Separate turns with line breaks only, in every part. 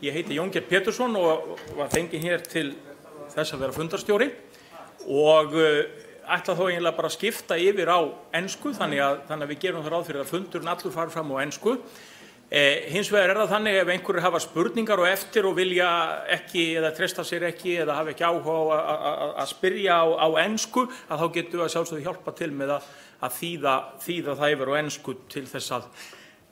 Ég heiti Jóngir Pétursson og var fengið hér til þess að vera fundarstjóri og uh, ætla þó eiginlega bara að skipta yfir á ennsku þannig að, þannig að við gerum það ráð fyrir að fundurinn allur fara fram á ennsku. Eh, hins vegar er það þannig ef einhverjur hafa spurningar og eftir og vilja ekki eða treysta sér ekki eða hafa ekki áhuga að spyrja á, á ennsku að þá getum við að sjálfsögðu hjálpa til með að, að þýða, þýða það yfir á ennsku til þess að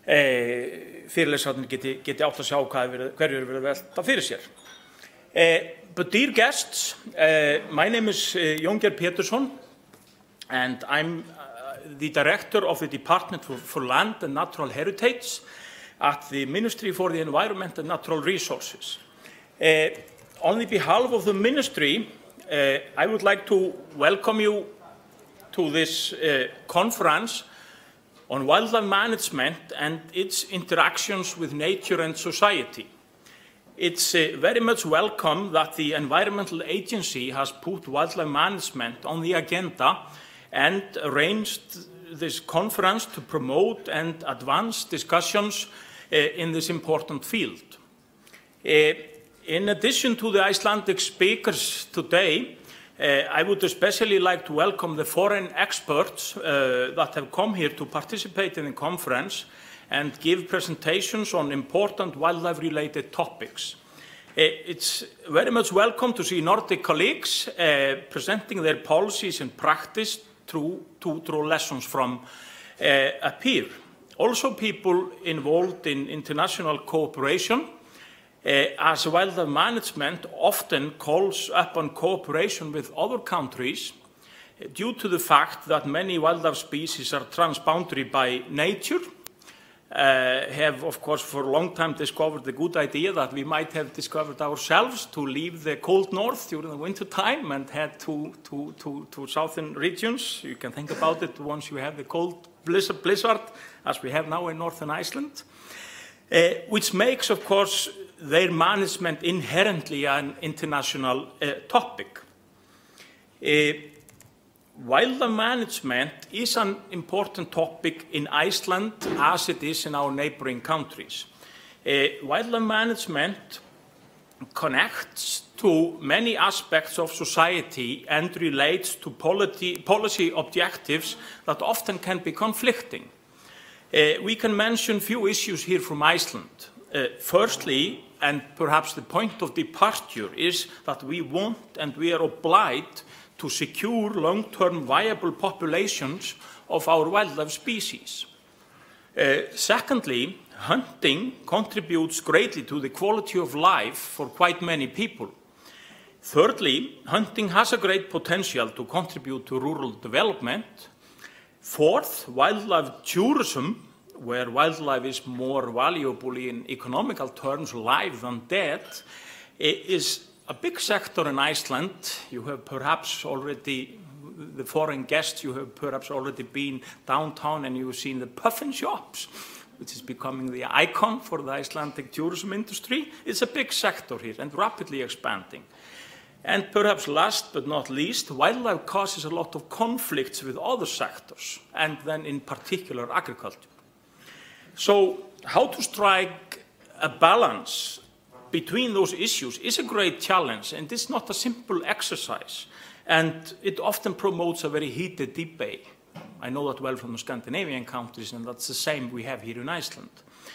e, fyrirlesarnir geti, geti átt að sjá hverju eru verið velta fyrir sér. Uh, but dear guests, uh, my name is uh, Jónger Petersson and I'm the director of the Department for, for Land and Natural Heritage at the Ministry for the Environment and Natural Resources. Uh, on the behalf of the Ministry, uh, I would like to welcome you to this uh, conference on wildlife management and its interactions with nature and society. It's uh, very much welcome that the Environmental Agency has put wildlife management on the agenda and arranged this conference to promote and advance discussions uh, in this important field. Uh, in addition to the Icelandic speakers today, I would especially like to welcome the foreign experts uh, that have come here to participate in the conference and give presentations on important wildlife-related topics. Uh, it's very much welcome to see Nordic colleagues uh, presenting their policies and practice through, to draw lessons from a peer also people involved in international cooperation, uh, as wildlife management often calls upon cooperation with other countries uh, due to the fact that many wildlife species are transboundary by nature, uh, have, of course, for a long time discovered the good idea that we might have discovered ourselves to leave the cold north during the winter time and head to, to, to, to southern regions. You can think about it once you have the cold blizzard, blizzard as we have now in northern Iceland, uh, which makes, of course, their management inherently an international uh, topic. Uh, wildlife management is an important topic in Iceland as it is in our neighboring countries. Uh, wildlife management connects to many aspects of society and relates to polity, policy objectives that often can be conflicting. Uh, we can mention few issues here from Iceland. Uh, firstly, and perhaps the point of departure is that we want and we are obliged to secure long-term viable populations of our wildlife species. Uh, secondly, hunting contributes greatly to the quality of life for quite many people. Thirdly, hunting has a great potential to contribute to rural development. Fourth, wildlife tourism, where wildlife is more valuable in economical terms, live than dead, is a big sector in Iceland. You have perhaps already, the foreign guests, you have perhaps already been downtown and you've seen the puffin shops, which is becoming the icon for the Icelandic tourism industry. It's a big sector here and rapidly expanding. And perhaps last but not least, wildlife causes a lot of conflicts with other sectors, and then in particular agriculture. So how to strike a balance between those issues is a great challenge, and it's not a simple exercise. And it often promotes a very heated debate. I know that well from the Scandinavian countries, and that's the same we have here in Iceland.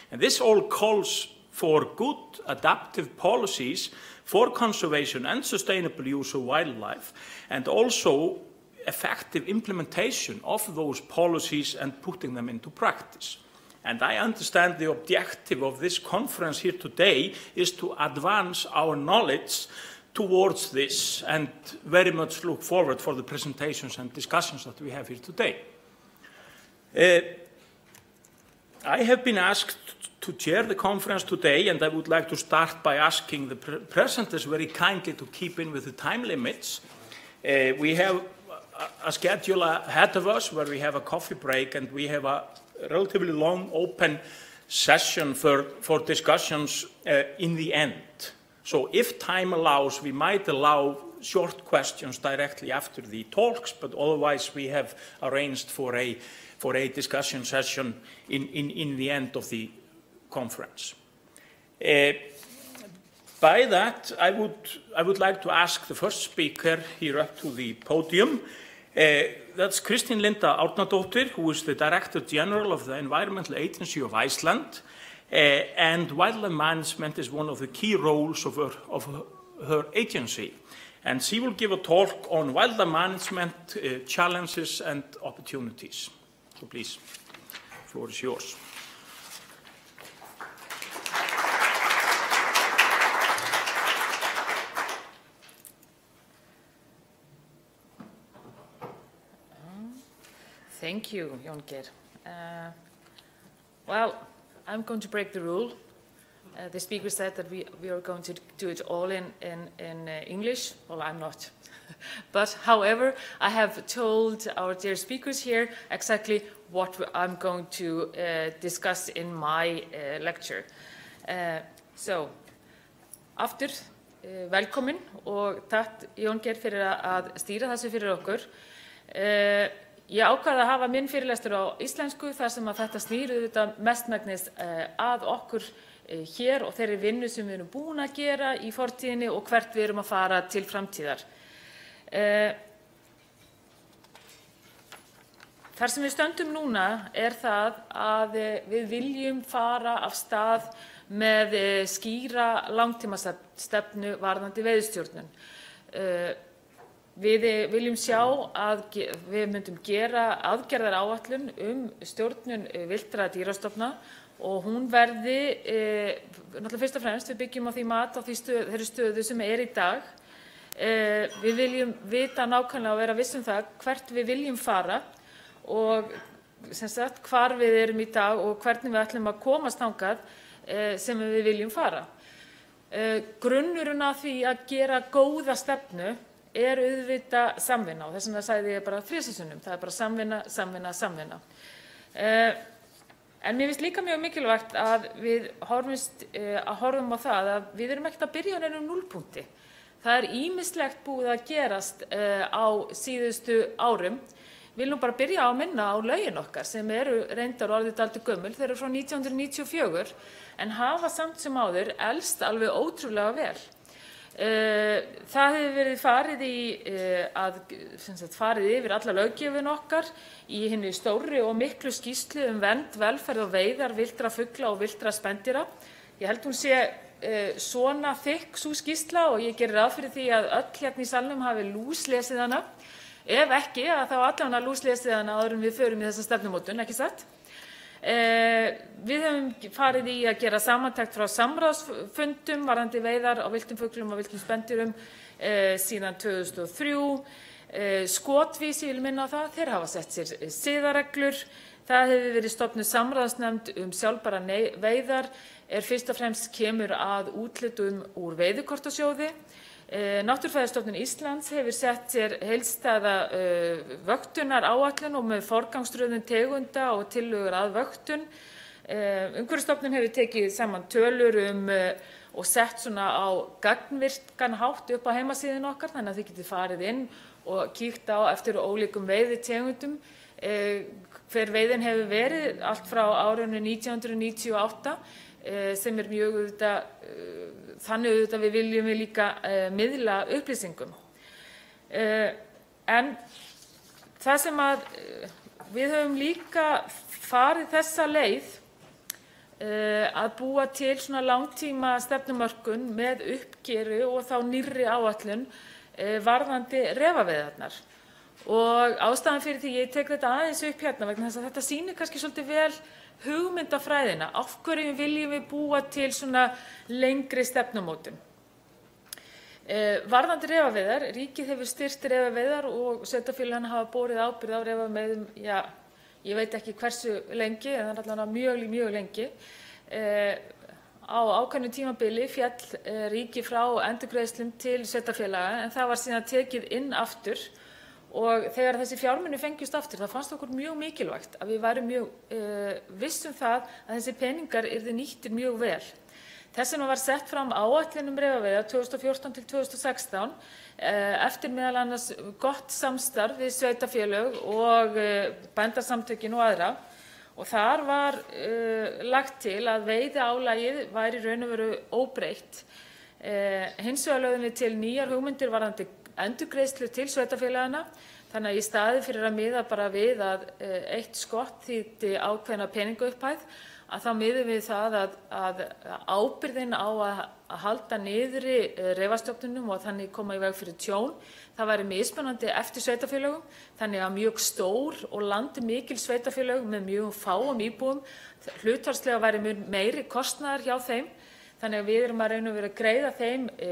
And this all calls for good adaptive policies for conservation and sustainable use of wildlife, and also effective implementation of those policies and putting them into practice. And I understand the objective of this conference here today is to advance our knowledge towards this and very much look forward for the presentations and discussions that we have here today. Uh, I have been asked to chair the conference today, and I would like to start by asking the pre presenters very kindly to keep in with the time limits. Uh, we have a, schedule ahead of us where we have a coffee break, and we have a relatively long open session for, for discussions uh, in the end. So if time allows, we might allow short questions directly after the talks, but otherwise we have arranged for a, for a discussion session in, in, in the end of the conference. Uh, by that, I would, I would like to ask the first speaker here up to the podium. Uh, that's Kristín Linda Árnadóttir, who is the Director General of the Environmental Agency of Iceland. Uh, and wildlife management is one of the key roles of her, of her agency. And she will give a talk on wildlife management uh, challenges and opportunities. So please, the floor is yours.
Thank you, Jonker. Uh, well, I'm going to break the rule. Uh, the speaker said that we, we are going to do it all in, in, in uh, English. Well, I'm not. but however, I have told our dear speakers here exactly what I'm going to uh, discuss in my uh, lecture. Uh, so, after uh, velkomin og takk Jón Geir fyrir að stýra þessu fyrir okkur. Ég ákvaði að hafa minn fyrirlestur á íslensku þar sem að þetta snýru þetta mestmægnis eh, að okkur eh, hér og þeirri vinnu sem við erum búin að gera í fortíðinni og hvert við erum að fara til framtíðar. Eh, þar sem við stöndum núna er það að við viljum fara af stað með skýra langtímastefnu varðandi veiðstjórnun. Við eh, viljum sjá að við myndum gera aðgerðar áallun um stjórnun eh, viltra dýrastofna og hún verði, e, náttúrulega fyrst og fremst, við byggjum á því mat á því stöð, þeirri stöðu sem er í dag. Við viljum vita nákvæmlega og vera vissum það hvert við viljum fara og sagt hvar við erum í dag og hvernig við ætlum að komast þangað e, sem við viljum fara. Grunnurinn að því að gera góða stefnu er auðvitað samvinna og þess vegna sagði ég bara þrísasunum, það er bara samvinna, samvinna, samvinna. Uh, en mér finnst líka mjög mikilvægt að við horfumst, uh, að horfum á það að við erum ekkert að byrja á neinum núlpunkti. Það er ímislegt búið að gerast uh, á síðustu árum. Við viljum bara byrja á að minna á lögin okkar sem eru reyndar orðið daldi gömul. Þeir eru frá 1994 en hafa samt sem áður elst alveg ótrúlega vel. Eh, það hefur verið farið í eh, að sagt, farið yfir alla löggjöfun okkar í hinni stóri og miklu skýslu um vend, velferð og veiðar vildra fugla og vildra spendýra. Ég held hún sé eh, svona þykk svo skýsla og ég gerir ráð fyrir því að öll hérna í salnum hafi lúslesið hana. Ef ekki, þá allavega lúslesið hana áður en við förum í þessa stefnumótun, ekki satt? Eh, við höfum farið í að gera samantekt frá samráðsfundum varðandi veiðar á villtum fuglum og villtum spendýrum eh, síðan 2003. Eh, Skotvísi, ég vil minna á það, þeir hafa sett sér siðareglur. Það hefur verið stofnuð samráðsnefnd um sjálfbæra veiðar er fyrst og fremst kemur að útlitum úr veiðukortasjóði. Eh, Náttúrufræðistofnun Íslands hefur sett sér heildstæða eh, vöktunaráætlun og með forgangsröðun tegunda og tillögur að vöktun. Eh, Umhverfisstofnun hefur tekið saman tölur um og sett svona á gagnvirkan hátt upp á heimasíðin okkar þannig að þið getið farið inn og kíkt á eftir ólíkum veiðitegundum hver veiðin hefur verið allt frá árinu 1998 sem er mjög auðvitað þannig auðvitað við viljum við líka uh, miðla upplýsingum. Uh, en það sem að uh, við höfum líka farið þessa leið að búa til svona langtíma stefnumörkun með uppgeru og þá nýrri áallun varðandi refaveiðarnar. Og ástæðan fyrir því ég tek þetta aðeins upp hérna vegna þess að þetta sýnir kannski svolítið vel hugmyndafræðina. Af hverju viljum við búa til svona lengri stefnumótun? Eh, varðandi refaveiðar, ríkið hefur styrkt refaveiðar og sveitarfélögin hafa borið ábyrgð á refaveiðum, já, ég veit ekki hversu lengi, en það er allavega mjög, mjög lengi. Eh, á ákveðnu tímabili fjall eh, ríki frá endurgreiðslum til sveitarfélaga en það var síðan tekið inn aftur og þegar þessi fjármunir fengjust aftur þá fannst okkur mjög mikilvægt að við værum mjög uh, viss um það að þessi peningar yrði nýttir mjög vel. Þess vegna var sett fram áætlun um refaveiðar 2014 til 2016 uh, eftir meðal annars gott samstarf við sveitarfélög og uh, bændasamtökin og aðra og þar var lagt til að veiðiálagið væri í raun og veru óbreytt Hins vegar lögðum við til nýjar hugmyndir varðandi endurgreiðslu til sveitarfélagana þannig að í staði fyrir að miða bara við að eitt skott þýddi ákveðna peningaupphæð að þá miðum við það að, að ábyrðin á að, að halda niðri refastofnunum og þannig koma í veg fyrir tjón. Það væri mismunandi eftir sveitafélögum, þannig að mjög stór og landi mikil sveitafélög með mjög fáum íbúum, hlutvarslega væri meiri kostnaðar hjá þeim. Þannig að við erum að reyna að vera að greiða þeim e,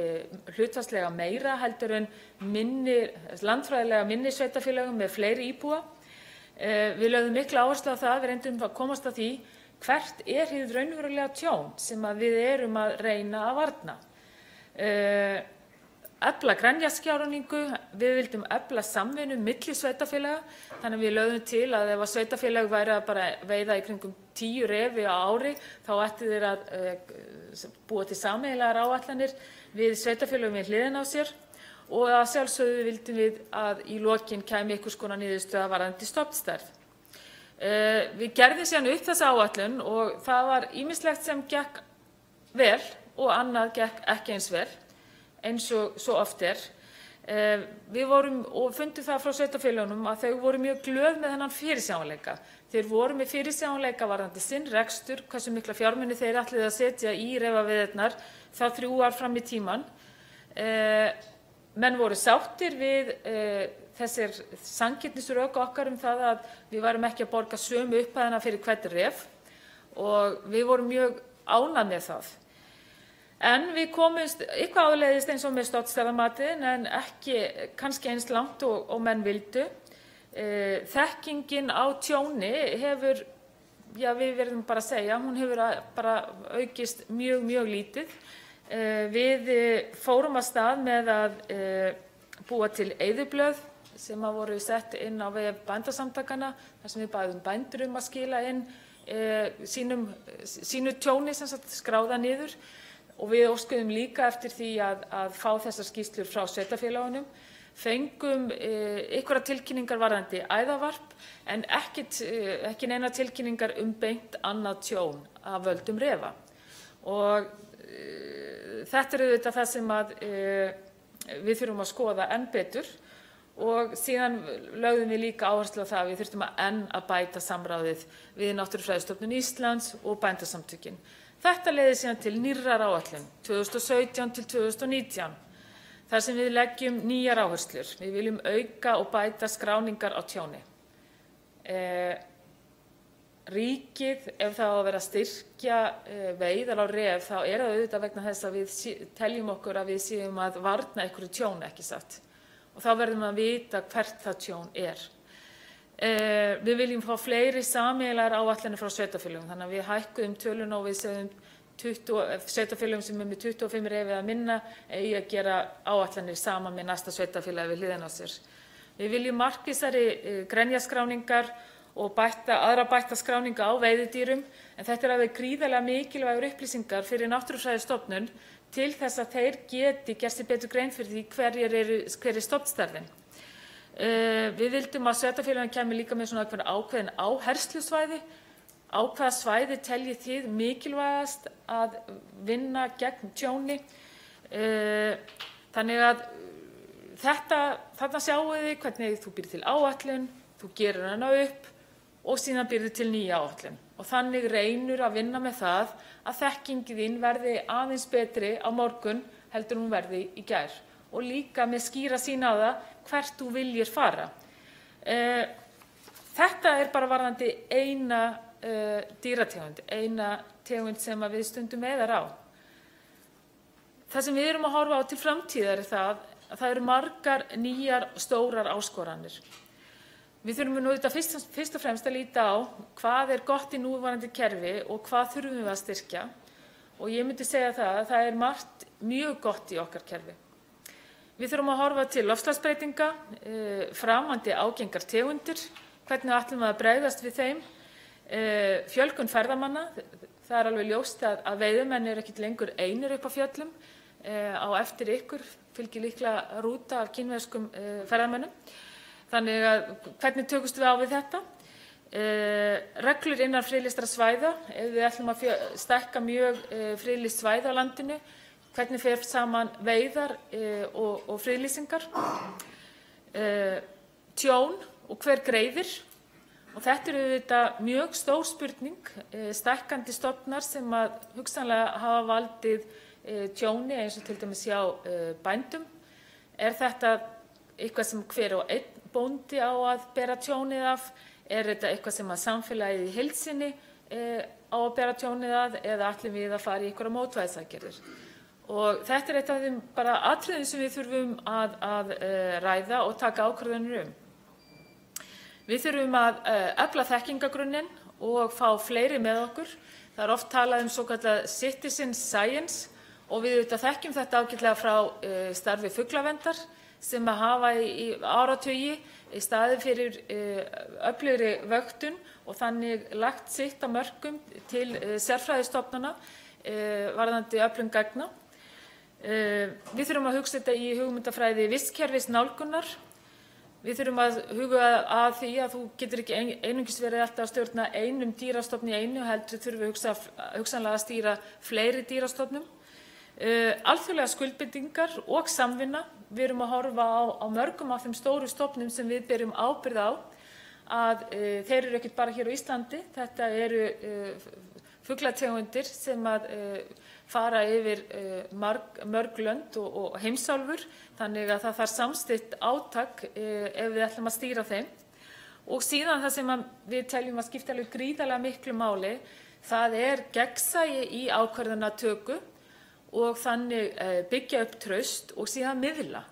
hlutvarslega meira heldur en minni, landfræðilega minni sveitafélögum með fleiri íbúa. E, við lögðum mikla áherslu á það, við reyndum að komast að því hvert er hið raunverulega tjón sem við erum að reyna að varna. Efla grænjaskjáruningu, við vildum efla samvinnu milli sveitafélaga þannig að við lögðum til að ef að sveitafélag væri að bara veiða í kringum tíu refi á ári þá ætti þeir að búa til sameiginlegar áætlanir við sveitafélagum við hliðina á sér og að sjálfsögðu vildum við að í lokin kæmi einhvers konar niðurstöða varðandi stofnstærð. Við gerðum síðan upp þessa áætlun og það var ýmislegt sem gekk vel og annað gekk ekki eins vel eins og svo oft er. Við vorum og fundum það frá sveitarfélögunum að þau voru mjög glöð með þennan fyrirsjáanleika. Þeir voru með fyrirsjáanleika varðandi sinn rekstur, hversu mikla fjármuni þeir ætluðu að setja í refaveiðarnar þá þrjú ár fram í tímann. Menn voru sáttir við þessir sanngirnisrök okkar um það að við værum ekki að borga sömu upphæðina fyrir hvert ref og við vorum mjög ánægð með það. En við komumst eitthvað áleiðist eins og með stofnstærðarmatið en ekki kannski eins langt og, og menn vildu. E, þekkingin á tjóni hefur, já við verðum bara að segja, hún hefur bara aukist mjög, mjög lítið. E, við fórum að stað með að e, búa til eyðublöð sem að voru sett inn á vef bændasamtakana þar sem við bæðum bændur um að skila inn sínum, sínu tjóni sem sagt skráða niður og við óskuðum líka eftir því að, að fá þessar skýslur frá sveitafélagunum, fengum einhverja tilkynningar varðandi æðavarp en ekkit, ekki neina tilkynningar um beint annað tjón af völdum refa. Og þetta er auðvitað það sem við þurfum að skoða enn betur og síðan lögðum við líka áherslu á það að við þurftum að enn að bæta samráðið við Náttúrufræðistofnun Íslands og bændasamtökin. Þetta leiði síðan til nýrrar áætlun 2017 til 2019 þar sem við leggjum nýjar áherslur. Við viljum auka og bæta skráningar á tjóni. Eh, ríkið, ef það á að vera styrkja eh, veiðar á ref, þá er það auðvitað vegna þess að við teljum okkur að við séum að varna einhverju tjóni, ekki satt og þá verðum við að vita hvert það tjón er. Eh, við viljum fá fleiri sameiginlegar áætlanir frá sveitarfélögum þannig að við hækkuðum töluna og við segðum 20, sveitarfélögum sem er með 25 refi að minna eigi að gera áætlanir saman með næsta sveitarfélagi við hliðina á sér. Við viljum markvissari eh, grenjaskráningar og bætta, aðra bætta skráninga á veiðidýrum en þetta er alveg gríðarlega mikilvægur upplýsingar fyrir Náttúrufræðistofnun til þess að þeir geti gert sér betur grein fyrir því hverjir eru, hver er stofnstærðin. Uh, við vildum að sveitarfélagin kemur líka með svona ákveðin áherslusvæði. Á hvaða svæði teljið þið mikilvægast að vinna gegn tjóni. Uh, þannig að þetta, þarna sjáum við hvernig þú býr til áallun, þú gerur hana upp og síðan býrðu til nýja áallun. Og þannig reynur að vinna með það að þekkingin þín verði aðeins betri á morgun heldur hún verði í gær og líka með skýra sín á það hvert þú viljir fara. Uh, þetta er bara varðandi eina uh, dýrategund, eina tegund sem við stundum eðar á. Það sem við erum að horfa á til framtíðar er það að það eru margar nýjar stórar áskoranir. Við þurfum nú þetta fyrst, fyrst og fremst að líta á hvað er gott í núvarandi kerfi og hvað þurfum við að styrkja og ég myndi segja það að það er margt mjög gott í okkar kerfi. Við þurfum að horfa til lofslagsbreytinga, eh, framandi ágengar tegundir, hvernig ætlum við að bregðast við þeim, fjölgun ferðamanna, það er alveg ljóst að, að veiðumenn er ekkit lengur einir upp á fjöllum, eh, á eftir ykkur fylgir líklega rúta af kínverskum eh, ferðamennum. Þannig að hvernig tökumst við á við þetta? Reglur innan friðlistra svæða, ef við ætlum að stækka mjög friðlist svæða á landinu, hvernig fer saman veiðar og, og friðlýsingar, tjón og hver greiðir. Og þetta eru þetta mjög stór spurning, stækkandi stofnar sem að hugsanlega hafa valdið tjóni eins og til dæmis hjá bændum. Er þetta eitthvað sem hver og einn bóndi á að bera tjónið af? Er þetta eitthvað sem að samfélagið í heilsinni á að bera tjónið að eða ætlum við að fara í einhverja mótvæðisaðgerðir? Og þetta er eitt af þeim bara atriðum sem við þurfum að, að ræða og taka ákvörðunir um. Við þurfum að uh, efla þekkingagrunnin og fá fleiri með okkur. Það er oft talað um svo kallar citizen science og við auðvitað þekkjum þetta ágætlega frá uh, starfi fuglavendar sem að hafa í, áratugi í staði fyrir öflugri vöktun og þannig lagt sitt að mörgum til sérfræðistofnana varðandi öflun gagna. Við þurfum að hugsa þetta í hugmyndafræði vistkerfis nálgunar. Við þurfum að huga að því að þú getur ekki einungis verið alltaf að stjórna einum dýrastofni einu, heldur þurfum við hugsa, hugsanlega að stýra fleiri dýrastofnum. Alþjóðlega skuldbindingar og samvinna. Við erum að horfa á, á mörgum af þeim stóru stofnum sem við berum ábyrð á að e, þeir eru ekkert bara hér á Íslandi. Þetta eru e, fuglategundir sem að fara yfir marg, mörg lönd og, og heimsálfur þannig að það þarf samstitt átak ef við ætlum að stýra þeim. Og síðan það sem við teljum að skipta alveg gríðarlega miklu máli, það er gegnsæi í ákvarðanatöku og þannig byggja upp traust og síðan miðla.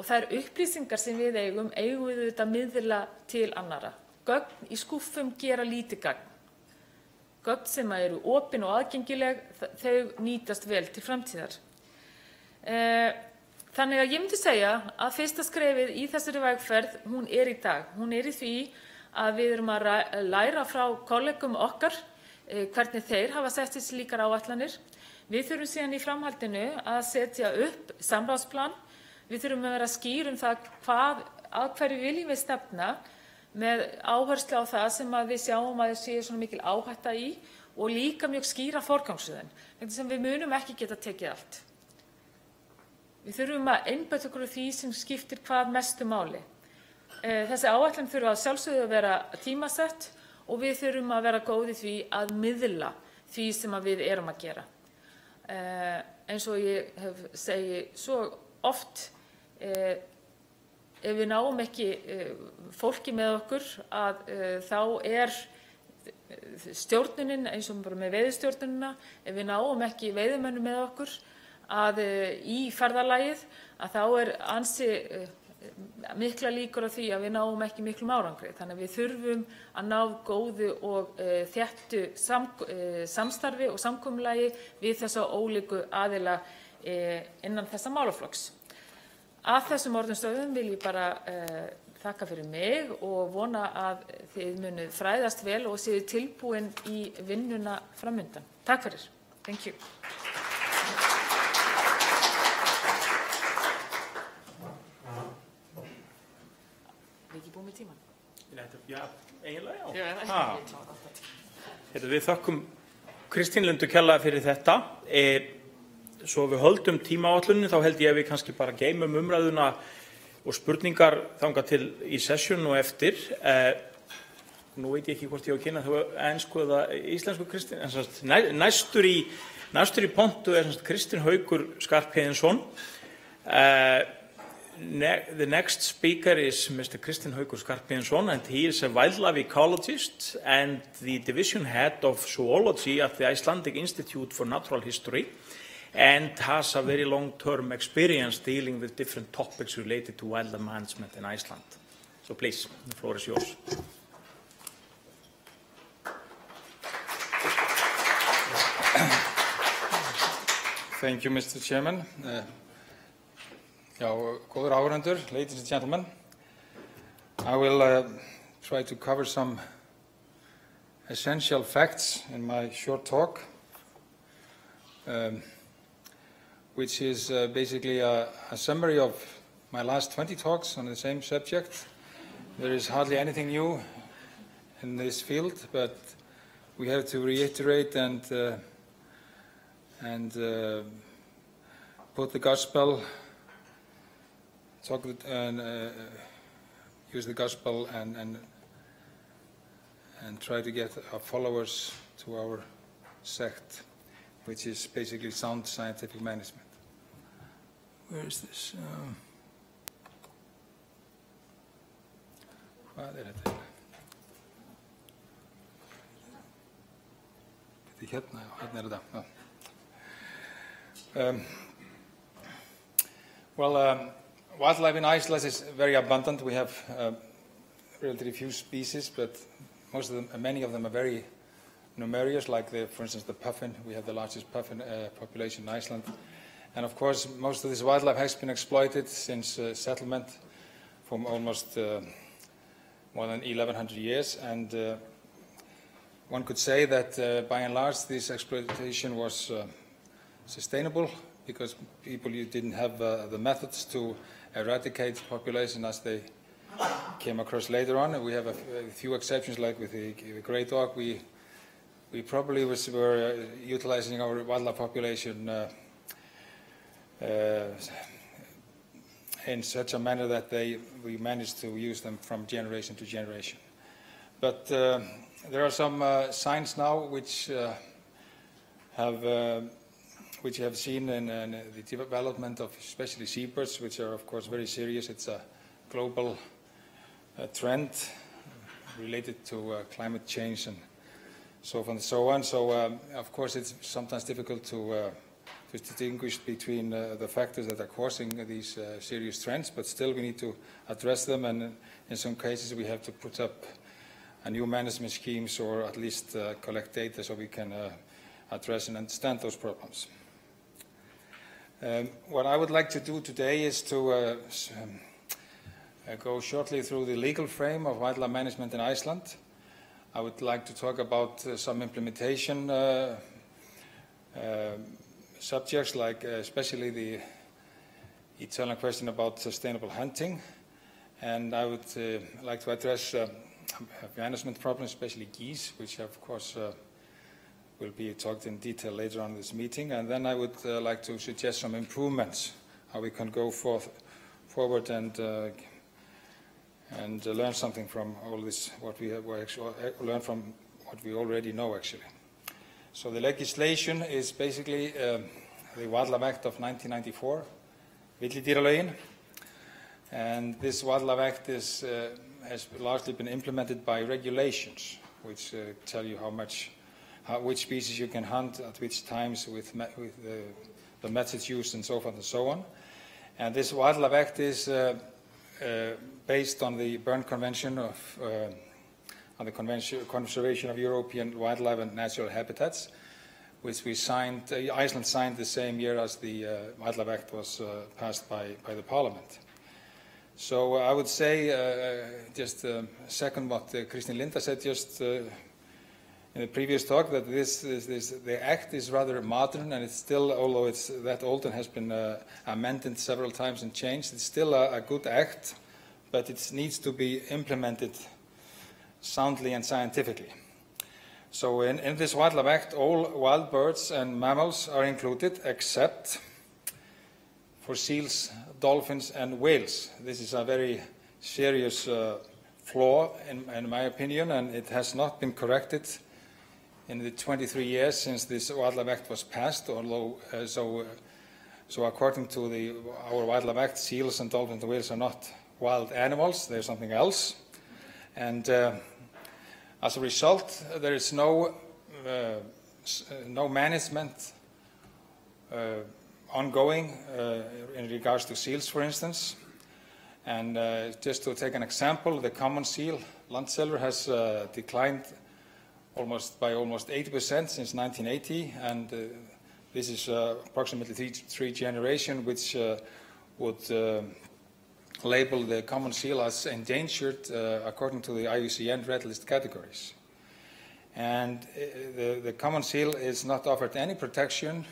Og það er upplýsingar sem við eigum, eigum við þetta miðla til annara. Gögn í skúffum gera lítið gagn. Gögn sem eru opin og aðgengileg, þau nýtast vel til framtíðar. Þannig að ég myndi segja að fyrsta skrefið í þessari vegferð, hún er í dag. Hún er í því að við erum að læra frá kollegum okkar hvernig þeir hafa sett sér slíkar áætlanir. Við þurfum síðan í framhaldinu að setja upp samráðsplan. Við þurfum að vera skýr um það hvað, að hverju viljum við stefna með áherslu á það sem við sjáum að sé svona mikil áhætta í og líka mjög skýra forgangsröðun vegna sem við munum ekki geta tekið allt. Við þurfum að einbeita okkur á því sem skiptir hvað mestu máli. Þessi áætlun þurfa að sjálfsögðu að vera tímasett og við þurfum að vera góð í því að miðla því sem við erum að gera. Eins og ég hef segi svo oft ef við náum ekki fólki með okkur að þá er stjórnunin eins og bara með veiðistjórnunina, ef við náum ekki veiðimönnum með okkur að í ferðalagið að þá er ansi mikla líkur á því að við náum ekki miklum árangri. Þannig að við þurfum að ná góðu og þéttu sam, samstarfi og samkomulagi við þessa ólíku aðila innan þessa málaflokks. Að þessum orðum stöðum vil ég bara uh, þakka fyrir mig og vona að þið munið fræðast vel og séu tilbúin í vinnuna framöndan. Takk fyrir. Thank you. Er ekki búin með tíman?
Já, eiginlega já.
Já.
Heyrðu, Við þökkum Kristín Lundu kjallaði fyrir þetta. Svo við höldum tímaáallunni þá held ég að við kannski bara geymum umræðuna og spurningar þanga til í sessjun og eftir. E, nú veit ég ekki hvort ég á að kynna þú ennsku eða íslensku Kristín, en næ, næstur, í, næstur í pontu er sagt, Kristinn Haugur Skarphéðinsson. E, ne the next speaker is Mr. Kristinn Haugur Skarphéðinsson and he is a wildlife ecologist and the division head of zoology at the Icelandic Institute for Natural History and has a very long-term experience dealing with different topics related to wildlife management in Iceland. So please, the floor is yours.
Thank you, Mr. Chairman. Uh, já, góður áhörendur, ladies and gentlemen. I will uh, try to cover some essential facts in my short talk, um, which is uh, basically a, a summary of my last 20 talks on the same subject. There is hardly anything new in this field, but we have to reiterate and uh, and uh, put the gospel, talk and uh, use the gospel and, and and try to get our followers to our sect, which is basically sound scientific management. Where is this? Um, hvað er þetta? Þetta er hérna, hérna er þetta. Um, well, um, wildlife in Iceland is very abundant. We have uh, relatively few species, but most of them, many of them are very numerous, like the, for instance the puffin. We have the largest puffin uh, population in Iceland. And of course, most of this wildlife has been exploited since uh, settlement for almost uh, more than 1100 years. And uh, one could say that uh, by and large this exploitation was uh, sustainable because people didn't have the methods to eradicate population as they came across later on. We have a, few exceptions, like with the, the great auk. We we probably was, were uh, utilizing our wildlife population uh, uh, in such a manner that they we managed to use them from generation to generation. But uh, there are some uh, signs now which uh, have which you have seen in, in the development of especially seabirds, which are of course very serious. It's a global trend related to climate change and so forth and so on. So um, of course it's sometimes difficult to, uh, to distinguish between uh, the factors that are causing these uh, serious trends, but still we need to address them and in some cases we have to put up new management schemes or at least uh, collect data so we can uh, address and understand those problems. Um, what I would like to do today is to uh, um, uh, go shortly through the legal frame of wildlife management in Iceland. I would like to talk about uh, some implementation uh, uh, subjects, like uh, especially the eternal question about sustainable hunting. And I would uh, like to address uh, management problems, especially geese, which of course will be talked in detail later on in this meeting. And then I would like to suggest some improvements, how we can go forth, forward and and uh, learn something from all this, what we have actually, uh, learn from what we already know, actually. So the legislation is basically um, the Wildlife Act of 1994, Villidýralögin, and this Wildlife Act is, uh, has largely been implemented by regulations, which uh, tell you how much, how, which species you can hunt at which times with, with the, the methods used and so forth and so on. And this Wildlife Act is uh, uh, based on the Berne Convention of uh, on the Convention, Conservation of European Wildlife and Natural Habitats, which we signed, uh, Iceland signed the same year as the uh, Wildlife Act was uh, passed by, by the Parliament. So uh, I would say, uh, just uh, second what Kristín Linda said just in the previous talk, that this, this, this, the act is rather modern and it's still, although it's that old and has been amended several times and changed, it's still a, a good act, but it needs to be implemented soundly and scientifically. So in, in this Wildlife Act, all wild birds and mammals are included except for seals, dolphins, and whales. This is a very serious uh, flaw, in, in my opinion, and it has not been corrected in the 23 years since this Wildlife Act was passed. Although, uh, so, uh, so according to the, our Wildlife Act, seals and dolphins and whales are not wild animals; they're something else. And uh, as a result, there is no uh, no management uh, ongoing uh, in regards to seals, for instance. And uh, just to take an example, the common seal, landselur, has declined almost by almost 80% since 1980, and uh, this is uh, approximately three, three generation, which uh, would label the common seal as endangered uh, according to the IUCN red list categories. And uh, the, the common seal is not offered any protection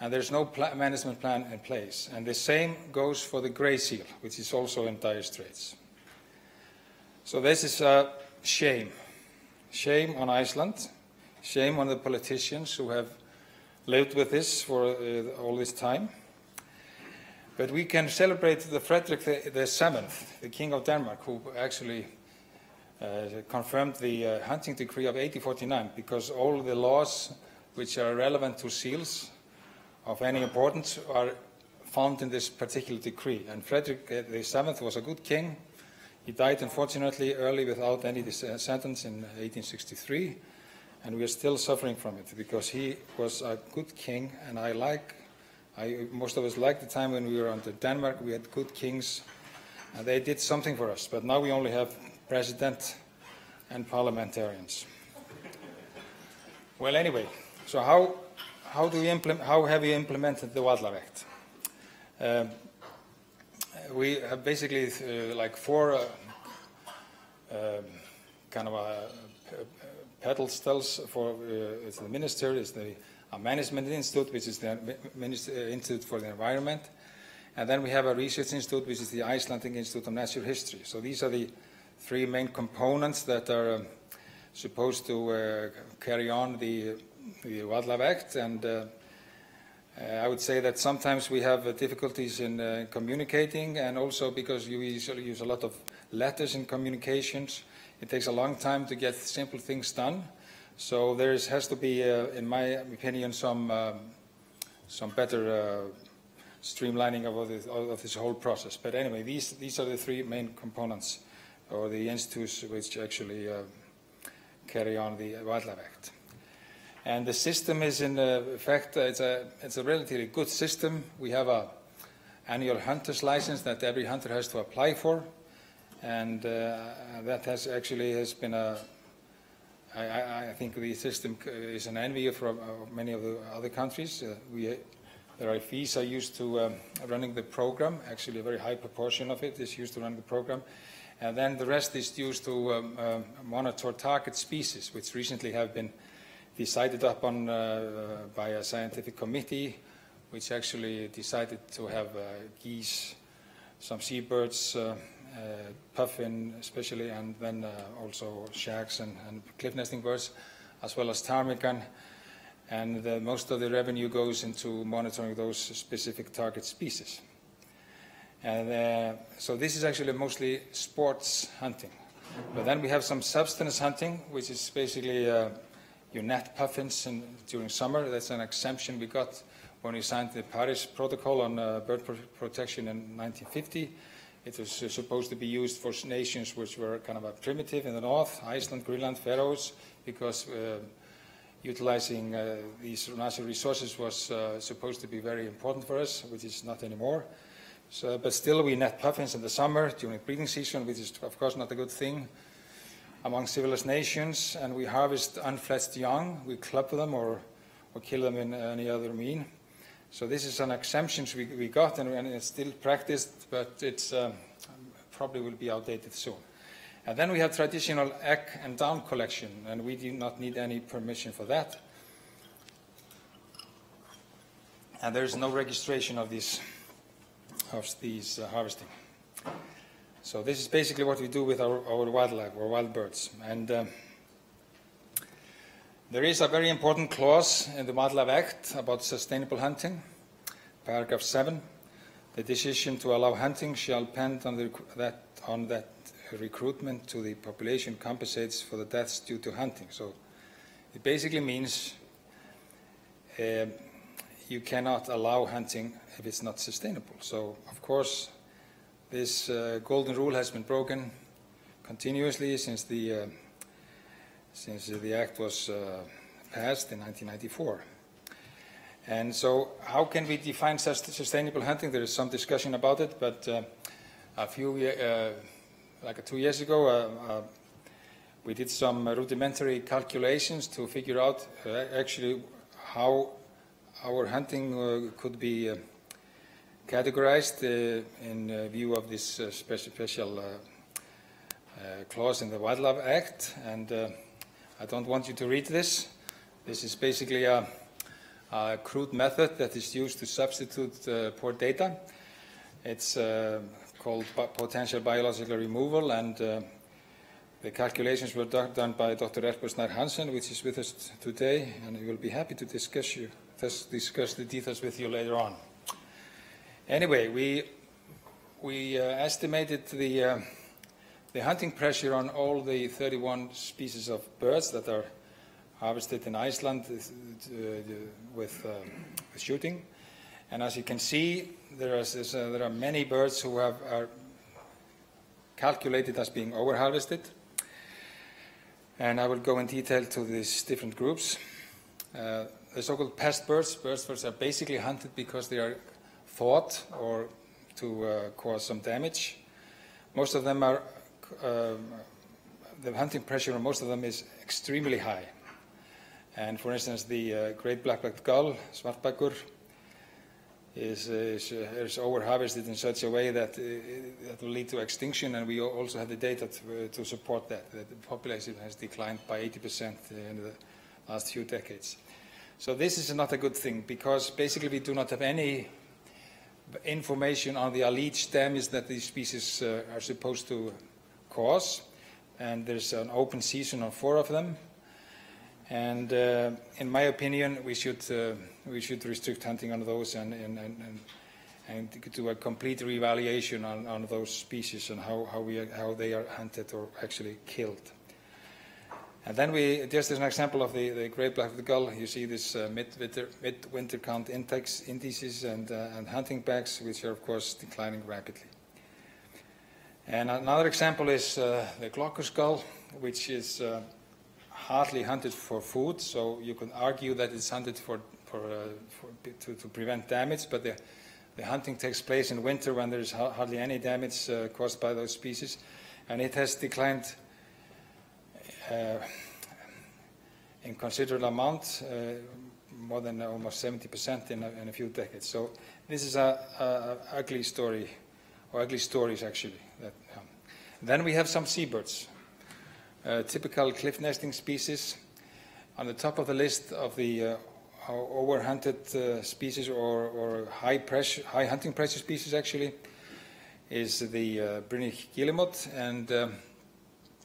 and there's no management plan in place. And the same goes for the gray seal, which is also in dire straits. So this is a shame. Shame on Iceland, shame on the politicians who have lived with this for uh, all this time. But we can celebrate the Frederick the, the Seventh, the King of Denmark, who actually uh, confirmed the uh, hunting decree of 1849, because all the laws which are relevant to seals of any importance are found in this particular decree. And Frederick uh, the Seventh was a good king. He died, unfortunately, early without any descendants in 1863, and we are still suffering from it because he was a good king, and I like I, most of us liked the time when we were under Denmark. We had good kings, and they did something for us. But now we only have president and parliamentarians. well, anyway, so how, how, do we implement, how have we implemented the Wildlife Act? Um, we have basically uh, like four uh, um, kind of a, uh, pedestals for uh, it's the minister, it's the a management institute, which is the uh, Institute for the Environment. And then we have a research institute, which is the Icelandic Institute of Natural History. So these are the three main components that are um, supposed to uh, carry on the, the Wildlife Act. And uh, uh, I would say that sometimes we have uh, difficulties in uh, communicating, and also because you usually use a lot of letters in communications, it takes a long time to get simple things done. So there has to be, uh, in my opinion, some, um, some better uh, streamlining of this, of this, whole process. But anyway, these, these are the three main components, or the institutes which actually uh, carry on the Wildlife Act. And the system is in effect, it's a, it's a relatively good system. We have a annual hunter's license that every hunter has to apply for. And uh, that has actually has been a, I, I, think the system is an envy uh, many of the other countries. Uh, we, there are fees are used to um, running the program. Actually, a very high proportion of it is used to run the program. And then the rest is used to um, uh, monitor target species, which recently have been decided upon uh, by a scientific committee, which actually decided to have uh, geese, some seabirds, uh, uh, puffin especially, and then uh, also shags and, and, cliff nesting birds, as well as ptarmigan. And the, most of the revenue goes into monitoring those specific target species. And uh, so this is actually mostly sports hunting. But then we have some subsistence hunting, which is basically uh, you net puffins in, during summer. That's an exemption we got when we signed the Paris Protocol on uh, bird protection in 1950. It was uh, supposed to be used for nations which were kind of primitive in the north, Iceland, Greenland, Faroes, because uh, utilizing uh, these natural resources was uh, supposed to be very important for us, which is not anymore. So, but still, we net puffins in the summer during breeding season, which is, of course, not a good thing among civilized nations. And we harvest unfledged young. We club them or, or kill them in any other mean. So this is an exemption we, we got, and, and, it's still practiced, but it's um, probably will be outdated soon. And then we have traditional egg and down collection, and we do not need any permission for that. And there is no registration of these, of these uh, harvesting. So this is basically what we do with our, our wildlife, our wild birds. And um, there is a very important clause in the Wildlife Act about sustainable hunting, paragraph 7. The decision to allow hunting shall depend on, the, that, on that recruitment to the population compensates for the deaths due to hunting. So it basically means uh, you cannot allow hunting if it's not sustainable. So, of course, this uh, golden rule has been broken continuously since the uh, since the act was uh, passed in 1994. And so how can we define sustainable hunting? There is some discussion about it, but uh, a few, uh, like two years ago, uh, uh, we did some rudimentary calculations to figure out uh, actually how our hunting could be categorized in view of this special, special clause in the Wildlife Act. And I don't want you to read this. This is basically a, a crude method that is used to substitute uh, poor data. It's uh, called potential biological removal, and uh, the calculations were done by Dr. Erpur Snær Hansen, which is with us today, and he will be happy to discuss you dis- discuss the details with you later on. Anyway, we, we uh, estimated the, uh, the hunting pressure on all the 31 species of birds that are harvested in Iceland uh, with uh, shooting. And as you can see, there, is, uh, there are many birds who have, are calculated as being over-harvested. And I will go in detail to these different groups. Uh, the so-called pest birds, birds which are basically hunted because they are thought or to uh, cause some damage. Most of them are, um, the hunting pressure on most of them is extremely high. And for instance, the uh, great black-backed gull, Svartbakur, is, is, uh, is over-harvested in such a way that uh, that will lead to extinction, and we also have the data to, to support that. that. The population has declined by 80% in the last few decades. So this is not a good thing because basically we do not have any information on the alleged damage that these species uh, are supposed to cause. And there's an open season on four of them. And uh, in my opinion, we should, uh, we should restrict hunting on those and, and, and, and do a complete reevaluation on, on those species and how, how, we, how they are hunted or actually killed. And then we, just as an example of the, the great black gull, you see this uh, mid-winter, mid-winter count index, indices and, uh, and hunting packs, which are of course declining rapidly. And another example is uh, the glaucous gull, which is uh, hardly hunted for food, so you can argue that it's hunted for, for, uh, for to, to, prevent damage, but the, the, hunting takes place in winter when there's hardly any damage uh, caused by those species, and it has declined uh, in considerable amount, uh, more than almost 70% in a, in a few decades. So this is a, a, ugly story, or ugly stories actually. That, um, then we have some seabirds, uh, typical cliff nesting species. On the top of the list of the uh, overhunted uh, species or, or, high pressure, high hunting pressure species actually is the uh, Brünnich guillemot and um,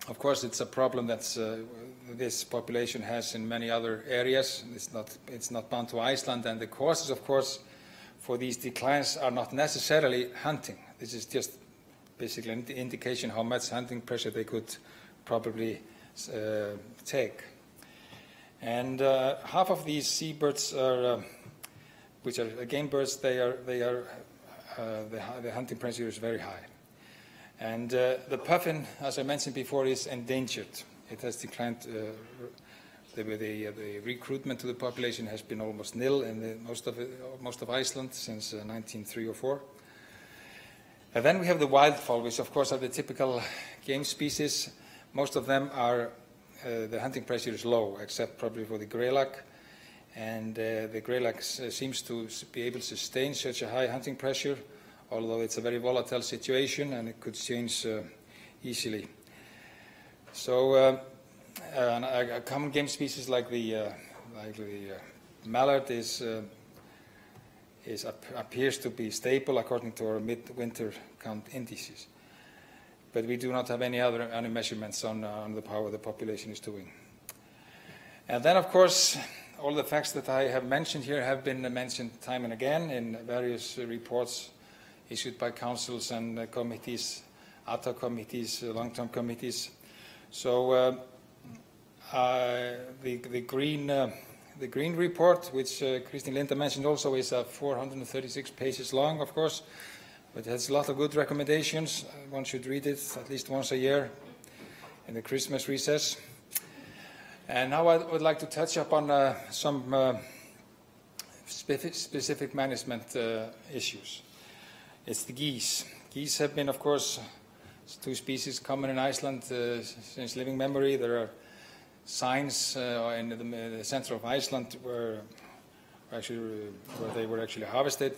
of course, it's a problem that uh, this population has in many other areas. It's not, it's not bound to Iceland, and the causes, of course, for these declines are not necessarily hunting. This is just basically an indication how much hunting pressure they could probably uh, take. And uh, half of these seabirds are, uh, which are game birds, they are, they are, uh, the, the hunting pressure is very high. And uh, the puffin, as I mentioned before, is endangered. It has declined. Uh, the, the, uh, the, recruitment to the population has been almost nil in the, most, of most of Iceland since 1903 or 4. And then we have the wildfowl, which of course are the typical game species. Most of them are, uh, the hunting pressure is low, except probably for the greylag. And uh, the greylag seems to be able to sustain such a high hunting pressure although it's a very volatile situation and it could change uh, easily. So uh, a, a, common game species like the, uh, like the mallard is, is appears to be stable according to our mid-winter count indices. But we do not have any other any measurements on, on the power the population is doing. And then, of course, all the facts that I have mentioned here have been mentioned time and again in various reports issued by councils and uh, committees, hoc committees, uh, long-term committees. So uh, the, the, green, the green report, which uh, Kristín Linda mentioned also, is uh, 436 pages long, of course, but it has a lot of good recommendations. One should read it at least once a year in the Christmas recess. And now I would like to touch upon uh, some uh, specific, specific management uh, issues. It's the geese. Geese have been, of course, two species common in Iceland uh, since living memory. There are signs uh, in the, the, center of Iceland where actually where they were actually harvested.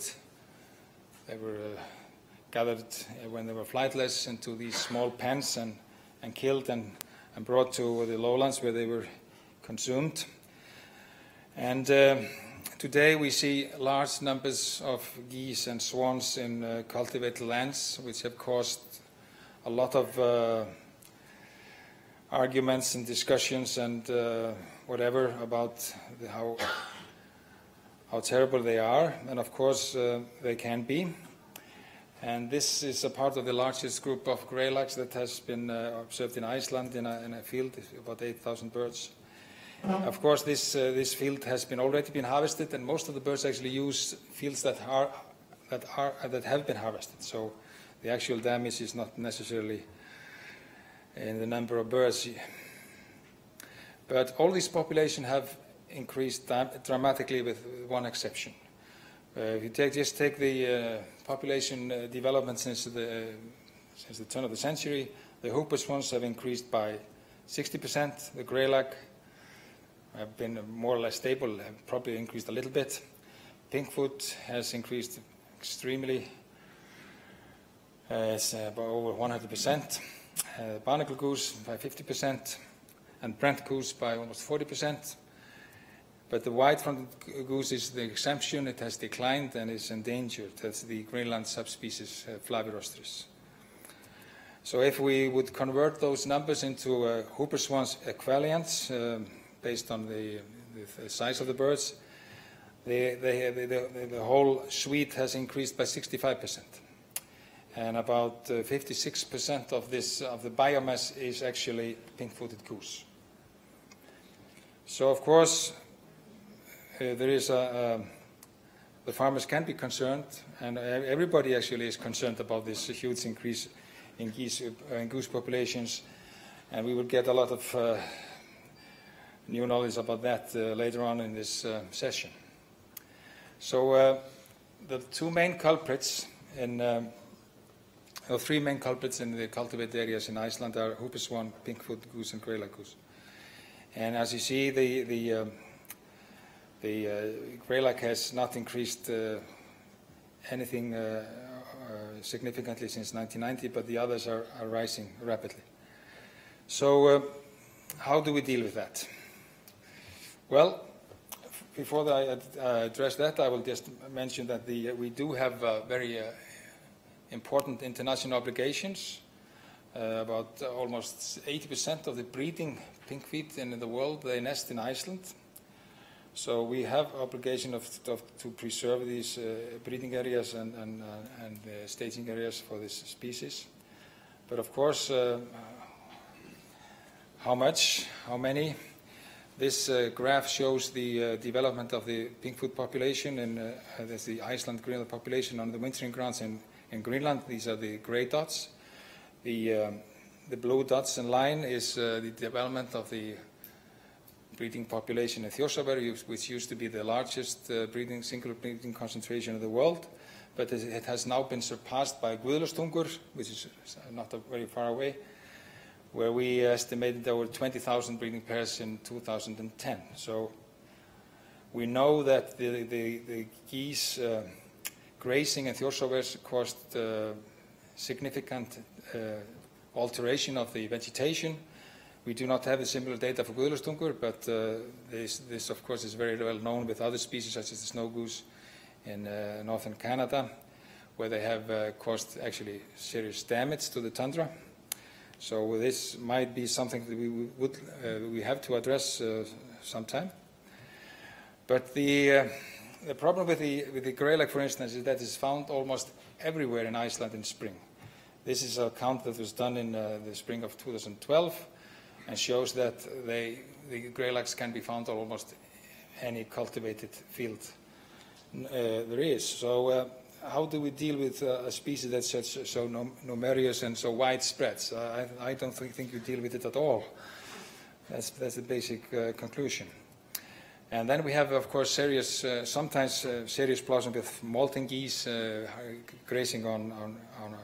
They were uh, gathered when they were flightless into these small pens and, and killed and, and brought to the lowlands where they were consumed. And uh, Today we see large numbers of geese and swans in uh, cultivated lands, which have caused a lot of uh, arguments and discussions and uh, whatever about the, how how terrible they are, and of course uh, they can be. And this is a part of the largest group of greylags that has been uh, observed in Iceland in a, in a field, about 8,000 birds. Of course, this, uh, this field has been already been harvested, and most of the birds actually use fields that, are, that, are, that have been harvested. So the actual damage is not necessarily in the number of birds. But all these populations have increased dramatically with one exception. Uh, if you take, just take the uh, population uh, development since the, since the turn of the century, the whooper swans have increased by 60%, the greylag have been more or less stable, have probably increased a little bit. Pinkfoot has increased extremely, uh, it's uh, about over 100%. Uh, barnacle goose by 50%, and Brent goose by almost 40%. But the white-fronted goose is the exemption. It has declined and is endangered. That's the Greenland subspecies uh, Flavirostris. So if we would convert those numbers into uh, whooper swans equivalents uh, based on the, the, size of the birds, the, the, the, whole suite has increased by 65%. And about 56% uh, of, this, of the biomass is actually pink-footed goose. So, of course, uh, there is a, the farmers can be concerned, and everybody actually is concerned about this huge increase in, geese, uh, in goose populations, and we will get a lot of uh, new knowledge about that uh, later on in this session. So the two main culprits in um, or three main culprits in the cultivated areas in Iceland are whooper swan, pinkfoot goose, and greylag goose. And as you see, the, the um, the uh, greylag has not increased uh, anything uh, significantly since 1990, but the others are, are rising rapidly. So how do we deal with that? Well, before I address that, I will just mention that the, we do have very important international obligations. Uh, about uh, almost 80% of the breeding pinkfeet in the world, they nest in Iceland. So we have obligation of, of to preserve these uh, breeding areas and, and, uh, and staging areas for this species. But of course, uh, how much, how many? This graph shows the development of the pinkfoot population, and that's the Iceland-Greenland population on the wintering grounds in, in Greenland. These are the gray dots. The, um, the blue dots in line is the development of the breeding population in Þjórsárver, which used to be the largest uh, breeding, single breeding concentration in the world, but it has now been surpassed by Guðlaugstungur, which is not very far away, where we estimated there were 20,000 breeding pairs in 2010. So we know that the, the, the geese uh, grazing in Þjórsárver caused uh, significant uh, alteration of the vegetation, we do not have the similar data for Guðlaugstungur, but uh, this, this, of course, is very well known with other species, such as the snow goose in northern Canada, where they have caused actually serious damage to the tundra. So this might be something that we would uh, we have to address uh, sometime. But the uh, the problem with the with the greylag, for instance, is that it's found almost everywhere in Iceland in spring. This is a count that was done in the spring of 2012 and shows that they, the greylags can be found on almost any cultivated field uh, there is. So uh, how do we deal with uh, a species that's such, so numerous and so widespread? I, I, don't think, think, you deal with it at all. That's, that's the basic uh, conclusion. And then we have, of course, serious, uh, sometimes uh, serious problems with molting geese grazing on, on, on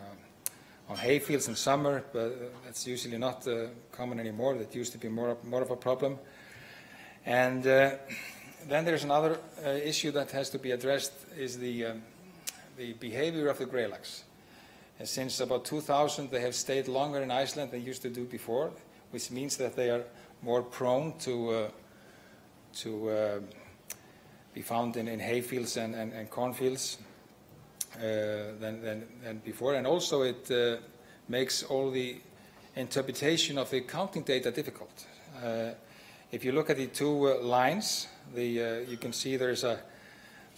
on hay fields in summer, but that's usually not uh, common anymore. That used to be more, more of a problem. And uh, then there's another uh, issue that has to be addressed is the, um, the behavior of the greylags. And since about 2000, they have stayed longer in Iceland than they used to do before, which means that they are more prone to, uh, to uh, be found in, in hay fields and, and, and cornfields. Uh, than, than, than, before. And also it uh, makes all the interpretation of the counting data difficult. Uh, if you look at the two lines, the, you can see there's a,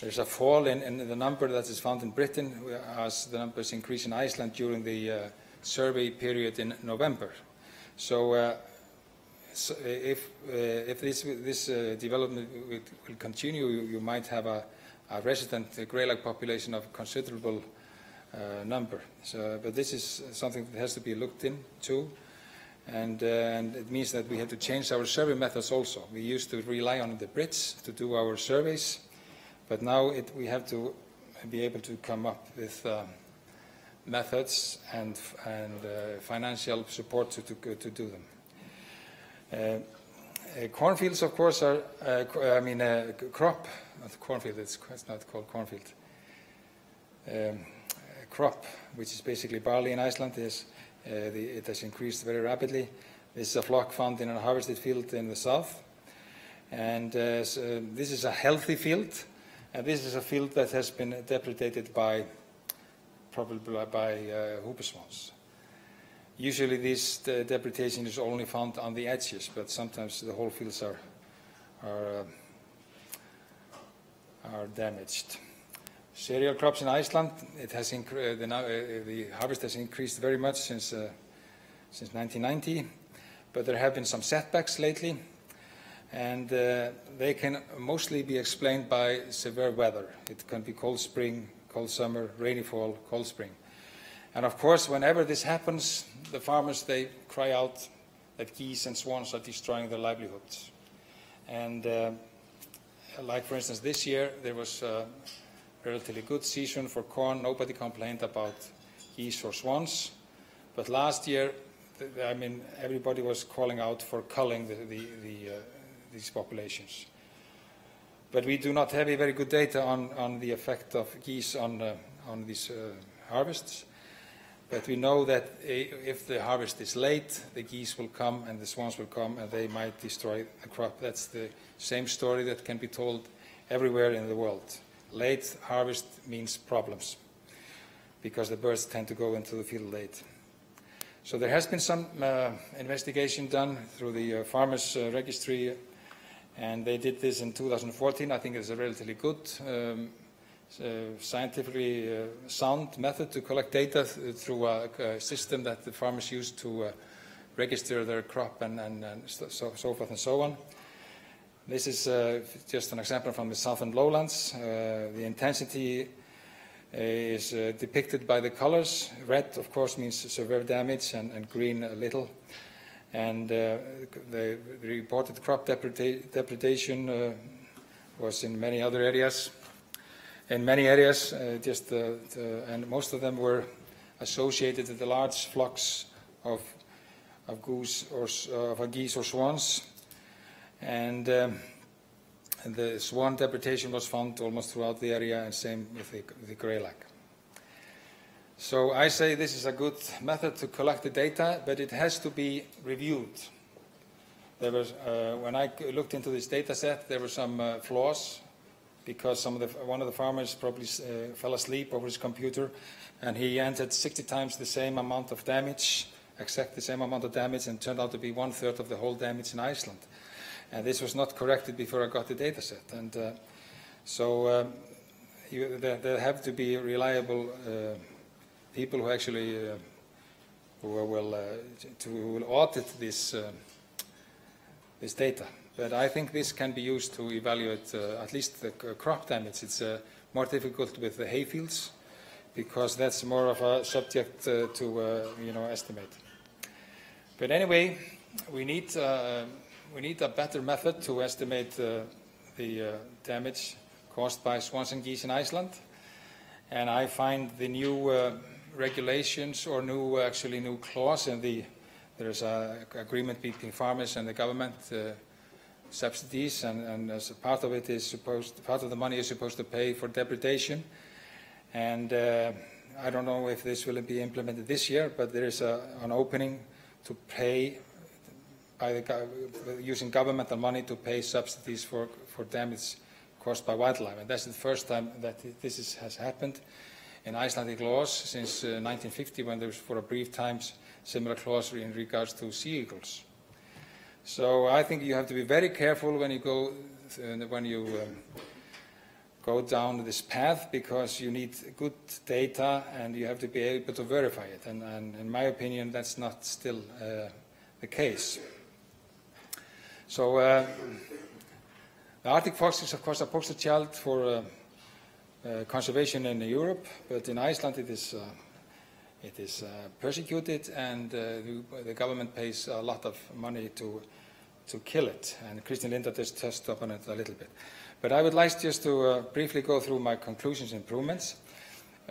there's a fall in, in the number that is found in Britain as the numbers increase in Iceland during the uh, survey period in November. So, uh, so if, uh, if this, this uh, development will, continue, you, you, might have a, a resident greylag population of considerable uh, number. So, but this is something that has to be looked into. And, uh, and, it means that we have to change our survey methods also. We used to rely on the Brits to do our surveys, but now it, we have to be able to come up with um, methods and, and uh, financial support to, to, to do them. Uh, uh, cornfields, of course, are, uh, I mean, crop, not cornfield, it's, it's, not called cornfield. Um, crop, which is basically barley in Iceland, is the, it has increased very rapidly. This is a flock found in a harvested field in the south. And uh, so this is a healthy field. And this is a field that has been depredated by probably by uh, whooper swans. Usually this depredation is only found on the edges, but sometimes the whole fields are, are, uh, are damaged. Cereal crops in Iceland, it has uh, the, uh, the, harvest has increased very much since, uh, since 1990, but there have been some setbacks lately, and uh, they can mostly be explained by severe weather. It can be cold spring, cold summer, rainy fall, cold spring. And of course, whenever this happens, the farmers, they cry out that geese and swans are destroying their livelihoods. And uh, like, for instance, this year, there was a relatively good season for corn. Nobody complained about geese or swans. But last year, I mean, everybody was calling out for culling the, the, the, uh, these populations. But we do not have a very good data on, on the effect of geese on, uh, on these uh, harvests. But we know that if the harvest is late, the geese will come and the swans will come and they might destroy the crop. That's the same story that can be told everywhere in the world. Late harvest means problems because the birds tend to go into the field late. So there has been some uh, investigation done through the uh, Farmers uh, Registry, and they did this in 2014. I think it's a relatively good, um, scientifically uh, sound method to collect data th through a, a, system that the farmers use to uh, register their crop and, and, and so, so forth and so on. This is uh, just an example from the southern lowlands. Uh, the intensity uh, is uh, depicted by the colors. Red, of course, means severe damage, and, and green a little. And uh, the, reported crop depreda depredation uh, was in many other areas. In many areas, just the, and most of them were associated with the large flocks of, of goose or of geese or swans and, um, the swan depredation was found almost throughout the area, and same with the, the greylag. So I say this is a good method to collect the data, but it has to be reviewed. There was, uh, when I looked into this data set, there were some uh, flaws because some of the, one of the farmers probably uh, fell asleep over his computer and he entered 60 times the same amount of damage, exact the same amount of damage, and turned out to be one third of the whole damage in Iceland. And this was not corrected before I got the data set. And uh, so um, you, there, there, have to be reliable uh, people who actually uh, who will, uh, to, who will audit this, uh, this data. But I think this can be used to evaluate uh, at least the crop damage. It's more difficult with the hay fields because that's more of a subject to you know estimate. But anyway, we need we need a better method to estimate uh, the uh, damage caused by swans and geese in Iceland. And I find the new uh, regulations or new, actually new clause in the, there's an agreement between farmers and the government uh, subsidies and, and, as part of it is supposed, part of the money is supposed to pay for depredation. And uh, I don't know if this will be implemented this year, but there is a, an opening to pay by the, using governmental money to pay subsidies for, for damage caused by wildlife. And that's the first time that this is, has happened in Icelandic laws since uh, 1950 when there was for a brief time similar clause in regards to sea eagles. So I think you have to be very careful when you go, uh, when you um, go down this path because you need good data and you have to be able to verify it. And, and in my opinion, that's not still uh, the case. So uh, the Arctic fox is, of course, a poster child for uh, uh, conservation in Europe, but in Iceland it is, uh, it is uh, persecuted and uh, the, government pays a lot of money to, to kill it. And Kristín Linda just touched upon it a little bit. But I would like just to uh, briefly go through my conclusions and improvements.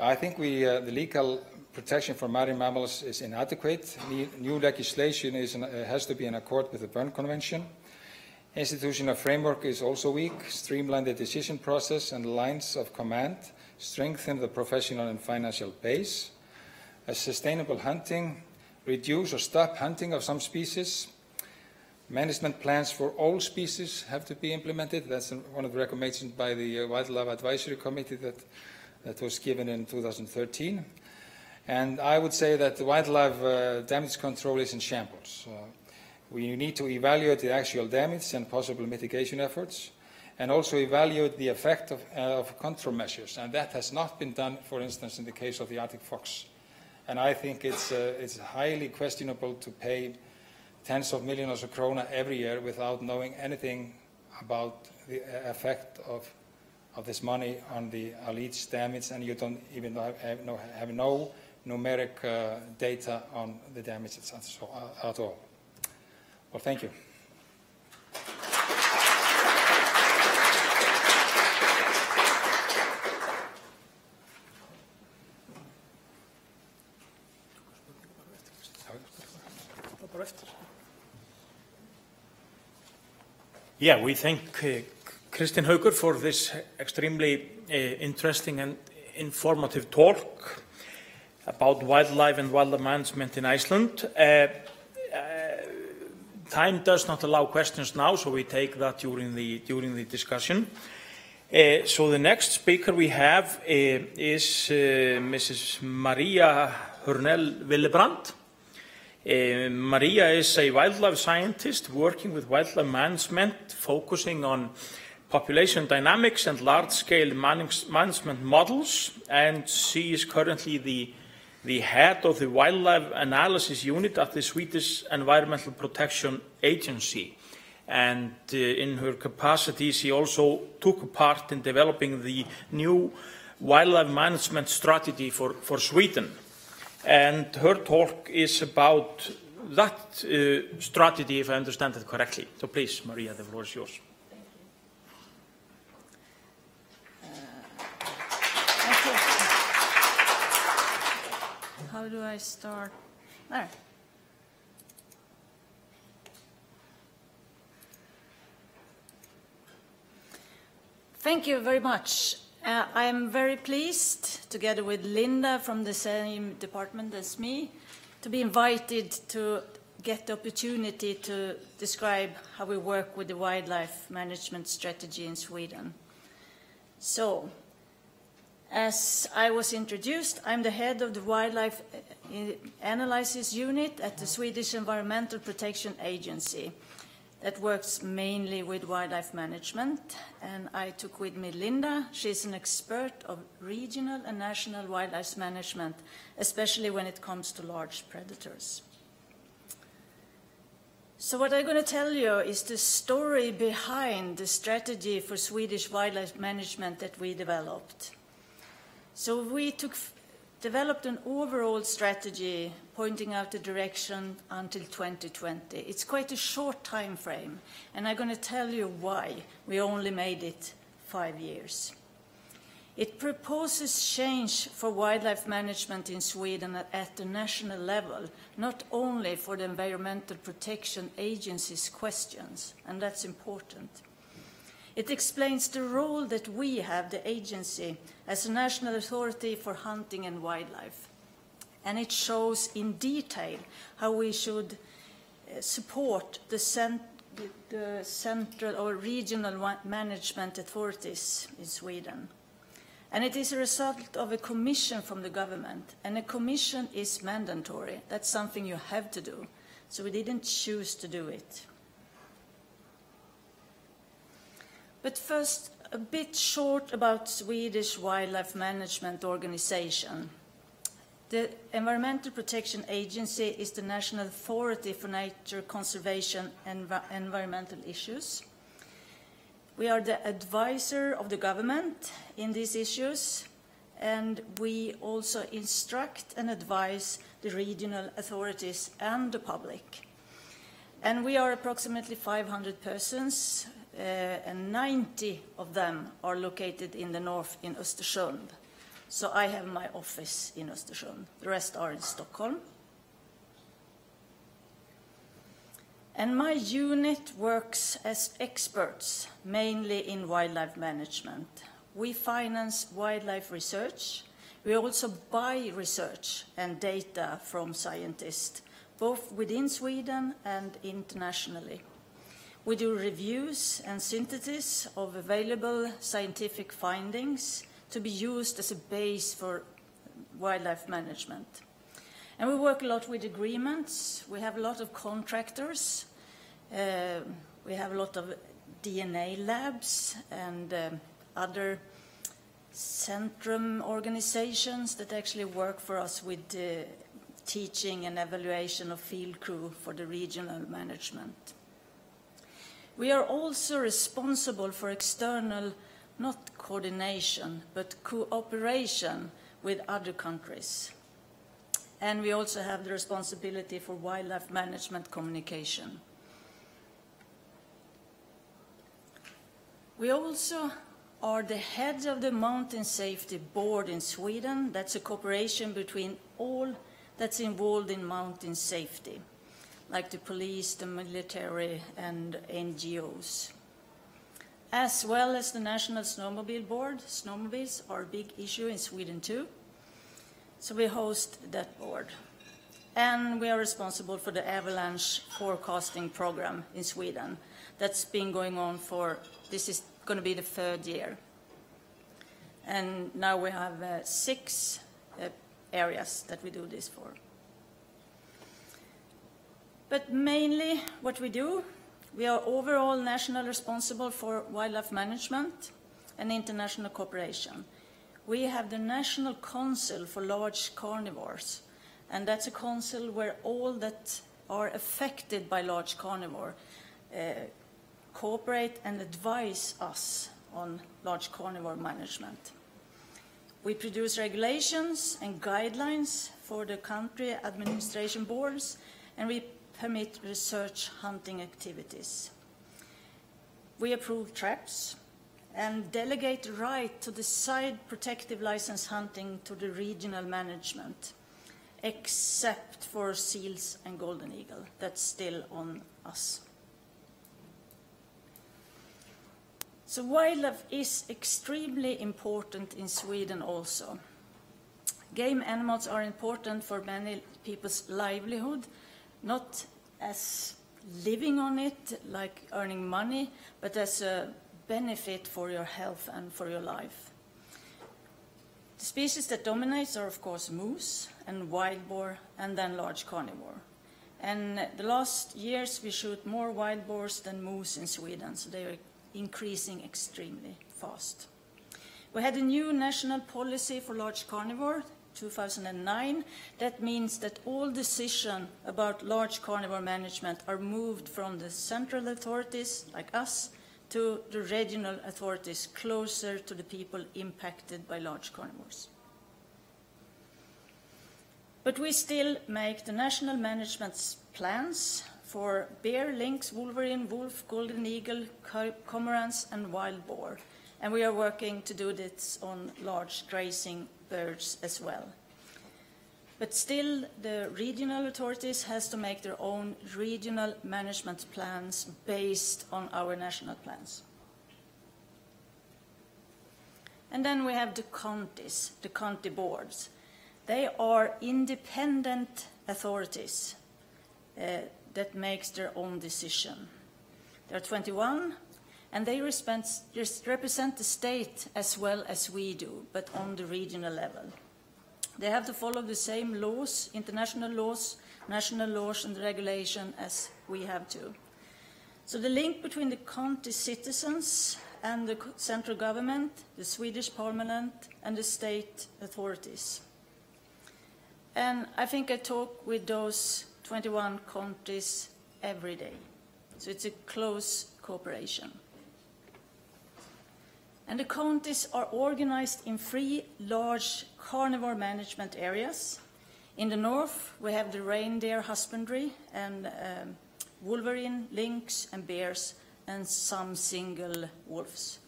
I think we, uh, the legal protection for marine mammals is inadequate. New legislation is, uh, has to be in accord with the Berne Convention. Institutional framework is also weak. Streamline the decision process and lines of command. Strengthen the professional and financial base. A sustainable hunting. Reduce or stop hunting of some species Management plans for all species have to be implemented. That's one of the recommendations by the uh, Wildlife Advisory Committee that, that was given in 2013. And I would say that the wildlife uh, damage control is in shambles. Uh, we need to evaluate the actual damage and possible mitigation efforts, and also evaluate the effect of, uh, of control measures. And that has not been done, for instance, in the case of the Arctic fox. And I think it's, uh, it's highly questionable to pay tens of millions of krona every year without knowing anything about the effect of, of this money on the alleged damage, and you don't even have, no, have no numeric uh, data on the damage at all. Well, thank you.
Yeah, we thank uh, Kristinn Haukur for this extremely uh, interesting and informative talk about wildlife and wildlife management in Iceland. Uh, uh, time does not allow questions now, so we take that during the, during the discussion. Uh, so the next speaker we have uh, is Mrs. Maria Hörnell Willebrand. Uh, Maria is a wildlife scientist working with wildlife management, focusing on population dynamics and large-scale management models, and she is currently the, the head of the Wildlife Analysis Unit at the Swedish Environmental Protection Agency. And uh, in her capacity, she also took part in developing the new wildlife management strategy for, for Sweden and her talk is about that uh, strategy, if I understand it correctly. So please, Maria, the floor is yours.
How do I start? There. Thank you very much. Uh, I am very pleased, together with Linda from the same department as me, to be invited to get the opportunity to describe how we work with the wildlife management strategy in Sweden. So, as I was introduced, I'm the head of the Wildlife uh, Analysis Unit at the Swedish Environmental Protection Agency that works mainly with wildlife management. And I took with me Linda. She's an expert of regional and national wildlife management, especially when it comes to large predators. So what I'm going to tell you is the story behind the strategy for Swedish wildlife management that we developed. So we took developed an overall strategy pointing out the direction until 2020. It's quite a short time frame, and I'm going to tell you why we only made it five years. It proposes change for wildlife management in Sweden at the national level, not only for the Environmental Protection Agency's questions, and that's important. It explains the role that we have, the agency, as a national authority for hunting and wildlife. And it shows in detail how we should uh, support the, cent the central or regional management authorities in Sweden. And it is a result of a commission from the government. And a commission is mandatory. That's something you have to do. So we didn't choose to do it. But first, a bit short about Swedish Wildlife Management Organization. The Environmental Protection Agency is the national authority for nature conservation and environmental issues. We are the advisor of the government in these issues, and we also instruct and advise the regional authorities and the public. And we are approximately 500 persons, Eh, and 90 of them are located in the north in Östersund. So I have my office in Östersund. The rest are in Stockholm. And my unit works as experts, mainly in wildlife management. We finance wildlife research. We also buy research and data from scientists, both within Sweden and internationally. We do reviews and synthesis of available scientific findings to be used as a base for wildlife management. And we work a lot with agreements. We have a lot of contractors. Uh, we have a lot of DNA labs and uh, other centrum organizations that actually work for us with uh, teaching and evaluation of field crew for the regional management. We are also responsible for external, not coordination, but cooperation with other countries. And we also have the responsibility for wildlife management communication. We also are the heads of the Mountain Safety Board in Sweden. That's a cooperation between all that's involved in mountain safety like the police, the military, and NGOs. As well as the National Snowmobile Board. Snowmobiles are a big issue in Sweden too. So we host that board. And we are responsible for the avalanche forecasting program in Sweden. That's been going on for, this is going to be the third year. And now we have uh, six uh, areas that we do this for. But mainly what we do, we are overall national responsible for wildlife management and international cooperation. We have the National Council for Large Carnivores, and that's a council where all that are affected by large carnivore uh, cooperate and advise us on large carnivore management. We produce regulations and guidelines for the country administration boards, and we permit research hunting activities. We approve traps and delegate the right to decide protective license hunting to the regional management, except for seals and golden eagle. That's still on us. So wildlife is extremely important in Sweden also. Game animals are important for many people's livelihood not as living on it, like earning money, but as a benefit for your health and for your life. The species that dominates are, of course, moose and wild boar, and then large carnivore. And the last years, we shoot more wild boars than moose in Sweden, so they are increasing extremely fast. We had a new national policy for large carnivore 2009. That means that all decisions about large carnivore management are moved from the central authorities, like us, to the regional authorities closer to the people impacted by large carnivores. But we still make the national management plans for bear, lynx, wolverine, wolf, golden eagle, cormorants, and wild boar. And we are working to do this on large grazing birds as well. But still, the regional authorities has to make their own regional management plans based on our national plans. And then we have the counties, the county boards. They are independent authorities uh, that makes their own decision. There are 21, and they represent the state as well as we do, but on the regional level. They have to follow the same laws, international laws, national laws and regulation as we have to. So the link between the county citizens and the central government, the Swedish parliament, and the state authorities. And I think I talk with those 21 countries every day. So it's a close cooperation. And the counties are organized in three large carnivore management areas. In the north, we have the reindeer husbandry and um, wolverine, lynx, and bears, and some single wolves.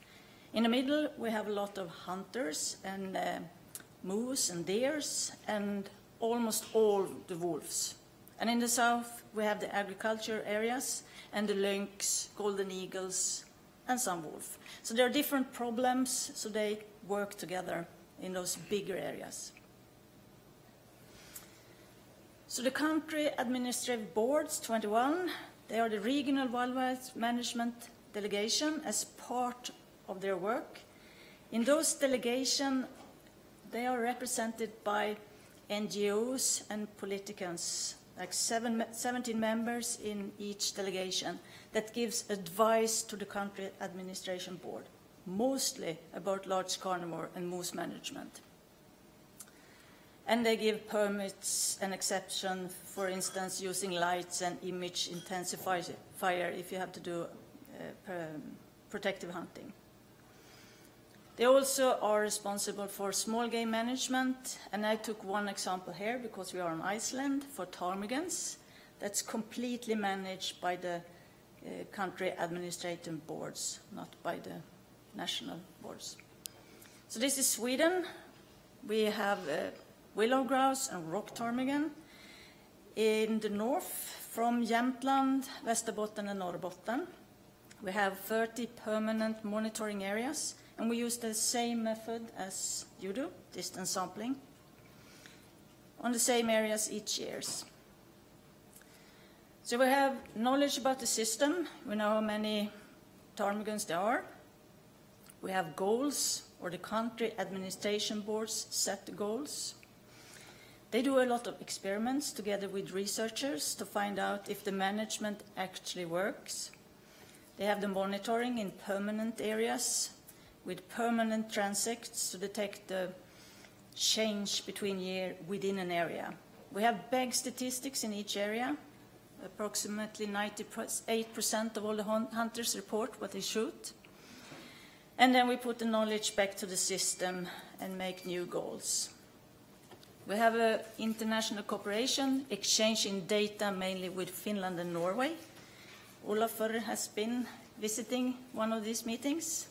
In the middle, we have a lot of hunters and uh, moose and deers, and almost all the wolves. And in the south, we have the agriculture areas and the lynx, golden eagles, and some wolf. So there are different problems, so they work together in those bigger areas. So the country administrative boards, 21, they are the regional wildlife management delegation as part of their work. In those delegations, they are represented by NGOs and politicians, like seven, 17 members in each delegation that gives advice to the country administration board, mostly about large carnivore and moose management. And they give permits and exception, for instance, using lights and image intensifier if you have to do uh, protective hunting. They also are responsible for small game management, and I took one example here because we are on Iceland for ptarmigans. That's completely managed by the uh, country administrative boards, not by the national boards. So this is Sweden. We have uh, willow grouse and rock ptarmigan. In the north, from Jämtland, Västerbotten and Norrbotten, we have 30 permanent monitoring areas and we use the same method as you do, distance sampling, on the same areas each year. So we have knowledge about the system. We know how many ptarmigans there are. We have goals, or the country administration boards set the goals. They do a lot of experiments together with researchers to find out if the management actually works. They have the monitoring in permanent areas with permanent transects to detect the change between year within an area. We have bag statistics in each area. Approximately 98% of all the hunters report what they shoot. And then we put the knowledge back to the system and make new goals. We have an international cooperation, exchanging data mainly with Finland and Norway. Olafur has been visiting one of these meetings.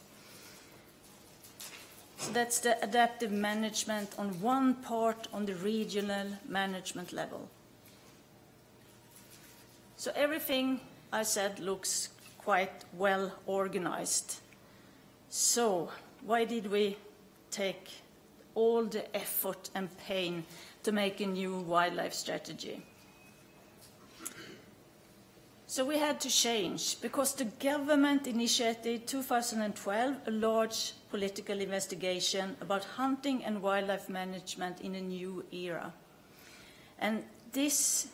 So that's the adaptive management on one part on the regional management level. So everything I said looks quite well organized. So why did we take all the effort and pain to make a new wildlife strategy? So we had to change because the government initiated 2012 a large political investigation about hunting and wildlife management in a new era. And this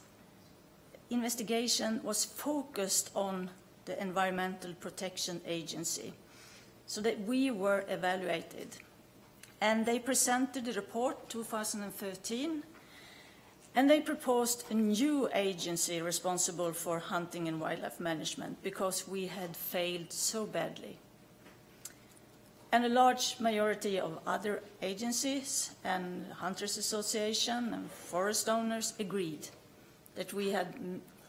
investigation was focused on the Environmental Protection Agency so that we were evaluated. And they presented the report 2013 and they proposed a new agency responsible for hunting and wildlife management because we had failed so badly. And a large majority of other agencies and Hunters Association and forest owners agreed that we had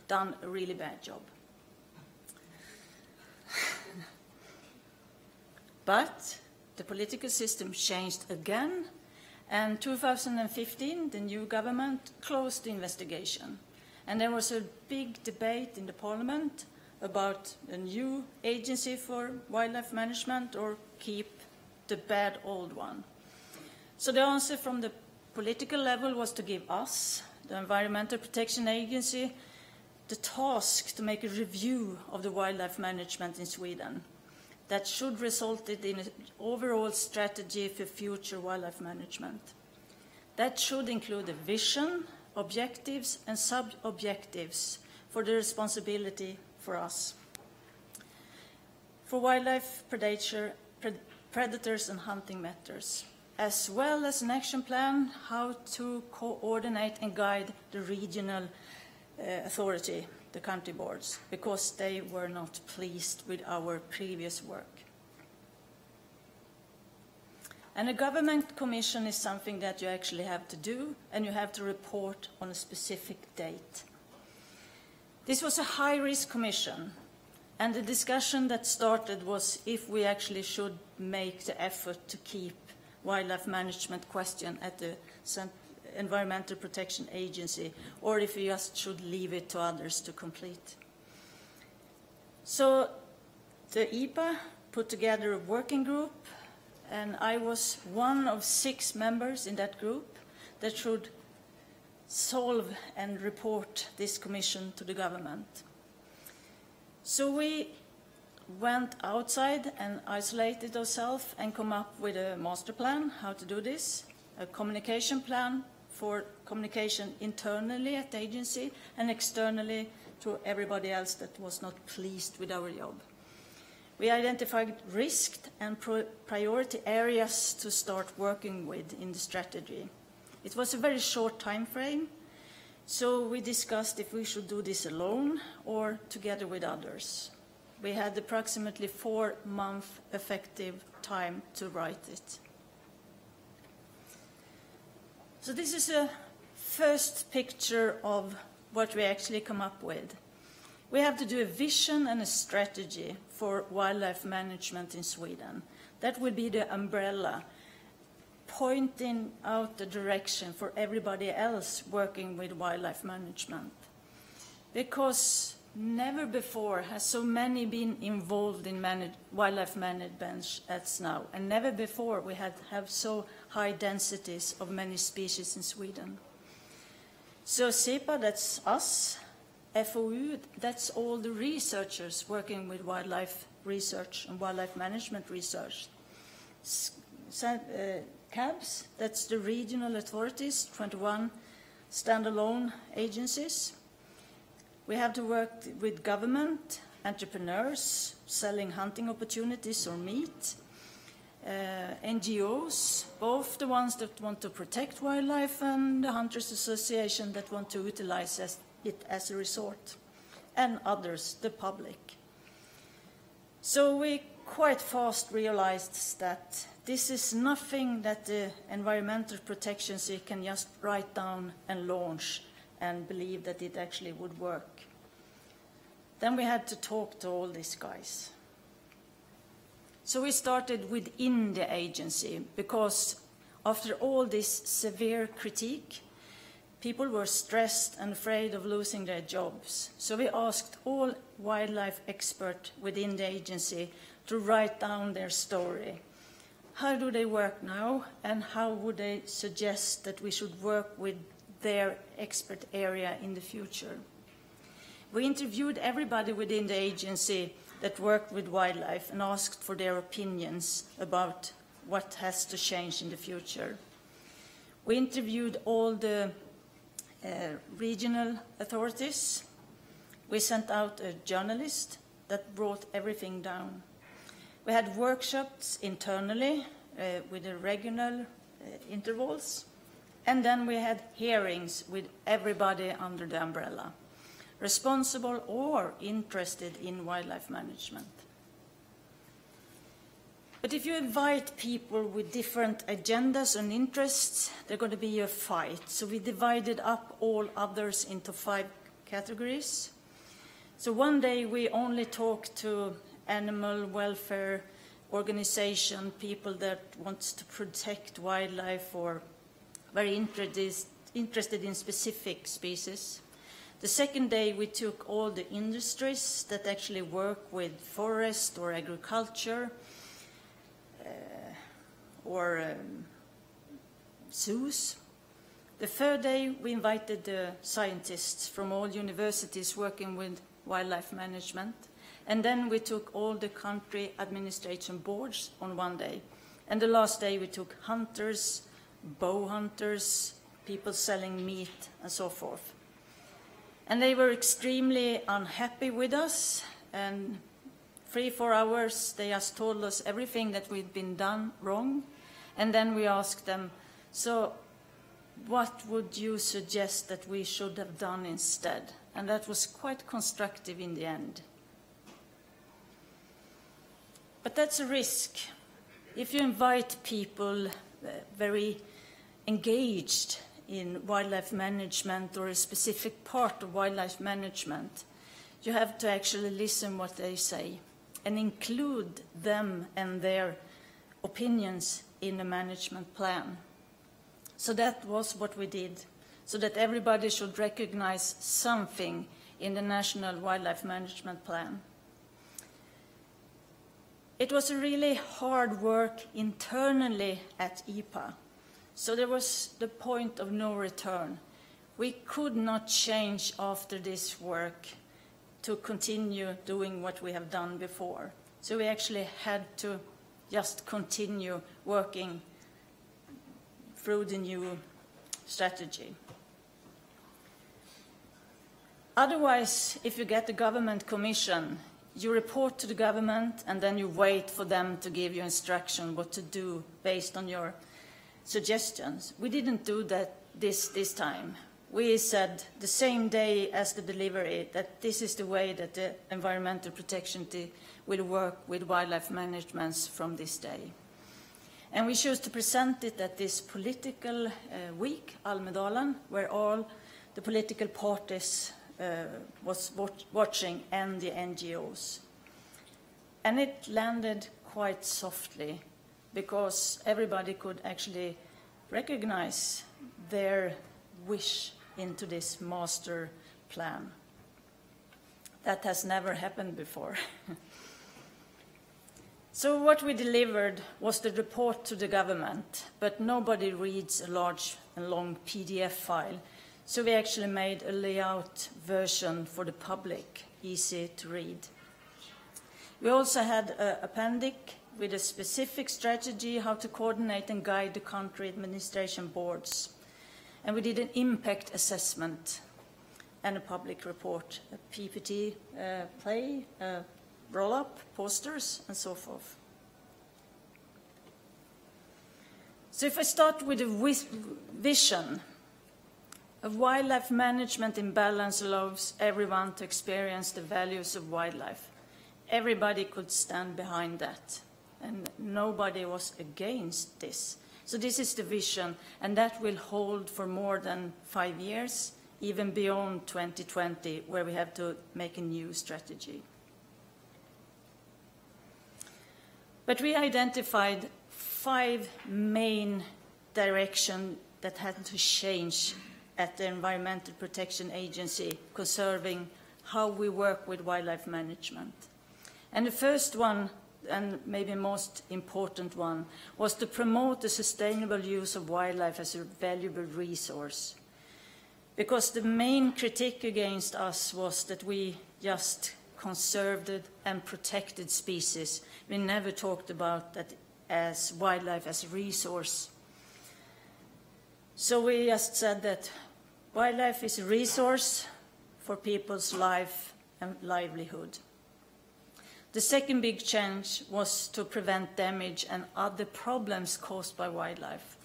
done a really bad job. but the political system changed again and 2015, the new government closed the investigation. And there was a big debate in the parliament about a new agency for wildlife management or keep the bad old one. So the answer from the political level was to give us, the Environmental Protection Agency, the task to make a review of the wildlife management in Sweden that should result in an overall strategy for future wildlife management. That should include a vision, objectives, and sub-objectives for the responsibility for us. for wildlife predator, pred- predators and hunting matters, as well as an action plan how to coordinate and guide the regional uh, authority, the country boards, because they were not pleased with our previous work. And a government commission is something that you actually have to do, and you have to report on a specific date. This was a high-risk commission, and the discussion that started was if we actually should make the effort to keep wildlife management question at the Environmental Protection Agency, or if we just should leave it to others to complete. So the EPA put together a working group and I was one of six members in that group that should solve and report this commission to the government. So we went outside and isolated ourselves and come up with a master plan how to do this, a communication plan for communication internally at the agency and externally to everybody else that was not pleased with our job. We identified risk and priority areas to start working with in the strategy. It was a very short time frame, so we discussed if we should do this alone or together with others. We had approximately four months effective time to write it. So this is a first picture of what we actually come up with. We have to do a vision and a strategy for wildlife management in Sweden. That would be the umbrella pointing out the direction for everybody else working with wildlife management. Because never before has so many been involved in manage, wildlife management as now, and never before we had have so high densities of many species in Sweden. So SEPA, that's us, FOU, that's all the researchers working with wildlife research and wildlife management research. Uh, CABS, that's the regional authorities, 21 standalone agencies. We have to work with government, entrepreneurs, selling hunting opportunities or meat, uh, Uh, NGOs, both the ones that want to protect wildlife and the Hunters Association that want to utilize it as a resort, and others, the public. So we quite fast realized that this is nothing that the Environmental Protection Agency can just write down and launch and believe that it actually would work. Then we had to talk to all these guys. So we started within the agency because after all this severe critique, People were stressed and afraid of losing their jobs. So we asked all wildlife experts within the agency to write down their story. How do they work now, and how would they suggest that we should work with their expert area in the future? We interviewed everybody within the agency that worked with wildlife and asked for their opinions about what has to change in the future. We interviewed all the uh, regional authorities. We sent out a journalist that brought everything down. We had workshops internally uh, with the regional uh, intervals, and then we had hearings with everybody under the umbrella, responsible or interested in wildlife management. But if you invite people with different agendas and interests, there's going to be a fight. So we divided up all others into five categories. So one day we only talk to animal welfare organization, people that wants to protect wildlife or very interested in specific species. The second day we took all the industries that actually work with forest or agriculture, or um, zoos. The third day, we invited the scientists from all universities working with wildlife management. And then we took all the country administration boards on one day. And the last day, we took hunters, bow hunters, people selling meat, and so forth. And they were extremely unhappy with us and three, four hours, they just told us everything that we'd been done wrong. And then we asked them, so what would you suggest that we should have done instead? And that was quite constructive in the end. But that's a risk. If you invite people uh, very engaged in wildlife management or a specific part of wildlife management, you have to actually listen what they say and include them and their opinions in the management plan. So that was what we did, so that everybody should recognize something in the National Wildlife Management Plan. It was a really hard work internally at EPA. So there was the point of no return. We could not change after this work to continue doing what we have done before. So we actually had to just continue working through the new strategy. Otherwise, if you get the government commission, you report to the government and then you wait for them to give you instruction what to do based on your suggestions. We didn't do that this, this time. We said the same day as the delivery that this is the way that the environmental protection will work with wildlife management from this day. And we chose to present it at this political uh, week, Almedalen, where all the political parties uh, was watching and the NGOs. And it landed quite softly because everybody could actually recognize their wish into this master plan. That has never happened before. so what we delivered was the report to the government, but nobody reads a large and long PDF file so we actually made a layout version for the public, easy to read. We also had an appendix with a specific strategy how to coordinate and guide the country administration boards. And we did an impact assessment and a public report, a PPT uh, play, uh, roll-up, posters, and so forth. So if I start with a vision, a wildlife management in balance allows everyone to experience the values of wildlife. Everybody could stand behind that, and nobody was against this. So this is the vision, and that will hold for more than five years, even beyond 2020, where we have to make a new strategy. But we identified five main directions that had to change at the Environmental Protection Agency concerning how we work with wildlife management. And the first one, and maybe most important one, was to promote the sustainable use of wildlife as a valuable resource. Because the main critique against us was that we just conserved and protected species. We never talked about that as wildlife as a resource. So we just said that Wildlife is a resource for people's life and livelihood. The second big change was to prevent damage and other problems caused by wildlife.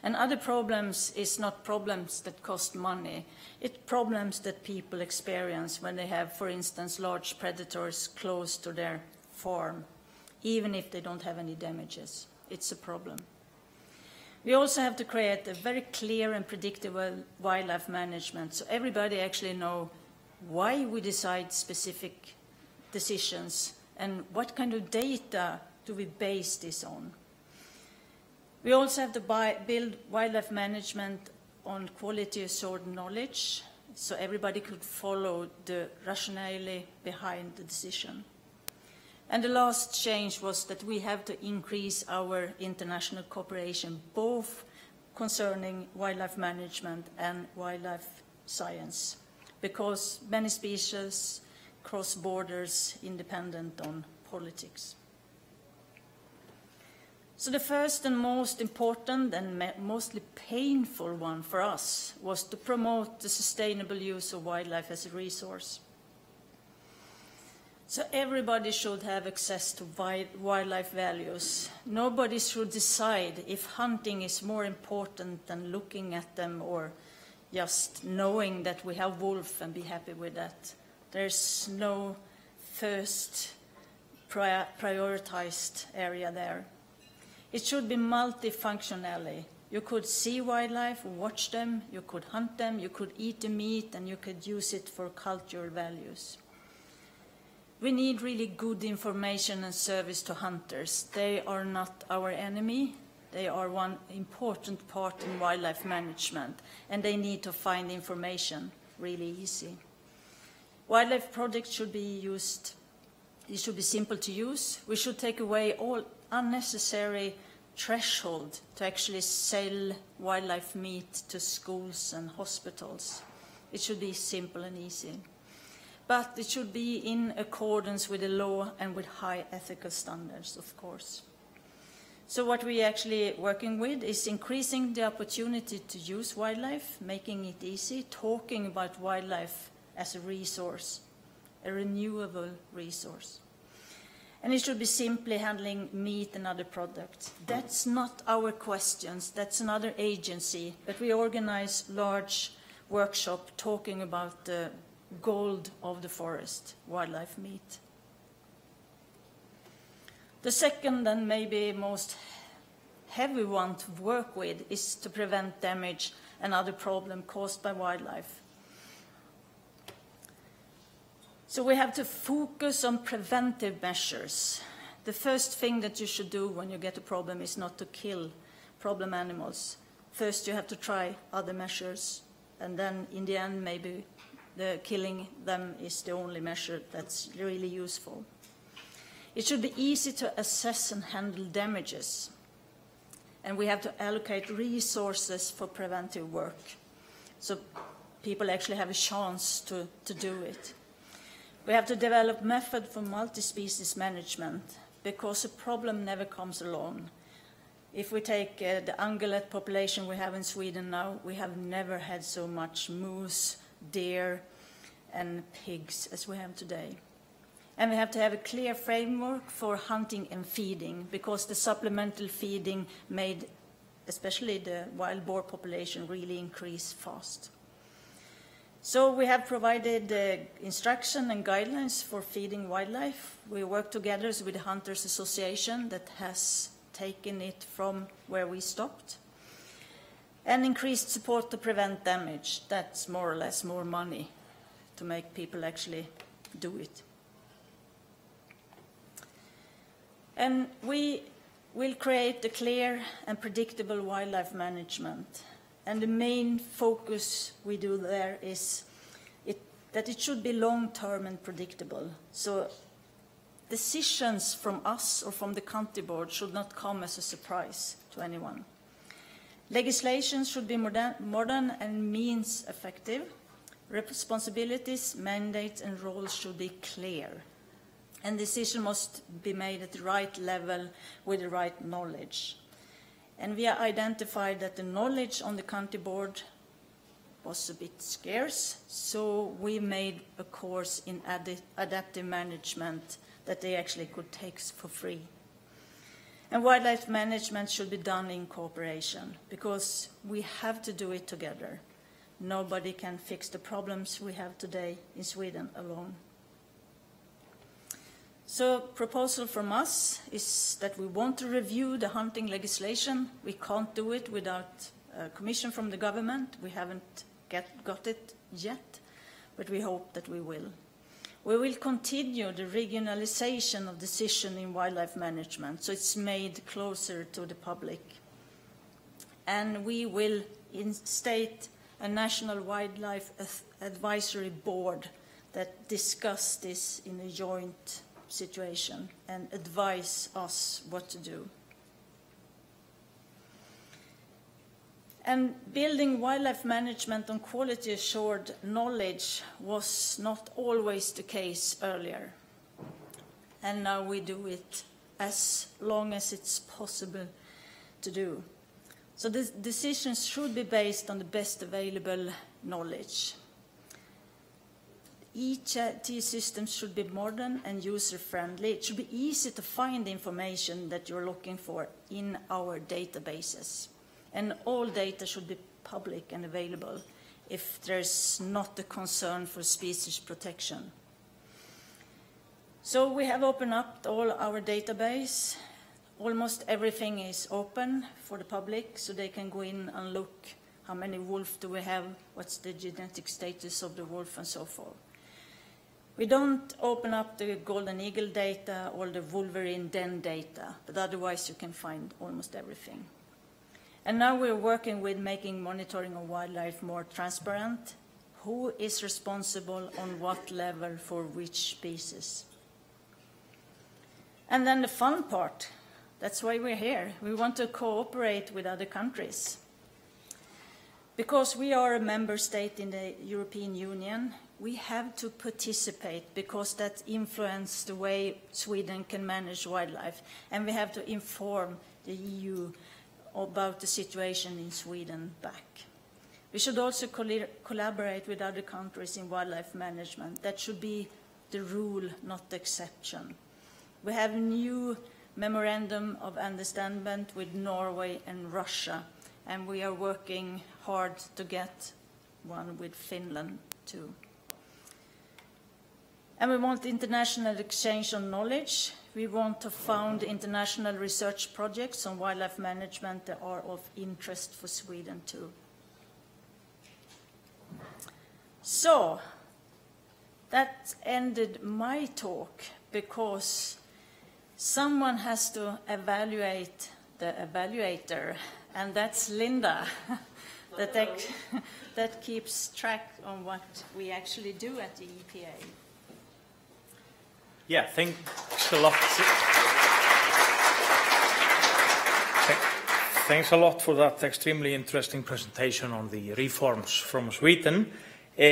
And other problems is not problems that cost money. It's problems that people experience when they have, for instance, large predators close to their farm, even if they don't have any damages. It's a problem. We also have to create a very clear and predictable wildlife management so everybody actually know why we decide specific decisions and what kind of data do we base this on. We also have to buy, build wildlife management on quality assured knowledge so everybody could follow the rationale behind the decision. And the last change was that we have to increase our international cooperation, both concerning wildlife management and wildlife science, because many species cross borders independent on politics. So the first and most important and mostly painful one for us was to promote the sustainable use of wildlife as a resource. So everybody should have access to wildlife values. Nobody should decide if hunting is more important than looking at them or just knowing that we have wolf and be happy with that. There's no first pri- prioritized area there. It should be multifunctionally. You could see wildlife, watch them, you could hunt them, you could eat the meat, and you could use it for cultural values. We need really good information and service to hunters. They are not our enemy. They are one important part in wildlife management, and they need to find information really easy. Wildlife projects should be used, it should be simple to use. We should take away all unnecessary threshold to actually sell wildlife meat to schools and hospitals. It should be simple and easy but it should be in accordance with the law and with high ethical standards, of course. So what we're actually working with is increasing the opportunity to use wildlife, making it easy, talking about wildlife as a resource, a renewable resource. And it should be simply handling meat and other products. That's not our questions, that's another agency, but we organize large workshop talking about the gold of the forest, wildlife meat. The second and maybe most heavy one to work with is to prevent damage and other problems caused by wildlife. So we have to focus on preventive measures. The first thing that you should do when you get a problem is not to kill problem animals. First, you have to try other measures, and then in the end, maybe the killing them is the only measure that's really useful. It should be easy to assess and handle damages. And we have to allocate resources for preventive work so people actually have a chance to, to do it. We have to develop method for multi-species management because a problem never comes alone. If we take uh, the ungulate population we have in Sweden now, we have never had so much moose, deer, and pigs as we have today. And we have to have a clear framework for hunting and feeding because the supplemental feeding made especially the wild boar population really increase fast. So we have provided uh, instruction and guidelines for feeding wildlife. We work together with the Hunters Association that has taken it from where we stopped. And increased support to prevent damage. That's more or less more money to make people actually do it. And we will create a clear and predictable wildlife management. And the main focus we do there is it, that it should be long-term and predictable. So decisions from us or from the county board should not come as a surprise to anyone. Legislation should be modern, modern and means effective. Responsibilities, mandates, and roles should be clear. And decision must be made at the right level with the right knowledge. And we identified that the knowledge on the county board was a bit scarce, so we made a course in adaptive management that they actually could take for free. And wildlife management should be done in cooperation because we have to do it together. Nobody can fix the problems we have today in Sweden alone. So proposal from us is that we want to review the hunting legislation. We can't do it without uh, commission from the government. We haven't get, got it yet, but we hope that we will. We will continue the regionalization of decision in wildlife management, so it's made closer to the public. And we will instate a national wildlife advisory board that discuss this in a joint situation and advise us what to do. And building wildlife management on quality assured knowledge was not always the case earlier. And now we do it as long as it's possible to do. So the decisions should be based on the best available knowledge. Each uh, IT system should be modern and user-friendly. It should be easy to find the information that you're looking for in our databases. And all data should be public and available if there's not a concern for species protection. So we have opened up all our database. Almost everything is open for the public, so they can go in and look how many wolf do we have, what's the genetic status of the wolf, and so forth. We don't open up the golden eagle data or the wolverine den data, but otherwise you can find almost everything. And now we're working with making monitoring of wildlife more transparent. Who is responsible on what level for which species? And then the fun part, that's why we're here. We want to cooperate with other countries. Because we are a member state in the European Union, we have to participate because that influences the way Sweden can manage wildlife. And we have to inform the EU about the situation in Sweden back. We should also collaborate with other countries in wildlife management. That should be the rule, not the exception. We have a new memorandum of understanding with Norway and Russia, and we are working hard to get one with Finland too. And we want international exchange of knowledge. We want to found international research projects on wildlife management that are of interest for Sweden too. So, that ended my talk because someone has to evaluate the evaluator, and that's Linda, that, that keeps track on what we actually do at the EPA.
Yeah, thanks a lot. Thanks a lot for that extremely interesting presentation on the reforms from Sweden. Uh,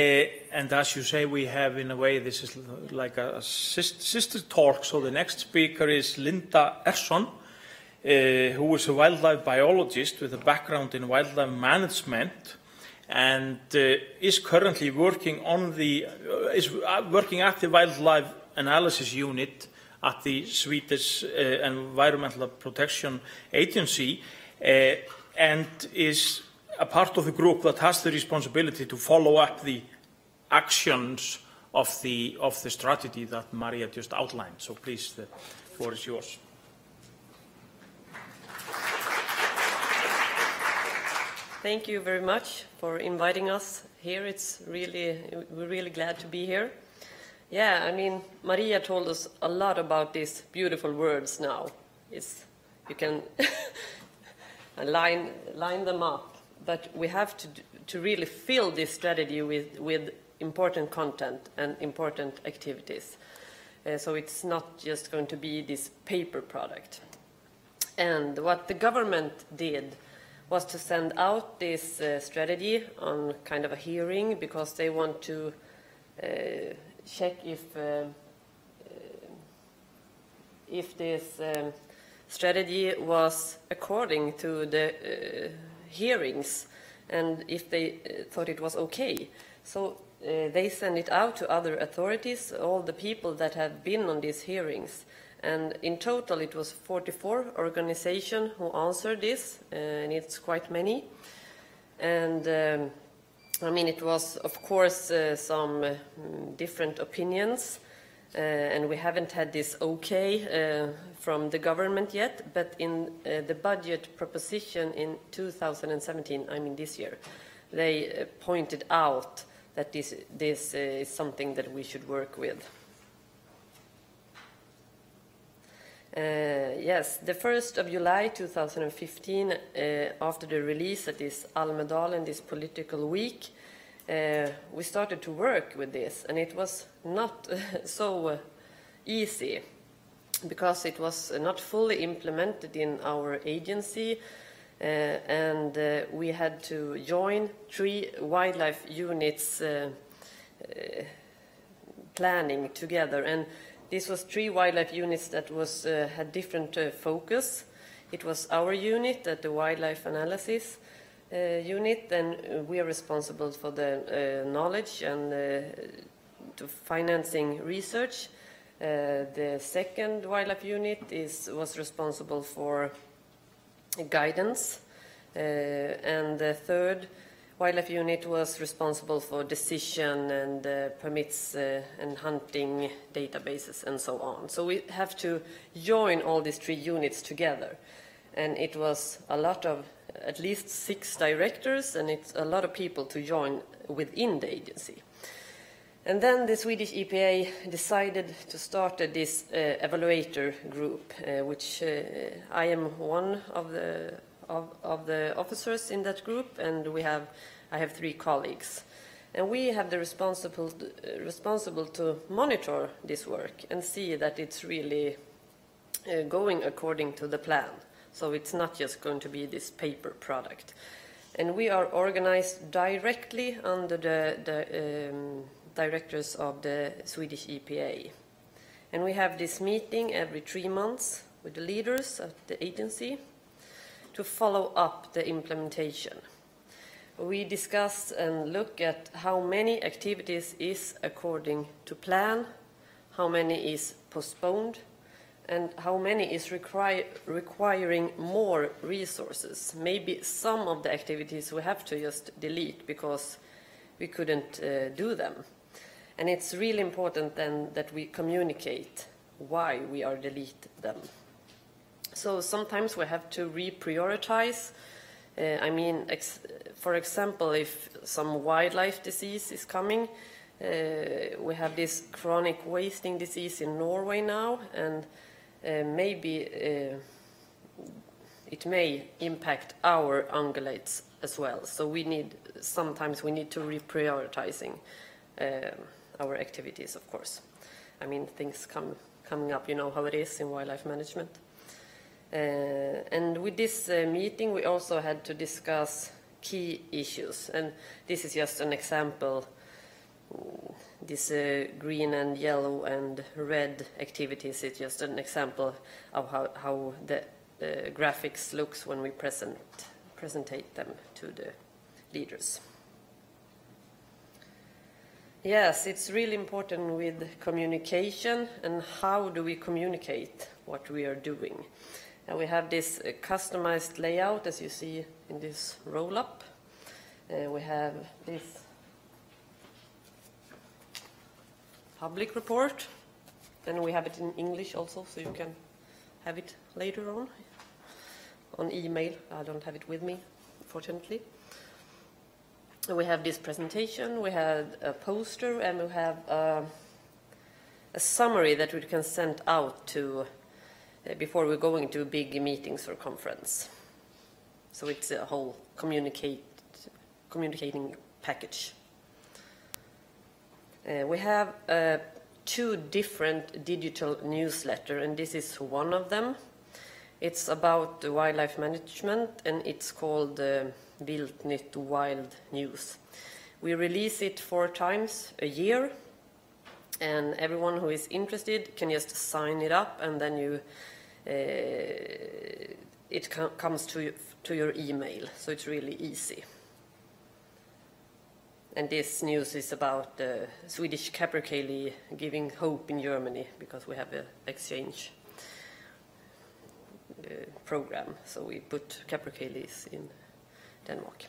and as you say, we have, in a way, this is like a sister talk. So the next speaker is Linda Ersson, uh, who is a wildlife biologist with a background in wildlife management and uh, is currently working on the is uh, working at the wildlife analysis unit at the Swedish uh, Environmental Protection Agency and is a part of the group that has the responsibility to follow up the actions of the, of the strategy that Maria just outlined. So please, the floor is yours.
Thank you very much for inviting us here. It's really, we're really glad to be here. Yeah, I mean, Maria told us a lot about these beautiful words now. It's, you can line, line them up but we have to, to really fill this strategy with, with important content and important activities. Uh, so it's not just going to be this paper product. And what the government did was to send out this uh, strategy on kind of a hearing because they want to uh, check if uh, uh, if this um, strategy was according to the uh, hearings and if they uh, thought it was okay. So uh, they send it out to other authorities, all the people that have been on these hearings. And in total, it was 44 organizations who answered this, uh, and it's quite many. And um, I mean, it was, of course, uh, some uh, different opinions. Uh, and we haven't had this okay uh, from the government yet, but in uh, the budget proposition in 2017, I mean this year, they pointed out that this, this is something that we should work with. Uh, yes, the 1st of July 2015, uh, after the release of this Almedalen, this political week, uh, we started to work with this, and it was not so easy because it was not fully implemented in our agency, uh, and uh, we had to join three wildlife units uh, uh planning together. And this was three wildlife units that was uh, had different focus. It was our unit at the wildlife analysis, uh, unit, and we are responsible for the uh, knowledge and uh, to financing research. Uh, the second wildlife unit is, was responsible for guidance, uh, and the third wildlife unit was responsible for decision and uh, permits uh, and hunting databases and so on. So we have to join all these three units together. And it was a lot of, at least six directors, and it's a lot of people to join within the agency. And then the Swedish EPA decided to start this uh, evaluator group, uh, which uh, I am one of the of, of the officers in that group, and we have I have three colleagues, and we have the responsible uh, responsible to monitor this work and see that it's really uh, going according to the plan. So it's not just going to be this paper product, and we are organized directly under the, the um, directors of the Swedish EPA. And we have this meeting every three months with the leaders of the agency to follow up the implementation. We discuss and look at how many activities is according to plan, how many is postponed, and how many is requiring more resources. Maybe some of the activities we have to just delete because we couldn't uh, do them. And it's really important then that we communicate why we are delete them. So sometimes we have to reprioritize. Uh, I mean, ex for example, if some wildlife disease is coming, uh, we have this chronic wasting disease in Norway now, and uh, maybe uh, it may impact our ungulates as well. So we need sometimes we need to reprioritizing. Um, our activities, of course. I mean, things come coming up, you know how it is in wildlife management. Uh, and with this uh, meeting, we also had to discuss key issues, and this is just an example. This uh, green and yellow and red activities is just an example of how, how the uh, graphics looks when we present presentate them to the leaders. Yes, it's really important with communication and how do we communicate what we are doing. And we have this uh, customized layout as you see in this roll up. Uh, we have this public report and we have it in English also so you can have it later on on email. I don't have it with me, fortunately we have this presentation, we had a poster, and we have a, a summary that we can send out to uh, before we're going to big meetings or conference. So it's a whole communicate, communicating package. Uh, we have uh, two different digital newsletter, and this is one of them. It's about wildlife management, and it's called uh, Viltnytt Wild News. We release it four times a year, and everyone who is interested can just sign it up, and then you uh, it com comes to to your email, so it's really easy. And this news is about the Swedish capercaillie giving hope in Germany because we have an exchange uh, program. So we put capercaillies in Denmark.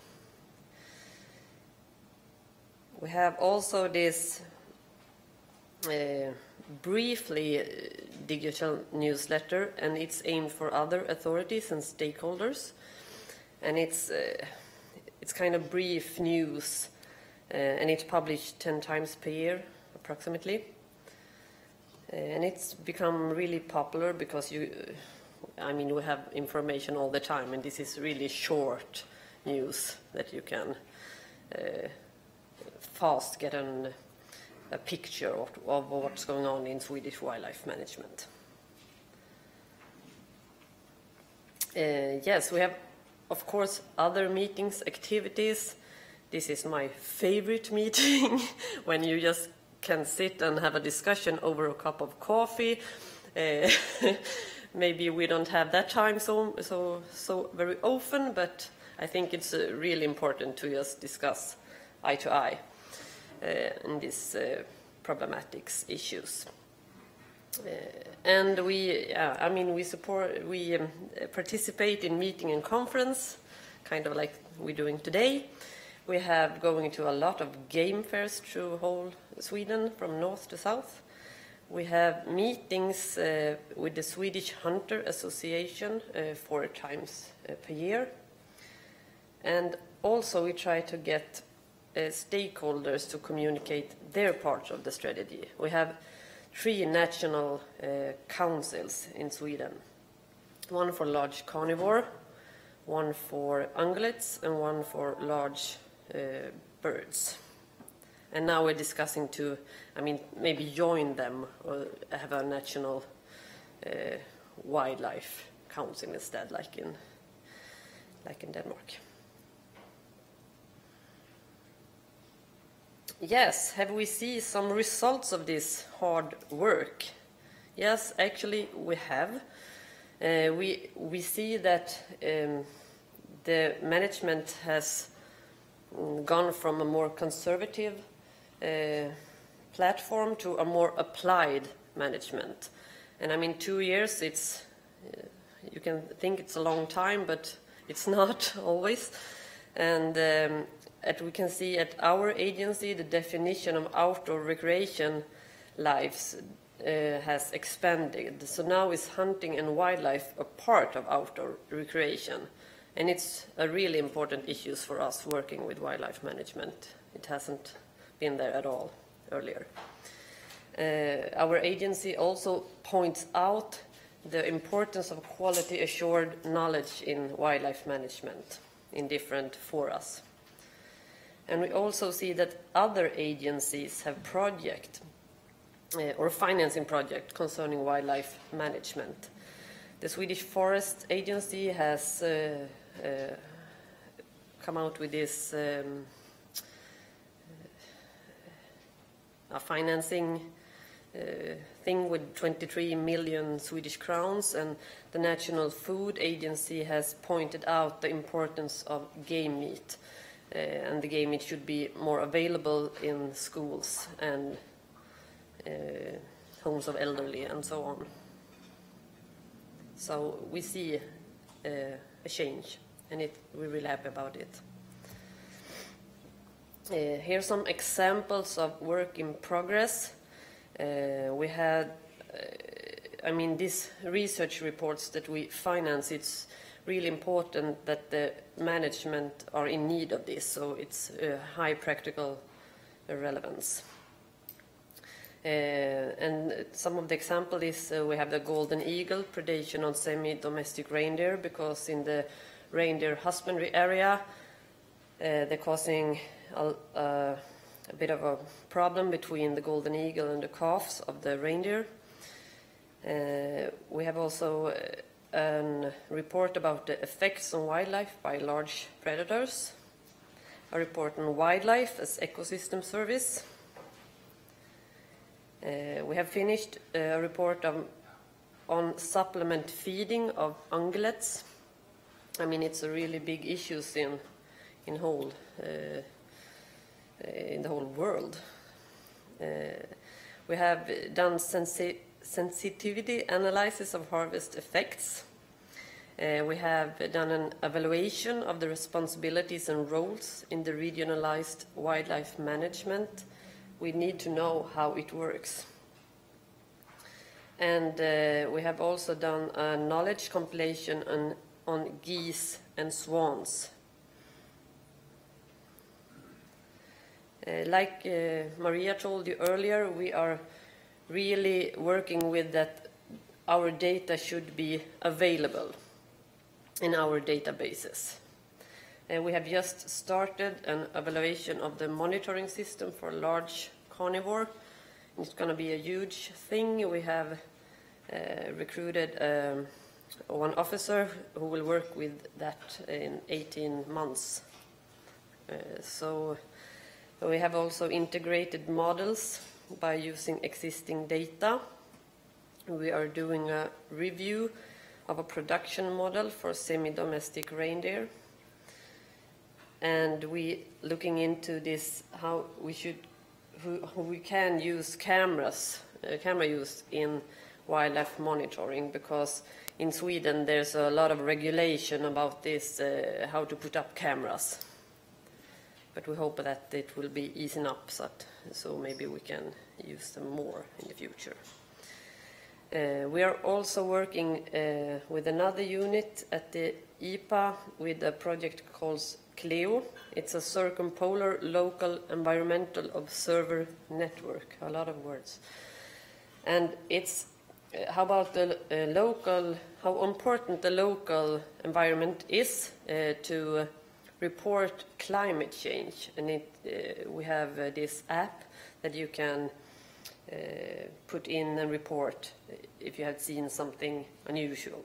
We have also this uh, briefly uh, digital newsletter, and it's aimed for other authorities and stakeholders. And it's, uh, it's kind of brief news, uh, and it's published 10 times per year, approximately. Uh, and it's become really popular because you, I mean, we have information all the time, and this is really short news that you can uh, fast get an, a picture of, of what's going on in Swedish wildlife management. Uh, yes, we have, of course, other meetings, activities. This is my favorite meeting, when you just can sit and have a discussion over a cup of coffee. Uh, maybe we don't have that time so, so, so very often, but I think it's uh, really important to just discuss eye to eye in these uh, problematics issues. Uh, and we, uh, I mean, we support, we um, participate in meeting and conference, kind of like we're doing today. We have going to a lot of game fairs through whole Sweden, from north to south. We have meetings uh, with the Swedish Hunter Association uh, four times uh, per year. And also we try to get uh, stakeholders to communicate their part of the strategy. We have three national uh, councils in Sweden. One for large carnivore, one for ungulates, and one for large uh, birds. And now we're discussing to, I mean, maybe join them or have a national uh, wildlife council instead, like in, like in Denmark. Yes, have we seen some results of this hard work? Yes, actually we have. Uh, we, we see that um, the management has mm, gone from a more conservative uh, platform to a more applied management. And I mean, two years, it's, uh, you can think it's a long time, but it's not always. And um, as we can see at our agency, the definition of outdoor recreation lives uh, has expanded. So now is hunting and wildlife a part of outdoor recreation? And it's a really important issue for us working with wildlife management. It hasn't been there at all earlier. Uh, our agency also points out the importance of quality assured knowledge in wildlife management in different forums. And we also see that other agencies have project uh, or financing project concerning wildlife management. The Swedish Forest Agency has uh, uh, come out with this um, financing thing with 23 million Swedish crowns, and the National Food Agency has pointed out the importance of game meat, and the game it should be more available in schools and uh, homes of elderly and so on. So we see uh, a change, and it, we're really happy about it. Uh, here are some examples of work in progress. Uh, we had, uh, I mean, these research reports that we finance, it's really important that the management are in need of this, so it's uh, high practical relevance. Uh, and some of the example is uh, we have the golden eagle predation on semi-domestic reindeer because in the reindeer husbandry area they're causing a, uh, a bit of a problem between the golden eagle and the calves of the reindeer. Uh, we have also a report about the effects on wildlife by large predators, a report on wildlife as ecosystem service. Uh, we have finished a report of, on supplement feeding of ungulates. I mean, it's a really big issue in, in whole uh, uh, in the whole world. Uh, we have done sensi sensitivity analysis of harvest effects. Uh, we have done an evaluation of the responsibilities and roles in the regionalized wildlife management. We need to know how it works. And uh, we have also done a knowledge compilation on, on geese and swans Uh, like uh, Maria told you earlier, we are really working with that our data should be available in our databases. Uh, we have just started an evaluation of the monitoring system for large carnivore. It's going to be a huge thing. We have uh, recruited um, one officer who will work with that in 18 months. Uh, so we have also integrated models by using existing data. We are doing a review of a production model for semi-domestic reindeer. And we looking into this, how we should who, we can use cameras, uh, camera use in wildlife monitoring because in Sweden there's a lot of regulation about this, uh, how to put up cameras. But we hope that it will be easing up so, so maybe we can use them more in the future. Uh, we are also working uh, with another unit at the IPA with a project called CLEO. It's a circumpolar local environmental observer network. A lot of words. And it's uh, how about the uh, local, how important the local environment is uh, to report climate change. And it, uh, we have uh, this app that you can uh, put in and report if you have seen something unusual.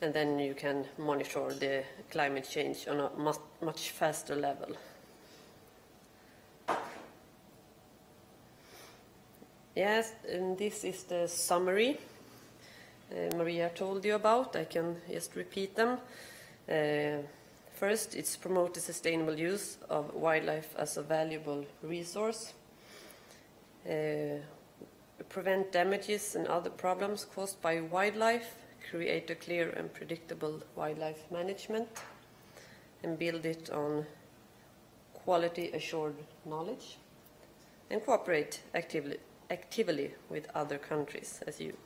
And then you can monitor the climate change on a much, much faster level. Yes, and this is the summary uh, Maria told you about. I can just repeat them. Uh, first, it's promote the sustainable use of wildlife as a valuable resource. Uh, prevent damages and other problems caused by wildlife, create a clear and predictable wildlife management, and build it on quality assured knowledge, and cooperate actively, actively with other countries as you.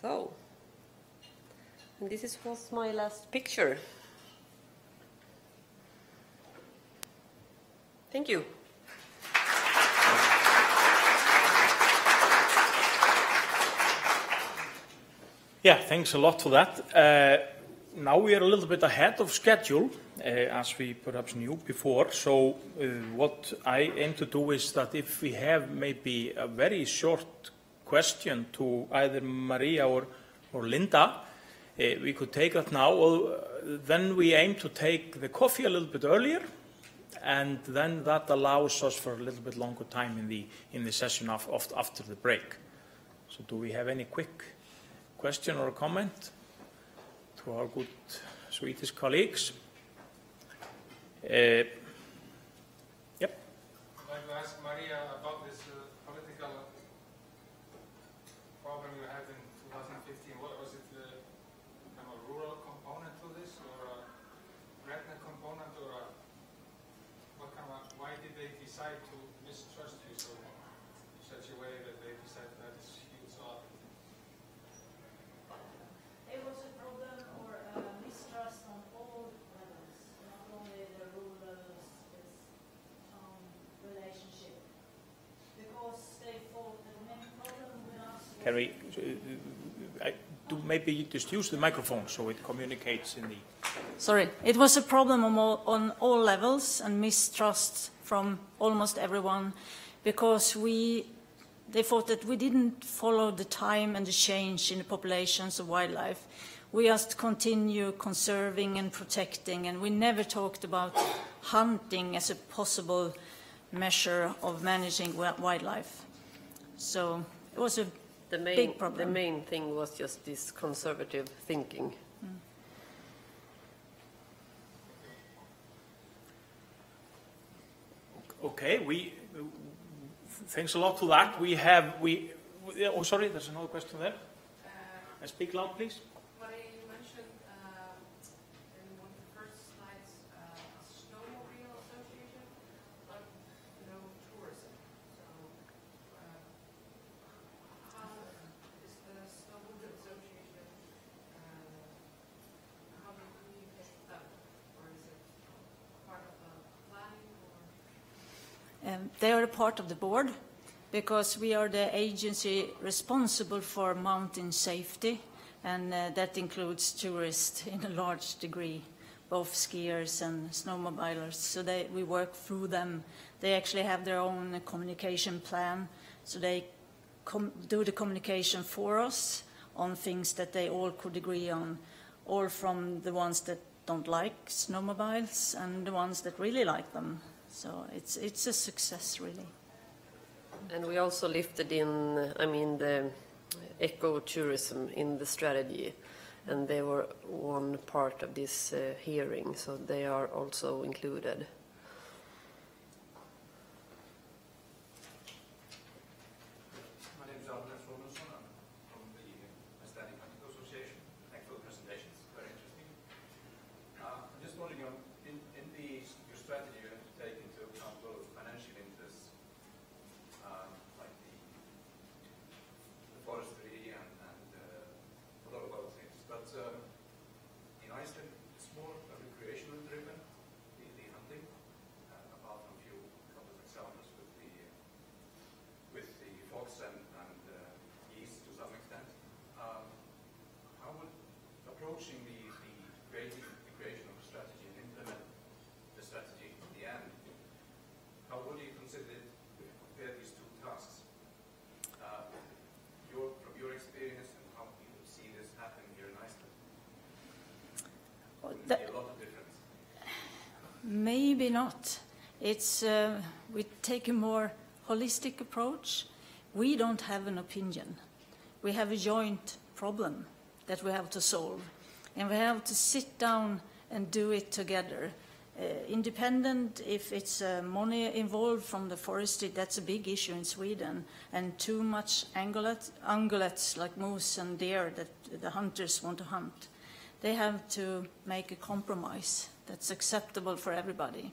So, and this is, was my last picture. Thank you.
Yeah, thanks a lot for that. Uh, now we are a little bit ahead of schedule, uh, as we perhaps knew before. So uh, what I aim to do is that if we have maybe a very short question to either Maria or, or Linda, uh, we could take that now. Well, then we aim to take the coffee a little bit earlier, and then that allows us for a little bit longer time in the, in the session of, of, after the break. So do we have any quick question or comment to our good Swedish colleagues? Uh, yep.
I'd ask Maria about this uh, political problem you had in 2015. What was it, uh, kind of a rural component to this, or a redneck component, or a, what kind of, why did they decide to mistrust you so such a way that they decided that it's huge odds?
It was a problem or a mistrust on all levels, not only the rural um, relationship. Because they thought the main problem with us was
Can uh, I, do maybe just use the microphone so it communicates in the.
Sorry, it was a problem on all, on all levels and mistrust from almost everyone because we, they thought that we didn't follow the time and the change in the populations of wildlife. We just continue conserving and protecting and we never talked about hunting as a possible measure of managing wildlife. So it was a
The main,
Big problem.
the main thing was just this conservative thinking.
Okay, we. Thanks a lot for that. We have we. we- Oh, sorry, there's another question there. Uh, speak loud, please.
What you mentioned um, in one of the first slides, uh, a snowmobile association, but no tourism. So, uh, how is the snowmobile association, uh, how do you communicate with them? Or is it part of the planning or?
Um, They are a part of the board because we are the agency responsible for mountain safety, and uh, that includes tourists in a large degree, both skiers and snowmobilers. So they, we work through them. They actually have their own communication plan, so they do the communication for us on things that they all could agree on, all from the ones that don't like snowmobiles and the ones that really like them. So it's, it's a success, really.
And we also lifted in, I mean, the ecotourism in the strategy. and they were one part of this uh, hearing, so they are also included.
My name is Albert Robinson. I'm from the Icelandic Medical Association. Thanks for the presentations, very interesting. Uh, I'm just wondering, um, in, in the, your strategy, you have to take into account both financial interests, um, like the, the forestry and, and uh, a lot of other things. But um, in Iceland, it's more recreational driven, the, the hunting, uh, apart from a few couple of examples with the with the fox and, and uh, geese to some extent. Um, how would approaching the, the creating the creation of a strategy and implement the strategy in the end, how would you consider it compare these two tasks? Uh, your, from your experience and how you would see this happen here in Iceland?
Well,
Would
that-
there be a lot of difference?
Maybe not. It's, uh, we take a more holistic approach. We don't have an opinion. We have a joint problem that we have to solve. And we have to sit down and do it together. Uh, independent, if it's uh, money involved from the forestry, that's a big issue in Sweden. And too much ungulate, ungulates like moose and deer that the hunters want to hunt. They have to make a compromise that's acceptable for everybody.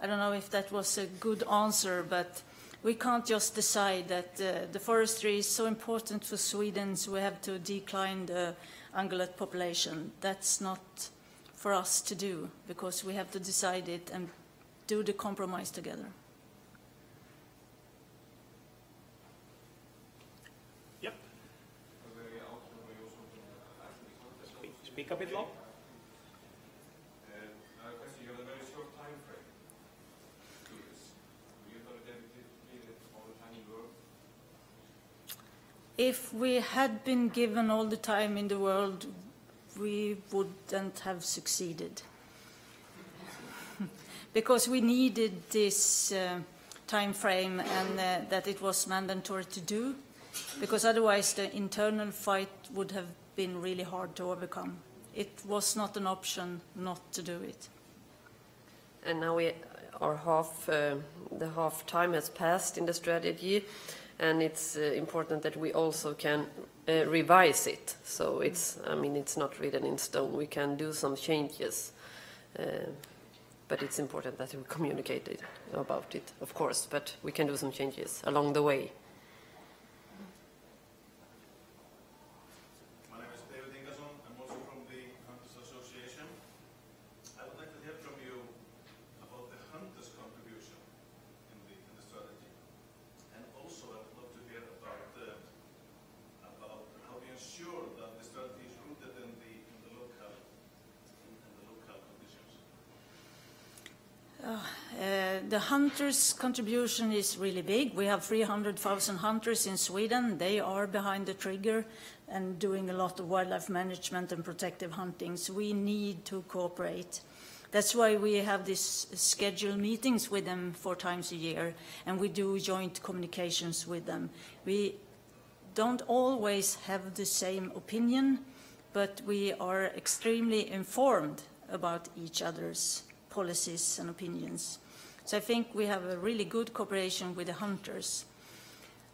I don't know if that was a good answer, but we can't just decide that uh, the forestry is so important for Sweden, so we have to decline the ungulate population. That's not for us to do because we have to decide it and do the compromise together.
Yep. Speak a bit loud.
Uh, question, you have a very short time frame to do this. Will you have a dedicated all the time in the world?
If we had been given all the time in the world, we wouldn't have succeeded. because we needed this uh, time frame and uh, that it was mandatory to do, because otherwise the internal fight would have been really hard to overcome. It was not an option not to do it.
And now we are half, uh, the half time has passed in the strategy, and it's uh, important that we also can uh, revise it. So it's, I mean, it's not written in stone. We can do some changes, uh, but it's important that we communicate it, about it, of course. But we can do some changes along the way.
My name is David Ingason. I'm also from the Hunters Association. I would like to hear from you about the hunters' contribution in the, in the strategy. And also, I would love to hear about, uh, about how we ensure that the strategy is rooted in the, in the local, in, in the local conditions.
Uh, the hunters' contribution is really big. We have 300,000 hunters in Sweden. They are behind the trigger and doing a lot of wildlife management and protective hunting. So we need to cooperate. That's why we have these scheduled meetings with them four times a year, and we do joint communications with them. We don't always have the same opinion, but we are extremely informed about each other's policies and opinions. So I think we have a really good cooperation with the hunters.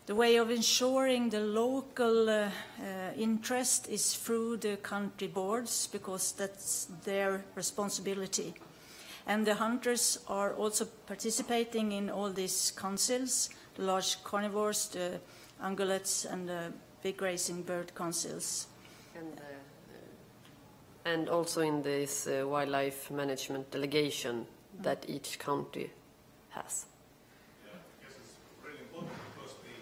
The way of ensuring the local uh, uh, interest is through the country boards because that's their responsibility. And the hunters are also participating in all these councils, the large carnivores, the ungulates, and the big grazing bird councils.
And, uh, and also in this uh, wildlife management delegation that each county has.
Yeah, I guess it's really important because the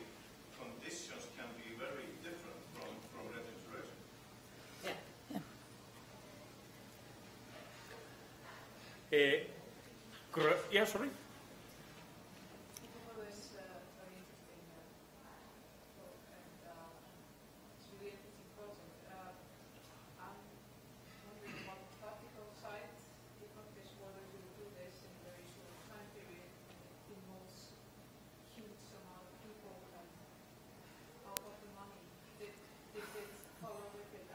conditions can be very different from, from region to region.
Uh, gr- yeah, sorry.
Well, it's uh, very interesting uh, talk and uh, it's really interesting project. Uh, I'm wondering about the practical side, the countries whether you do this in a very short time period and it involves huge amount of people and how about the money? Did, did it follow with it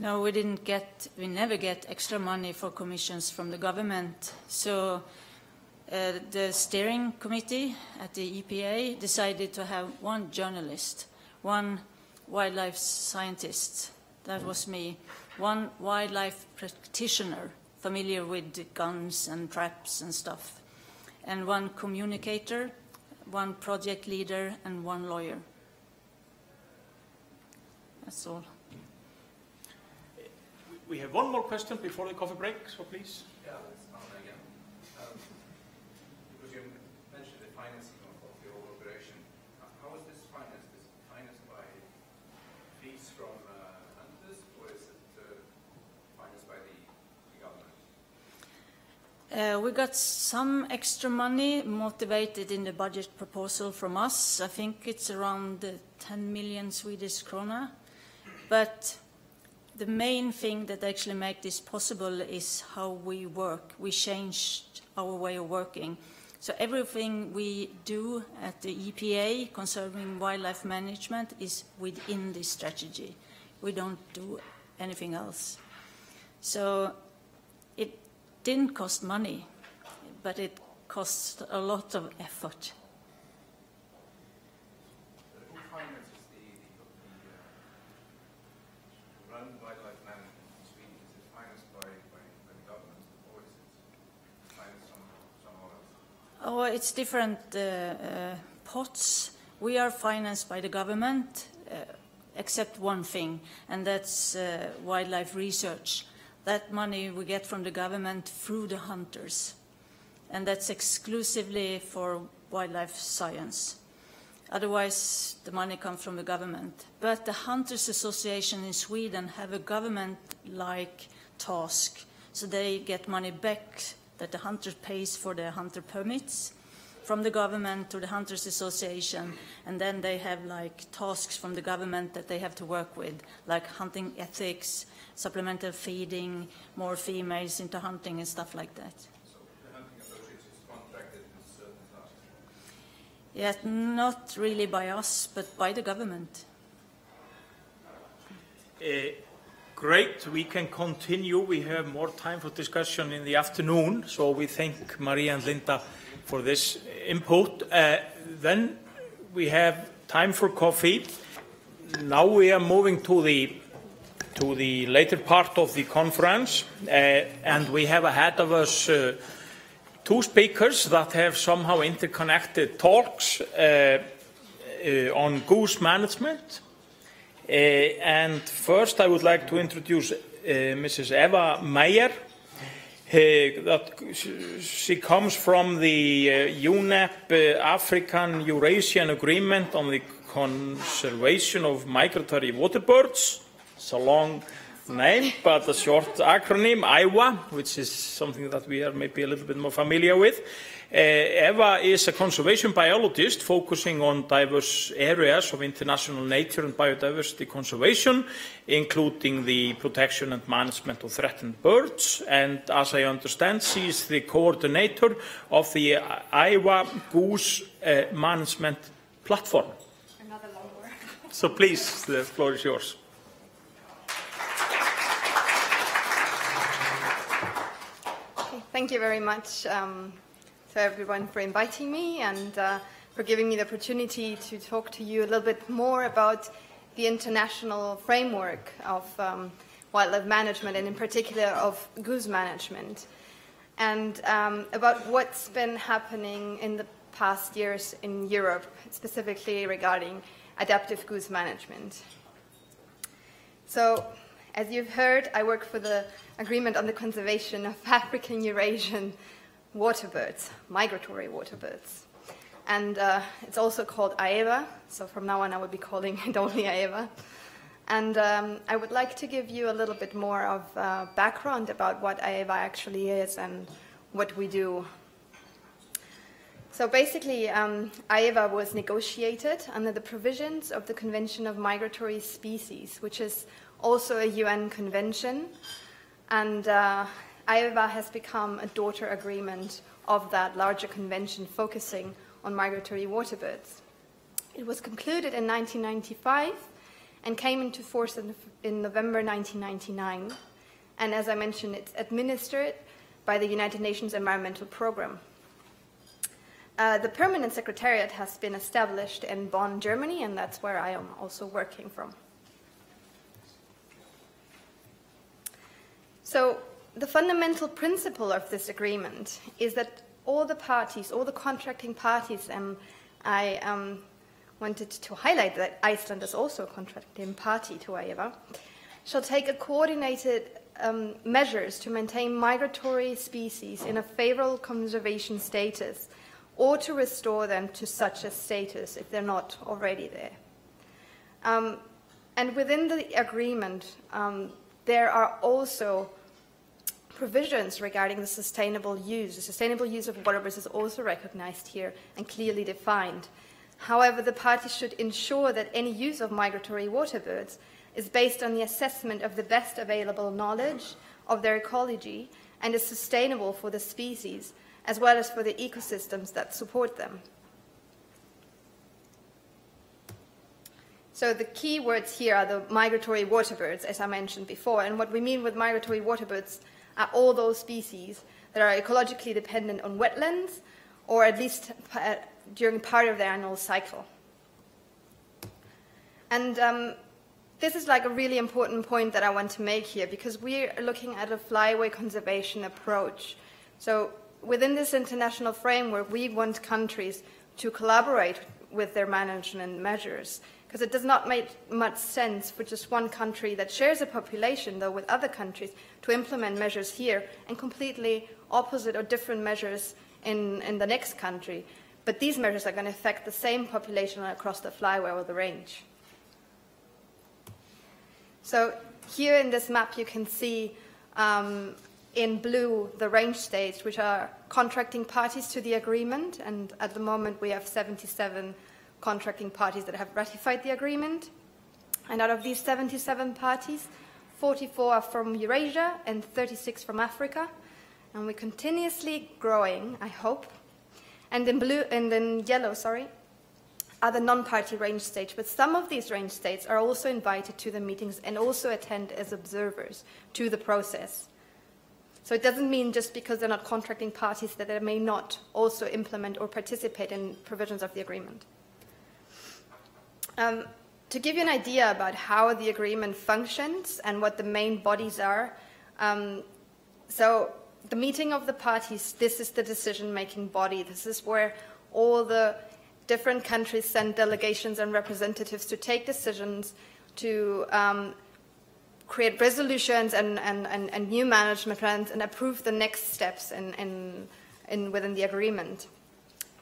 No, we didn't get, we never get extra money for commissions from the government. So uh, the steering committee at the EPA decided to have one journalist, one wildlife scientist, that was me, one wildlife practitioner familiar with guns and traps and stuff, and one communicator, one project leader, and one lawyer. That's all.
We have one more question before the coffee break, so please.
Yeah, it's Anna again. Um, Because you mentioned the financing of of the operation. How is this financed? Is it financed by fees from uh, hunters, or is it uh, financed by the the government?
Uh, we got some extra money motivated in the budget proposal from us. I think it's around uh, 10 million Swedish krona. But the main thing that actually make this possible is how we work. We changed our way of working. So everything we do at the EPA concerning wildlife management is within this strategy. We don't do anything else. So it didn't cost money, but it cost a lot of effort.
But Who finances the, the, the, uh, to run wildlife management in Sweden? Is it financed by, by, by the government, or is it financed some, somewhere else?
Oh, it's different uh, uh, pots. We are financed by the government, uh, except one thing, and that's wildlife research. That money we get from the government through the hunters, and that's exclusively for wildlife science. Otherwise, the money comes from the government. But the Hunters Association in Sweden have a government-like task, so they get money back that the hunter pays for their hunter permits from the government to the Hunters Association, and then they have like tasks from the government that they have to work with, like hunting ethics, supplemental feeding, more females into hunting and stuff like that.
So the hunting associates is contracted with certain tasks.
Yet not really by us, but by the government.
Uh, Great, we can continue. We have more time for discussion in the afternoon, so we thank Maria and Linda for this input. Uh, Then we have time for coffee. Now we are moving to the to the later part of the conference, uh, and we have ahead of us uh, two speakers that have somehow interconnected talks uh, uh, on goose management. Uh, and first, I would like to introduce uh, Mrs. Eva Meyer. Uh, that she comes from the UNEP African Eurasian Agreement on the Conservation of Migratory Water Birds. It's a long name, but a short acronym, AEWA, which is something that we are maybe a little bit more familiar with. Uh, Eva is a conservation biologist focusing on diverse areas of international nature and biodiversity conservation, including the protection and management of threatened birds. And as I understand, she is the coordinator of the AEWA Goose uh, Management Platform.
Another long word.
So please, the floor is yours.
Okay, thank you very much um, everyone for inviting me and uh, for giving me the opportunity to talk to you a little bit more about the international framework of um, wildlife management and in particular of goose management and um, about what's been happening in the past years in Europe, specifically regarding adaptive goose management. So, as you've heard, I work for the Agreement on the Conservation of African Eurasian Waterbirds, migratory waterbirds. And uh, it's also called AEWA, so from now on I will be calling it only AEWA. And um, I would like to give you a little bit more of uh, background about what AEWA actually is and what we do. So basically, um, AEWA was negotiated under the provisions of the Convention of Migratory Species, which is also a UN convention. And uh, AEWA has become a daughter agreement of that larger convention focusing on migratory waterbirds. It was concluded in 1995, and came into force in, in November 1999. And as I mentioned, it's administered by the United Nations Environmental Programme. Uh, the permanent secretariat has been established in Bonn, Germany, and that's where I am also working from. So, the fundamental principle of this agreement is that all the parties, all the contracting parties, and I um, wanted to highlight that Iceland is also a contracting party to AEWA, shall take a coordinated um, measures to maintain migratory species in a favorable conservation status or to restore them to such a status if they're not already there. Um, and within the agreement, um, there are also provisions regarding the sustainable use. The sustainable use of waterbirds is also recognized here and clearly defined. However, the parties should ensure that any use of migratory waterbirds is based on the assessment of the best available knowledge of their ecology and is sustainable for the species as well as for the ecosystems that support them. So the key words here are the migratory waterbirds, as I mentioned before. And what we mean with migratory waterbirds are all those species that are ecologically dependent on wetlands or at least uh, during part of their annual cycle. And um, this is like a really important point that I want to make here because we're looking at a flyway conservation approach. So within this international framework, we want countries to collaborate with their management measures because it does not make much sense for just one country that shares a population, though, with other countries to implement measures here and completely opposite or different measures in, in the next country. But these measures are going to affect the same population across the flyway or the range. So here in this map, you can see um, in blue the range states, which are contracting parties to the agreement. And at the moment, we have 77 contracting parties that have ratified the agreement. And out of these 77 parties, 44 are from Eurasia and 36 from Africa. And we're continuously growing, I hope. And in blue and in yellow, sorry, are the non-party range states. But some of these range states are also invited to the meetings and also attend as observers to the process. So it doesn't mean just because they're not contracting parties that they may not also implement or participate in provisions of the agreement. Um, to give you an idea about how the agreement functions and what the main bodies are, um, so the meeting of the parties, this is the decision-making body. This is where all the different countries send delegations and representatives to take decisions, to um, create resolutions and, and, and, and, new management plans, and approve the next steps in, in, in within the agreement.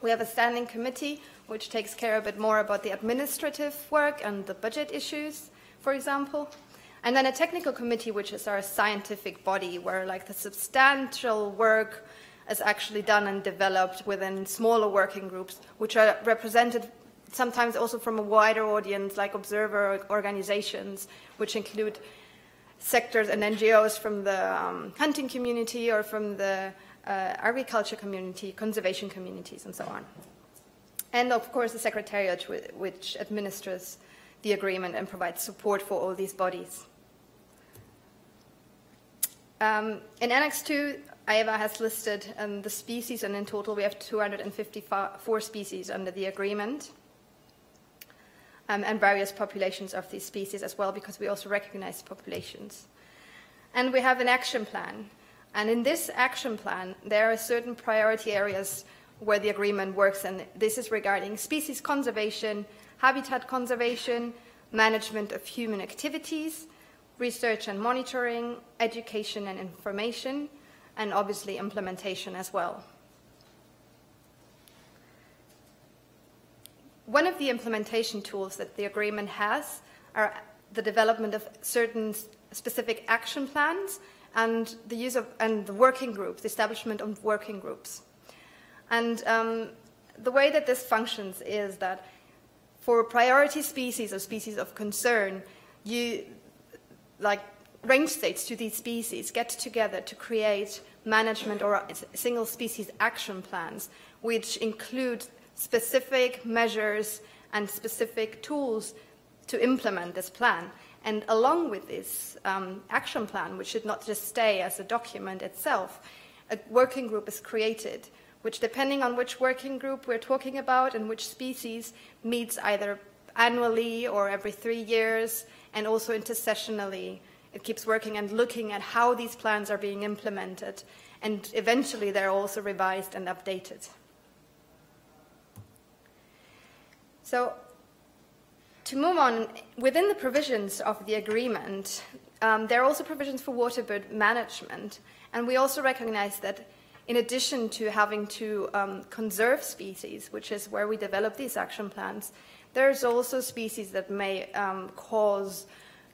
We have a standing committee which takes care a bit more about the administrative work and the budget issues, for example. And then a technical committee, which is our scientific body, where like the substantial work is actually done and developed within smaller working groups, which are represented sometimes also from a wider audience, like observer organizations, which include sectors and NGOs from the um, hunting community or from the uh, agriculture community, conservation communities, and so on and of course the Secretariat, which administers the agreement and provides support for all these bodies. Um, in Annex 2, AEWA has listed um, the species, and in total we have 254 species under the agreement, um, and various populations of these species as well, because we also recognize populations. And we have an action plan. And in this action plan, there are certain priority areas where the agreement works, and this is regarding species conservation, habitat conservation, management of human activities, research and monitoring, education and information, and obviously implementation as well. One of the implementation tools that the agreement has are the development of certain specific action plans and the use of and the working groups, the establishment of working groups. And um, the way that this functions is that for priority species or species of concern, you, like range states to these species, get together to create management or single species action plans, which include specific measures and specific tools to implement this plan. And along with this um, action plan, which should not just stay as a document itself, a working group is created, which, depending on which working group we're talking about and which species, meets either annually or every three years, and also intersessionally. It keeps working and looking at how these plans are being implemented, and eventually they're also revised and updated. So, to move on, within the provisions of the agreement, um, there are also provisions for waterbird management, and we also recognize that in addition to having to um, conserve species, which is where we develop these action plans, there's also species that may um, cause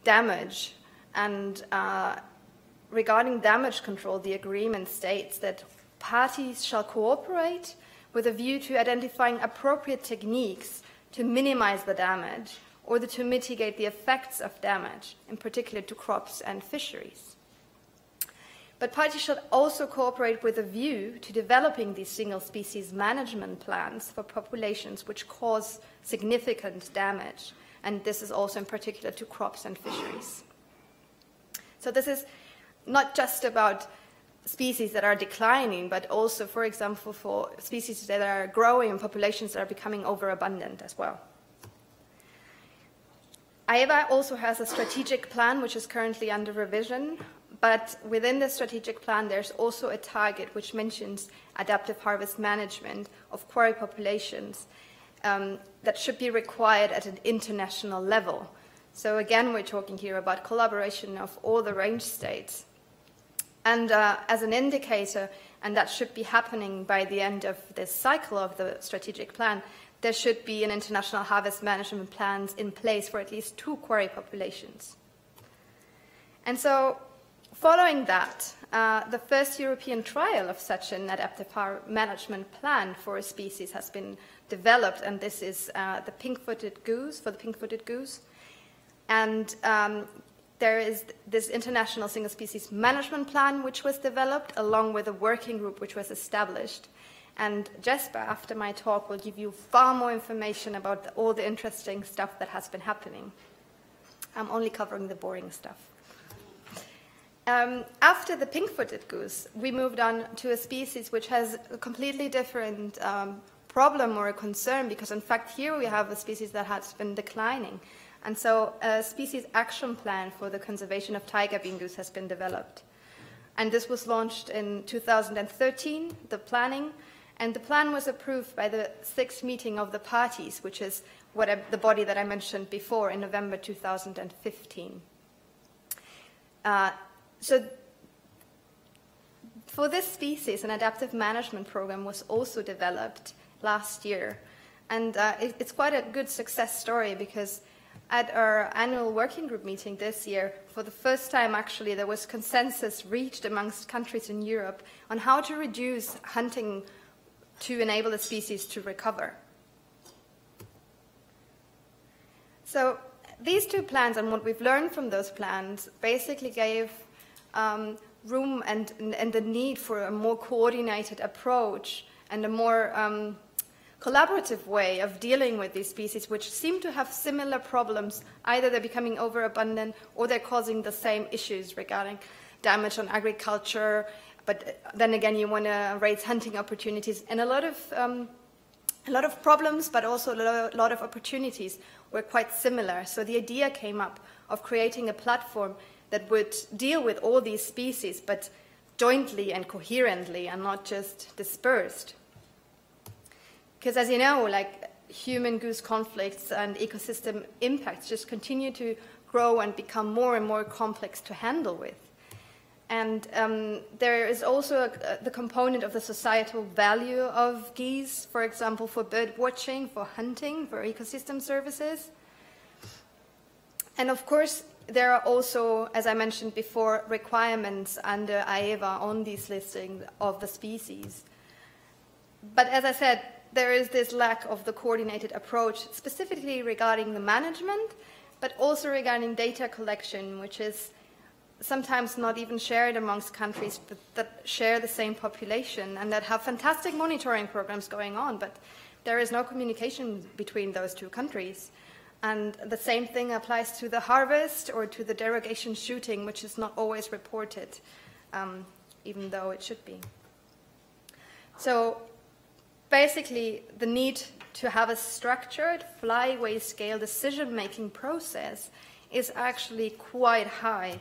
damage. And uh, regarding damage control, the agreement states that parties shall cooperate with a view to identifying appropriate techniques to minimize the damage or the, to mitigate the effects of damage, in particular to crops and fisheries. But parties should also cooperate with a view to developing these single species management plans for populations which cause significant damage, and this is also in particular to crops and fisheries. So this is not just about species that are declining, but also, for example, for species that are growing and populations that are becoming overabundant as well. AEWA also has a strategic plan which is currently under revision, but within the strategic plan, there's also a target which mentions adaptive harvest management of quarry populations um, that should be required at an international level. So again, we're talking here about collaboration of all the range states. And uh, as an indicator, and that should be happening by the end of this cycle of the strategic plan, there should be an international harvest management plans in place for at least two quarry populations. And so, following that, uh, the first European trial of such an adaptive management plan for a species has been developed, and this is uh, the pink-footed goose, for the pink-footed goose. And um, there is this international single species management plan which was developed along with a working group which was established. And Jesper, after my talk, will give you far more information about the, all the interesting stuff that has been happening. I'm only covering the boring stuff. Um, after the pink-footed goose, we moved on to a species which has a completely different um, problem or a concern because, in fact, here we have a species that has been declining. And so a species action plan for the conservation of taiga bean has been developed. And this was launched in 2013, the planning, and the plan was approved by the sixth meeting of the parties, which is what I, the body that I mentioned before in November 2015. Uh, so for this species, an adaptive management program was also developed last year. And uh, it, it's quite a good success story because at our annual working group meeting this year, for the first time actually, there was consensus reached amongst countries in Europe on how to reduce hunting to enable the species to recover. So these two plans and what we've learned from those plans basically gave um, room and, and the need for a more coordinated approach and a more um, collaborative way of dealing with these species, which seem to have similar problems. Either they're becoming overabundant or they're causing the same issues regarding damage on agriculture. But then again, you want to raise hunting opportunities and a lot of um, a lot of problems, but also a lot of opportunities were quite similar. So the idea came up of creating a platform that would deal with all these species, but jointly and coherently, and not just dispersed. Because as you know, like human goose conflicts and ecosystem impacts just continue to grow and become more and more complex to handle with. And um, there is also a, the component of the societal value of geese, for example, for bird watching, for hunting, for ecosystem services. And of course, there are also, as I mentioned before, requirements under AEWA on these listings of the species. But as I said, there is this lack of the coordinated approach, specifically regarding the management, but also regarding data collection, which is sometimes not even shared amongst countries that share the same population and that have fantastic monitoring programs going on, but there is no communication between those two countries. And the same thing applies to the harvest or to the derogation shooting, which is not always reported, um, even though it should be. So basically, the need to have a structured flyway scale decision making process is actually quite high.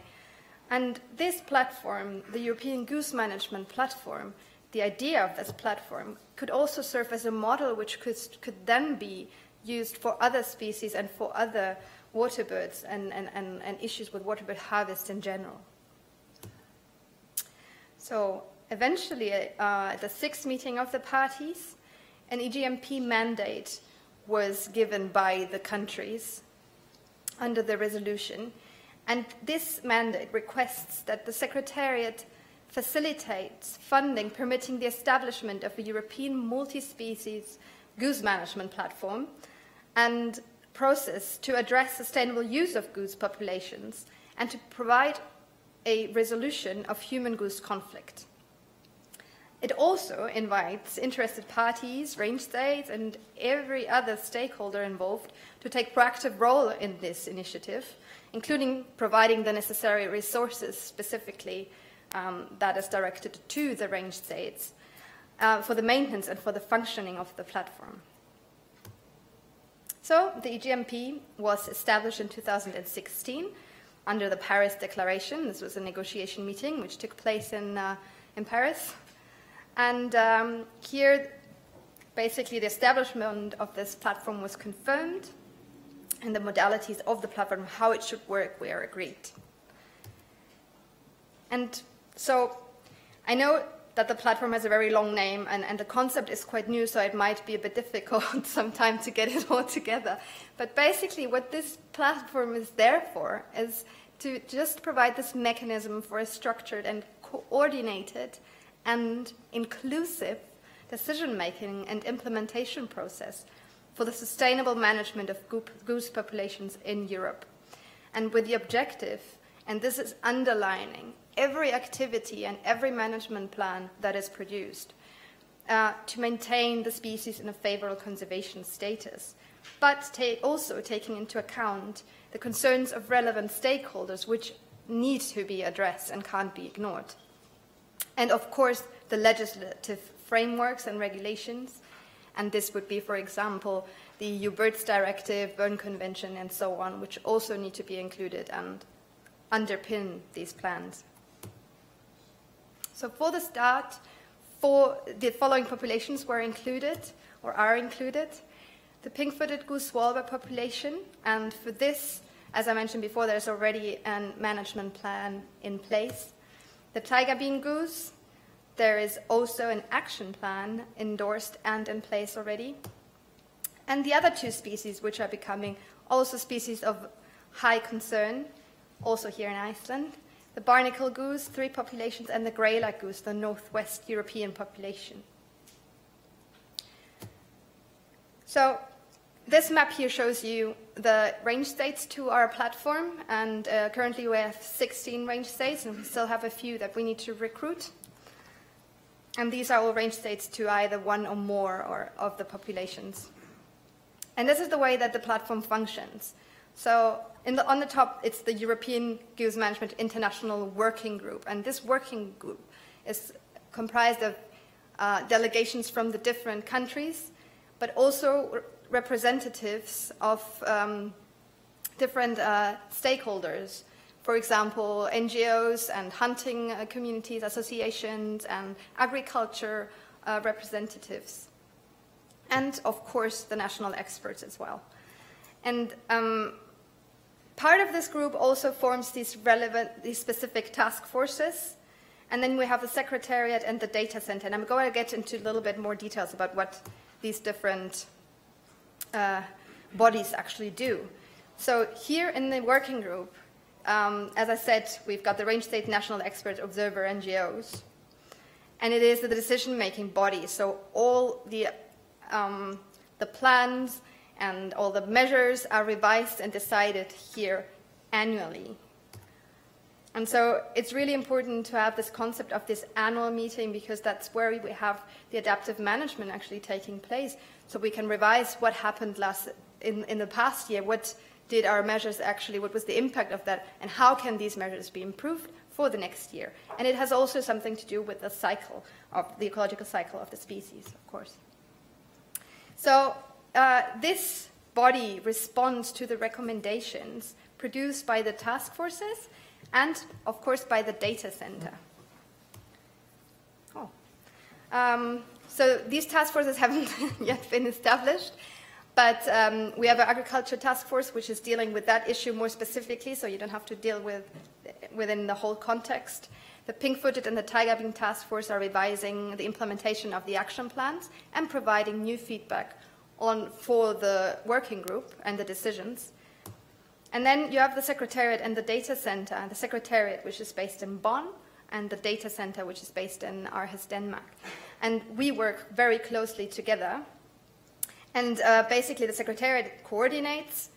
And this platform, the European Goose Management Platform, the idea of this platform could also serve as a model which could, could then be used for other species and for other water birds and, and, and, and issues with water bird harvest in general. So eventually, uh, at the sixth meeting of the parties, an EGMP mandate was given by the countries under the resolution. And this mandate requests that the Secretariat facilitates funding permitting the establishment of a European multi-species goose management platform and process to address sustainable use of goose populations and to provide a resolution of human goose conflict. It also invites interested parties, range states, and every other stakeholder involved to take proactive role in this initiative, including providing the necessary resources specifically um, that is directed to the range states uh, for the maintenance and for the functioning of the platform. So the EGMP was established in 2016 under the Paris Declaration. This was a negotiation meeting which took place in, uh, in Paris. And um, here, basically, the establishment of this platform was confirmed, and the modalities of the platform, how it should work, were agreed. And so I know that the platform has a very long name and, and the concept is quite new, so it might be a bit difficult sometimes to get it all together. But basically, what this platform is there for is to just provide this mechanism for a structured and coordinated and inclusive decision making and implementation process for the sustainable management of goose populations in Europe. And with the objective, and this is underlining every activity and every management plan that is produced uh, to maintain the species in a favorable conservation status, but ta also taking into account the concerns of relevant stakeholders which need to be addressed and can't be ignored. And of course, the legislative frameworks and regulations, and this would be, for example, the EU Birds Directive, Berne Convention, and so on, which also need to be included and underpin these plans. So for the start, for the following populations were included or are included. The pink-footed goose svalbard population, and for this, as I mentioned before, there's already a management plan in place. The taiga bean goose, there is also an action plan endorsed and in place already. And the other two species, which are becoming also species of high concern, also here in Iceland, the barnacle goose, three populations, and the grey-lag goose, the northwest European population. So this map here shows you the range states to our platform, and uh, currently we have 16 range states, and we still have a few that we need to recruit. And these are all range states to either one or more or of the populations. And this is the way that the platform functions. So the, on the top, it's the European Goose Management International Working Group. And this working group is comprised of uh, delegations from the different countries, but also representatives of um, different uh, stakeholders. For example, NGOs and hunting uh, communities, associations, and agriculture uh, representatives. And, of course, the national experts as well. And um, part of this group also forms these relevant, these specific task forces. And then we have the secretariat and the data center. And I'm going to get into a little bit more details about what these different uh, bodies actually do. So here in the working group, um, as I said, we've got the Range State National Expert Observer NGOs. And it is the decision-making body. So all the, um, the plans and all the measures are revised and decided here annually. And so it's really important to have this concept of this annual meeting because that's where we have the adaptive management actually taking place. So we can revise what happened last in, in the past year, what did our measures actually, what was the impact of that, and how can these measures be improved for the next year? And it has also something to do with the cycle of the ecological cycle of the species, of course. So uh, this body responds to the recommendations produced by the task forces and, of course, by the data center. Oh. Um, so these task forces haven't yet been established, but um, we have an agriculture task force which is dealing with that issue more specifically, so you don't have to deal with within the whole context. The pink-footed and the taiga bean task force are revising the implementation of the action plans and providing new feedback on for the working group and the decisions. And then you have the Secretariat and the Data Center, the Secretariat, which is based in Bonn, and the Data Center, which is based in Aarhus, Denmark. And we work very closely together. And uh, basically, the Secretariat coordinates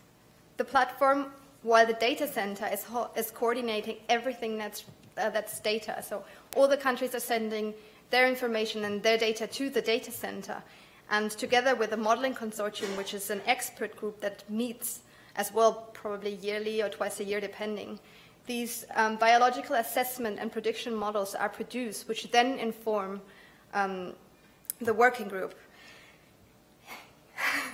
the platform while the Data Center is, is coordinating everything that's, uh, that's data. So all the countries are sending their information and their data to the Data Center. And together with the Modeling Consortium, which is an expert group that meets as well, probably yearly or twice a year, depending. These um, biological assessment and prediction models are produced, which then inform um, the working group.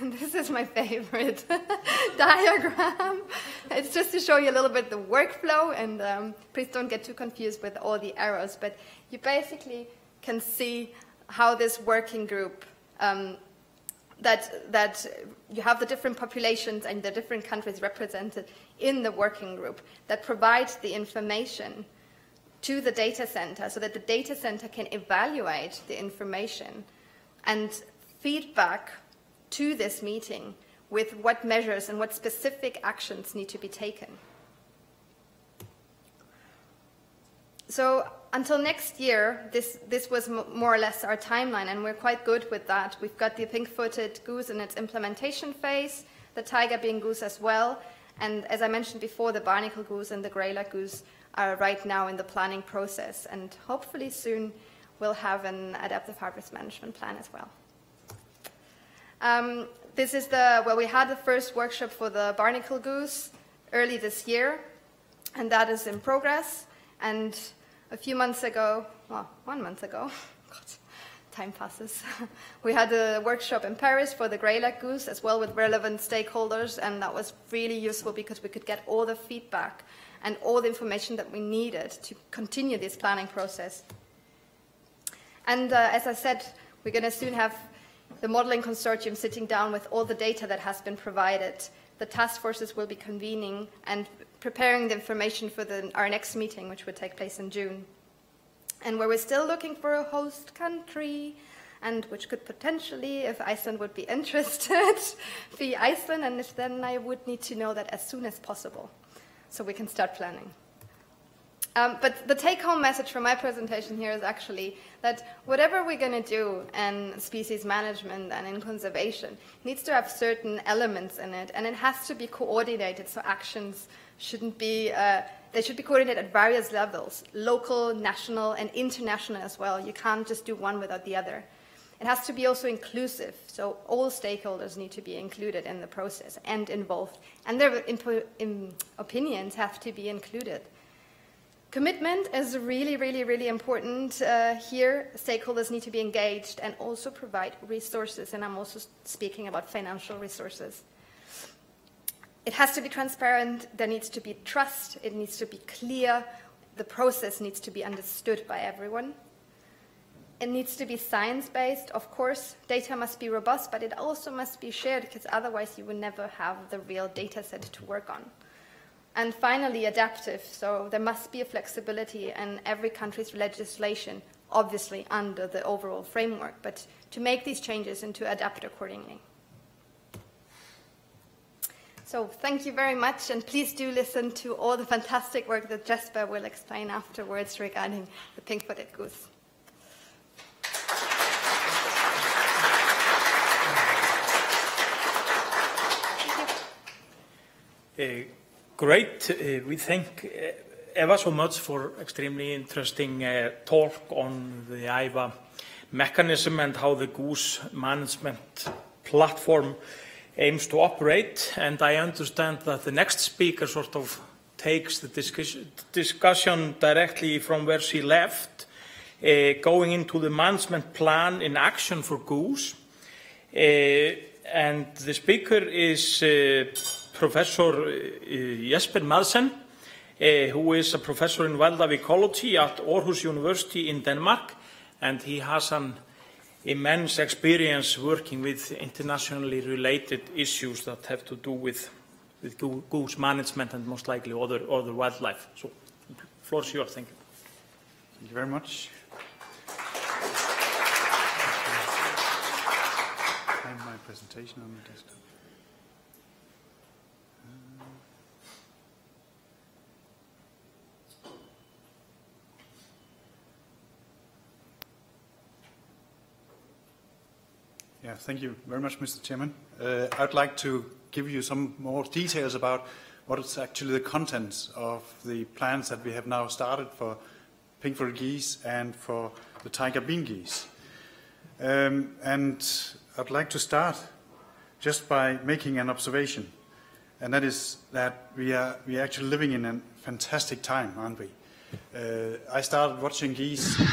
this is my favorite diagram. It's just to show you a little bit the workflow, and um, please don't get too confused with all the arrows, but you basically can see how this working group um, that, that you have the different populations and the different countries represented in the working group that provide the information to the data center so that the data center can evaluate the information and feedback to this meeting with what measures and what specific actions need to be taken. So until next year, this, this was more or less our timeline, and we're quite good with that. We've got the pink-footed goose in its implementation phase, the taiga bean goose as well, and as I mentioned before, the barnacle goose and the greylag goose are right now in the planning process, and hopefully soon we'll have an adaptive harvest management plan as well. Um, this is the, well, we had the first workshop for the barnacle goose early this year, and that is in progress, and a few months ago, well, one month ago, God, time passes, we had a workshop in Paris for the greylag goose as well with relevant stakeholders, and that was really useful because we could get all the feedback and all the information that we needed to continue this planning process. And uh, as I said, we're going to soon have the modeling consortium sitting down with all the data that has been provided. The task forces will be convening and preparing the information for the, our next meeting, which would take place in June. And where we're still looking for a host country, and which could potentially, if Iceland would be interested, be Iceland, and if then I would need to know that as soon as possible, so we can start planning. Um, but the take-home message from my presentation here is actually that whatever we're going to do in species management and in conservation needs to have certain elements in it, and it has to be coordinated so actions shouldn't be, uh, they should be coordinated at various levels, local, national, and international as well. You can't just do one without the other. It has to be also inclusive, so all stakeholders need to be included in the process and involved, and their opinions have to be included. Commitment is really, really, really important uh, here. Stakeholders need to be engaged and also provide resources, and I'm also speaking about financial resources. It has to be transparent, there needs to be trust, it needs to be clear, the process needs to be understood by everyone. It needs to be science-based, of course. Data must be robust, but it also must be shared because otherwise you will never have the real data set to work on. And finally, adaptive. So there must be a flexibility in every country's legislation, obviously under the overall framework, but to make these changes and to adapt accordingly. So thank you very much, and please do listen to all the fantastic work that Jesper will explain afterwards regarding the pink-footed goose.
Great. Uh, we thank uh, Eva so much for extremely interesting talk on the AEWA mechanism and how the goose management platform aims to operate. And I understand that the next speaker sort of takes the discussion, discussion directly from where she left, uh, going into the management plan in action for goose. Uh, and the speaker is uh, Professor uh, Jesper Madsen, uh, who is a professor in wildlife ecology at Aarhus University in Denmark, and he has an immense experience working with internationally related issues that have to do with, with goose management and most likely other, other wildlife. So, the floor is yours. Thank you.
Thank you very much. I have my presentation on the desktop. Yeah, thank you very much, Mr. Chairman. Uh, I'd like to give you some more details about what is actually the contents of the plans that we have now started for pink-footed geese and for the taiga bean geese. Um, and I'd like to start just by making an observation, and that is that we are, we are actually living in a fantastic time, aren't we? Uh, I started watching geese uh,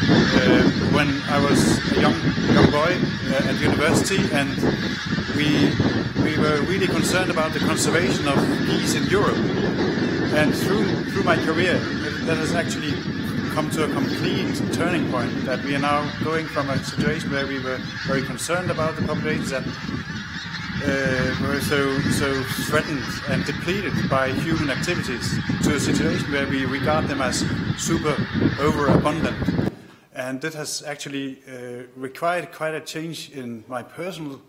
when I was a young, young boy uh, at university, and we, we were really concerned about the conservation of geese in Europe. And through, through my career, that has actually come to a complete turning point that we are now going from a situation where we were very concerned about the populations uh, were so, so threatened and depleted by human activities to a situation where we regard them as super overabundant. And that has actually uh, required quite a change in my personal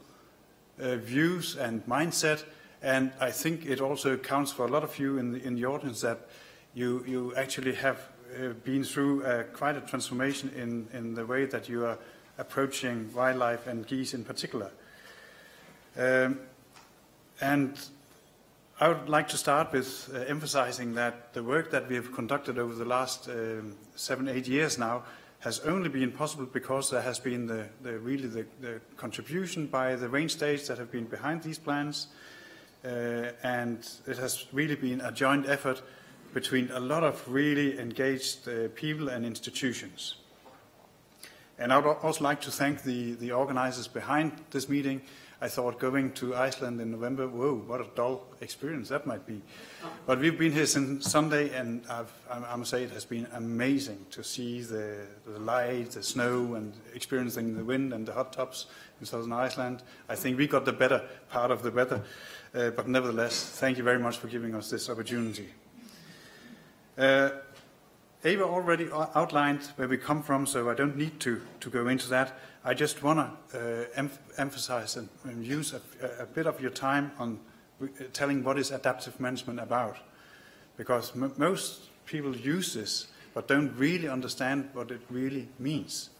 uh, views and mindset. And I think it also counts for a lot of you in the, in the audience that you, you actually have uh, been through uh, quite a transformation in, in the way that you are approaching wildlife and geese in particular. Um, and I would like to start with uh, emphasizing that the work that we have conducted over the last um, seven, eight years now has only been possible because there has been the, the really the, the, contribution by the range states that have been behind these plans, uh, and it has really been a joint effort between a lot of really engaged uh, people and institutions. And I would also like to thank the, the organizers behind this meeting. I thought going to Iceland in November, whoa, what a dull experience that might be. But we've been here since Sunday, and I've, I must say it has been amazing to see the, the light, the snow, and experiencing the wind and the hot tubs in southern Iceland. I think we got the better part of the weather. Uh, but nevertheless, thank you very much for giving us this opportunity. Uh, Eva already outlined where we come from, so I don't need to, to go into that. I just want to uh, em emphasize and, and use a, a, bit of your time on telling what is adaptive management about. Because most people use this, but don't really understand what it really means.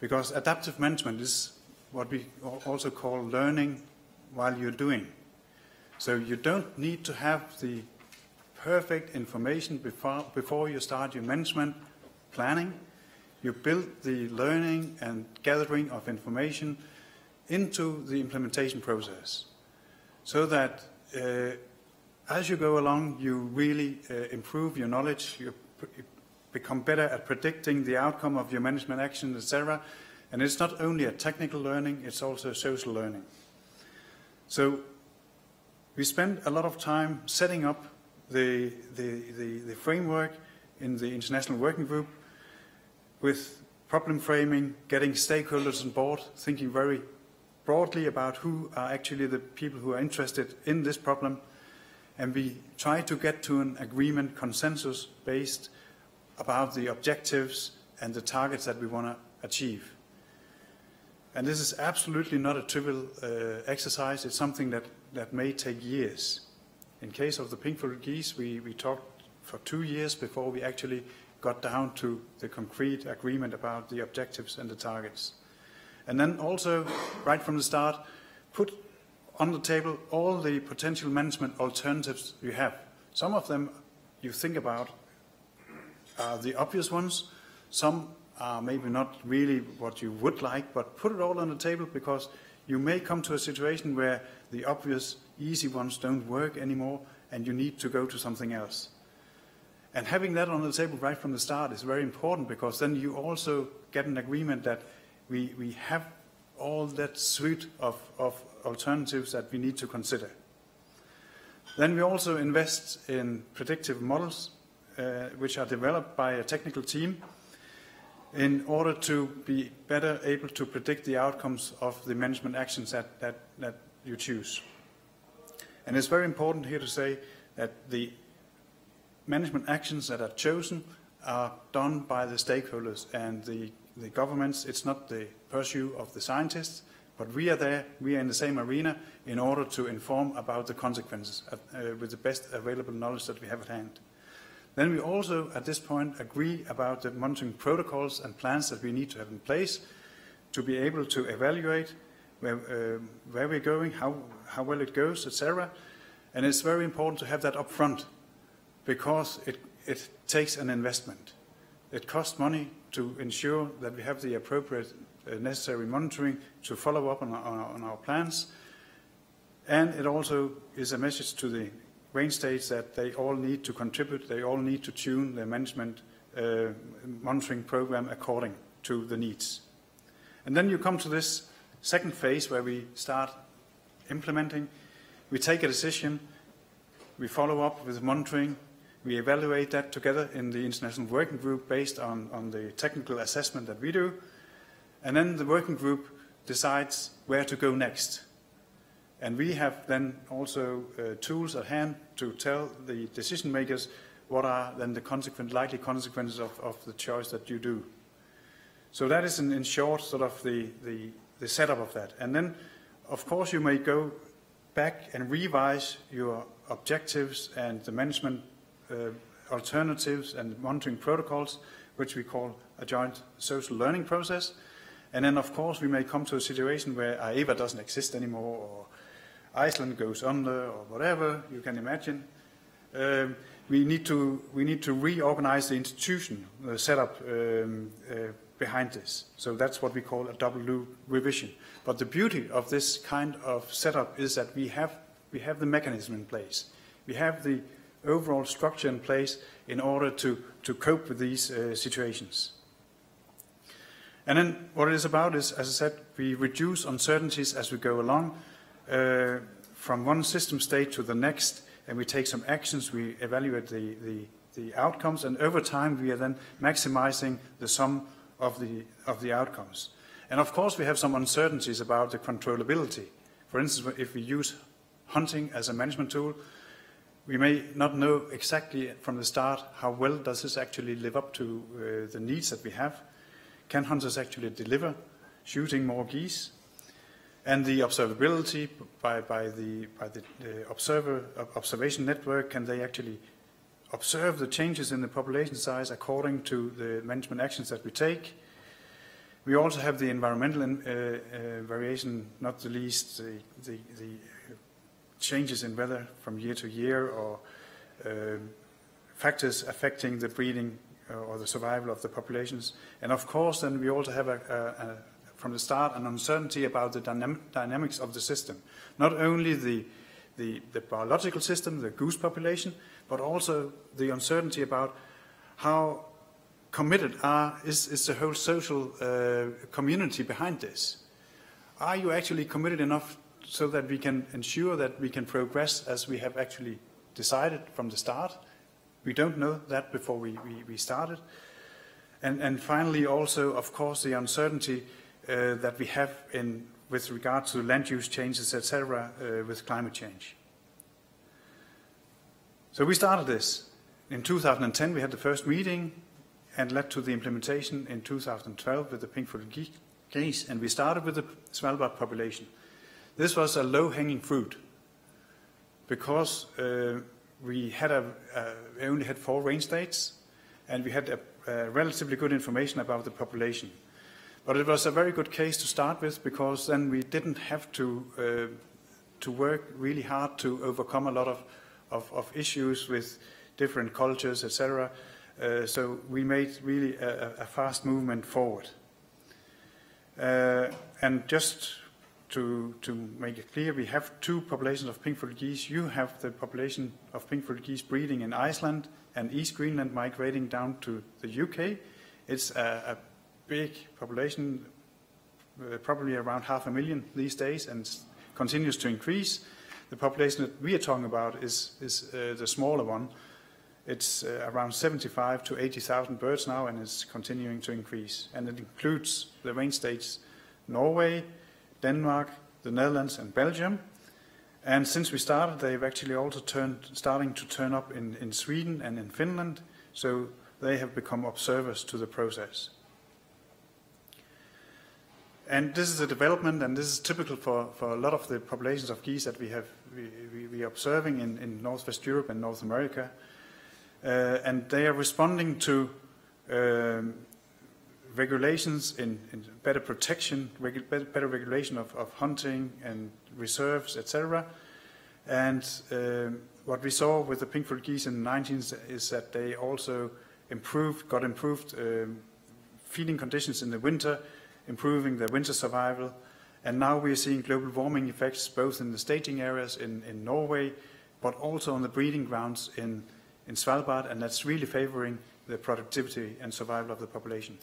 Because adaptive management is what we also call learning while you're doing. So you don't need to have the perfect information before, before you start your management planning. You build the learning and gathering of information into the implementation process so that uh, as you go along, you really uh, improve your knowledge, you, become better at predicting the outcome of your management action, etc. And it's not only a technical learning, it's also social learning. So we spend a lot of time setting up the, the, the, the, framework in the International Working Group with problem framing, getting stakeholders on board, thinking very broadly about who are actually the people who are interested in this problem. And we try to get to an agreement, consensus based about the objectives and the targets that we want to achieve. And this is absolutely not a trivial uh, exercise. It's something that, that may take years. In case of the pink-footed geese, we, we talked for two years before we actually got down to the concrete agreement about the objectives and the targets. And then also, right from the start, put on the table all the potential management alternatives you have. Some of them you think about are the obvious ones. Some are maybe not really what you would like, but put it all on the table because you may come to a situation where the obvious, easy ones don't work anymore and you need to go to something else. And having that on the table right from the start is very important because then you also get an agreement that we, we have all that suite of, of alternatives that we need to consider. Then we also invest in predictive models, uh, which are developed by a technical team in order to be better able to predict the outcomes of the management actions that, that, that you choose. And it's very important here to say that the management actions that are chosen are done by the stakeholders and the, the governments. It's not the pursuit of the scientists, but we are there, we are in the same arena in order to inform about the consequences uh, with the best available knowledge that we have at hand. Then we also, at this point, agree about the monitoring protocols and plans that we need to have in place to be able to evaluate where, uh, where we're going, how, how well it goes, etc. And it's very important to have that up front because it, it takes an investment. It costs money to ensure that we have the appropriate uh, necessary monitoring to follow up on our, on our plans. And it also is a message to the range states that they all need to contribute, they all need to tune their management uh, monitoring program according to the needs. And then you come to this second phase where we start implementing. We take a decision, we follow up with monitoring, we evaluate that together in the International Working Group based on, on the technical assessment that we do. And then the working group decides where to go next. And we have then also uh, tools at hand to tell the decision makers what are then the consequent, likely consequences of, of the choice that you do. So that is in, in short sort of the, the, the setup of that. And then, of course, you may go back and revise your objectives and the management alternatives and monitoring protocols, which we call a joint social learning process. And then, of course, we may come to a situation where AEWA doesn't exist anymore, or Iceland goes under, or whatever you can imagine. Um, we need to we need to reorganize the institution uh, setup um, uh, behind this. So that's what we call a double loop revision. But the beauty of this kind of setup is that we have we have the mechanism in place. We have the overall structure in place in order to, to cope with these uh, situations. And then what it is about is, as I said, we reduce uncertainties as we go along uh, from one system state to the next, and we take some actions, we evaluate the, the, the outcomes, and over time we are then maximizing the sum of the, of the outcomes. And of course we have some uncertainties about the controllability. For instance, if we use hunting as a management tool, we may not know exactly from the start how well does this actually live up to uh, the needs that we have. Can hunters actually deliver shooting more geese? And the observability by, by the, by the uh, observer, observation network, can they actually observe the changes in the population size according to the management actions that we take? We also have the environmental uh, uh, variation, not the least the, the, the changes in weather from year to year or uh, factors affecting the breeding uh, or the survival of the populations. And of course, then we also have, a, a, a, from the start, an uncertainty about the dynam dynamics of the system. Not only the, the, the biological system, the goose population, but also the uncertainty about how committed are, is, is the whole social uh, community behind this. Are you actually committed enough so that we can ensure that we can progress as we have actually decided from the start. We don't know that before we, we, we started. And, and finally, also, of course, the uncertainty uh, that we have in, with regard to land use changes, etc., uh, with climate change. So we started this. In 2010, we had the first meeting and led to the implementation in 2012 with the pink-footed geese, and we started with the Svalbard population. This was a low-hanging fruit because uh, we had a, uh, only had four range states and we had a relatively good information about the population. But it was a very good case to start with because then we didn't have to, uh, to work really hard to overcome a lot of, of, of issues with different cultures, etc. Uh, so we made really a, a fast movement forward. Uh, and just to, to make it clear, we have two populations of pink-footed geese. You have the population of pink-footed geese breeding in Iceland and East Greenland migrating down to the UK. It's a, a big population, uh, probably around half a million these days, and continues to increase. The population that we are talking about is, is uh, the smaller one. It's uh, around 75 to 80,000 birds now, and it's continuing to increase. And it includes the range states Norway, Denmark, the Netherlands, and Belgium. And since we started, they've actually also turned, starting to turn up in, in Sweden and in Finland, so they have become observers to the process. And this is a development, and this is typical for, for a lot of the populations of geese that we have we, we, are observing in, in Northwest Europe and North America. Uh, and they are responding to um, regulations in, in better protection, regu- better, better regulation of, of hunting and reserves, etc. And um, what we saw with the pink-footed geese in the 19s is that they also improved, got improved um, feeding conditions in the winter, improving their winter survival. And now we are seeing global warming effects both in the staging areas in, in Norway, but also on the breeding grounds in, in Svalbard, and that's really favoring the productivity and survival of the population.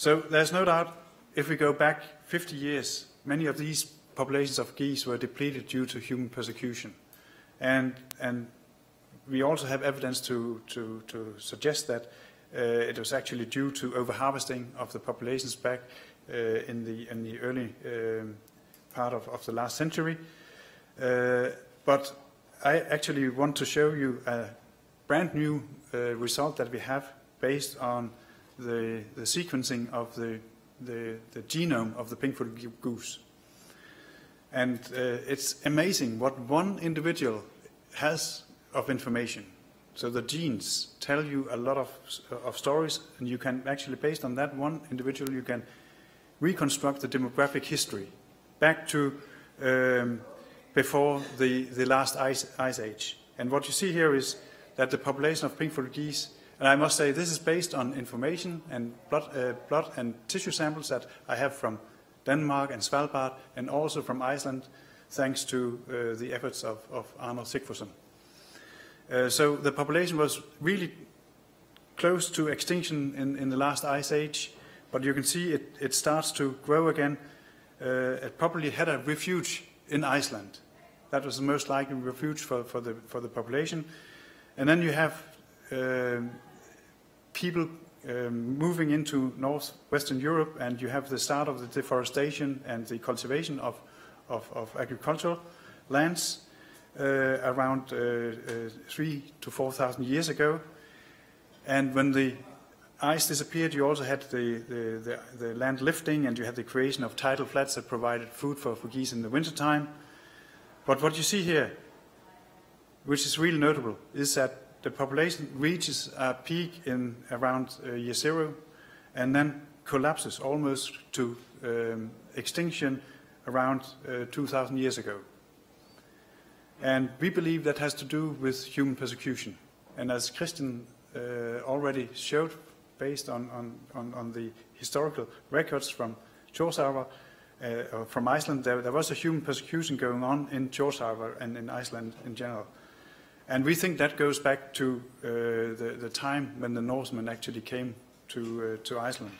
So there's no doubt, if we go back 50 years, many of these populations of geese were depleted due to human persecution. And, and we also have evidence to, to, to suggest that uh, it was actually due to overharvesting of the populations back uh, in, the, in the early um, part of, of the last century. Uh, but I actually want to show you a brand new uh, result that we have based on the, the sequencing of the, the, the genome of the pink-footed goose. And uh, it's amazing what one individual has of information. So the genes tell you a lot of, of stories, and you can actually, based on that one individual, you can reconstruct the demographic history back to um, before the, the last ice, ice age. And what you see here is that the population of pink-footed geese, and I must say this is based on information and blood, uh, blood and tissue samples that I have from Denmark and Svalbard, and also from Iceland, thanks to uh, the efforts of, of Arnór Sigfússon. Uh, so the population was really close to extinction in, in the last ice age, but you can see it, it starts to grow again. Uh, it probably had a refuge in Iceland. That was the most likely refuge for, for, the, for the population. And then you have um, people um, moving into northwestern Europe, and you have the start of the deforestation and the cultivation of, of, of agricultural lands uh, around uh, uh, three to four thousand years ago. And when the ice disappeared, you also had the, the, the, the land lifting, and you had the creation of tidal flats that provided food for, for geese in the wintertime. But what you see here, which is really notable, is that the population reaches a peak in around uh, year zero and then collapses almost to um, extinction around uh, 2,000 years ago. And we believe that has to do with human persecution. And as Kristinn uh, already showed, based on, on, on, the historical records from Þjórsárver, uh, from Iceland, there, there was a human persecution going on in Þjórsárver and in Iceland in general. And we think that goes back to uh, the, the time when the Norsemen actually came to, uh, to Iceland.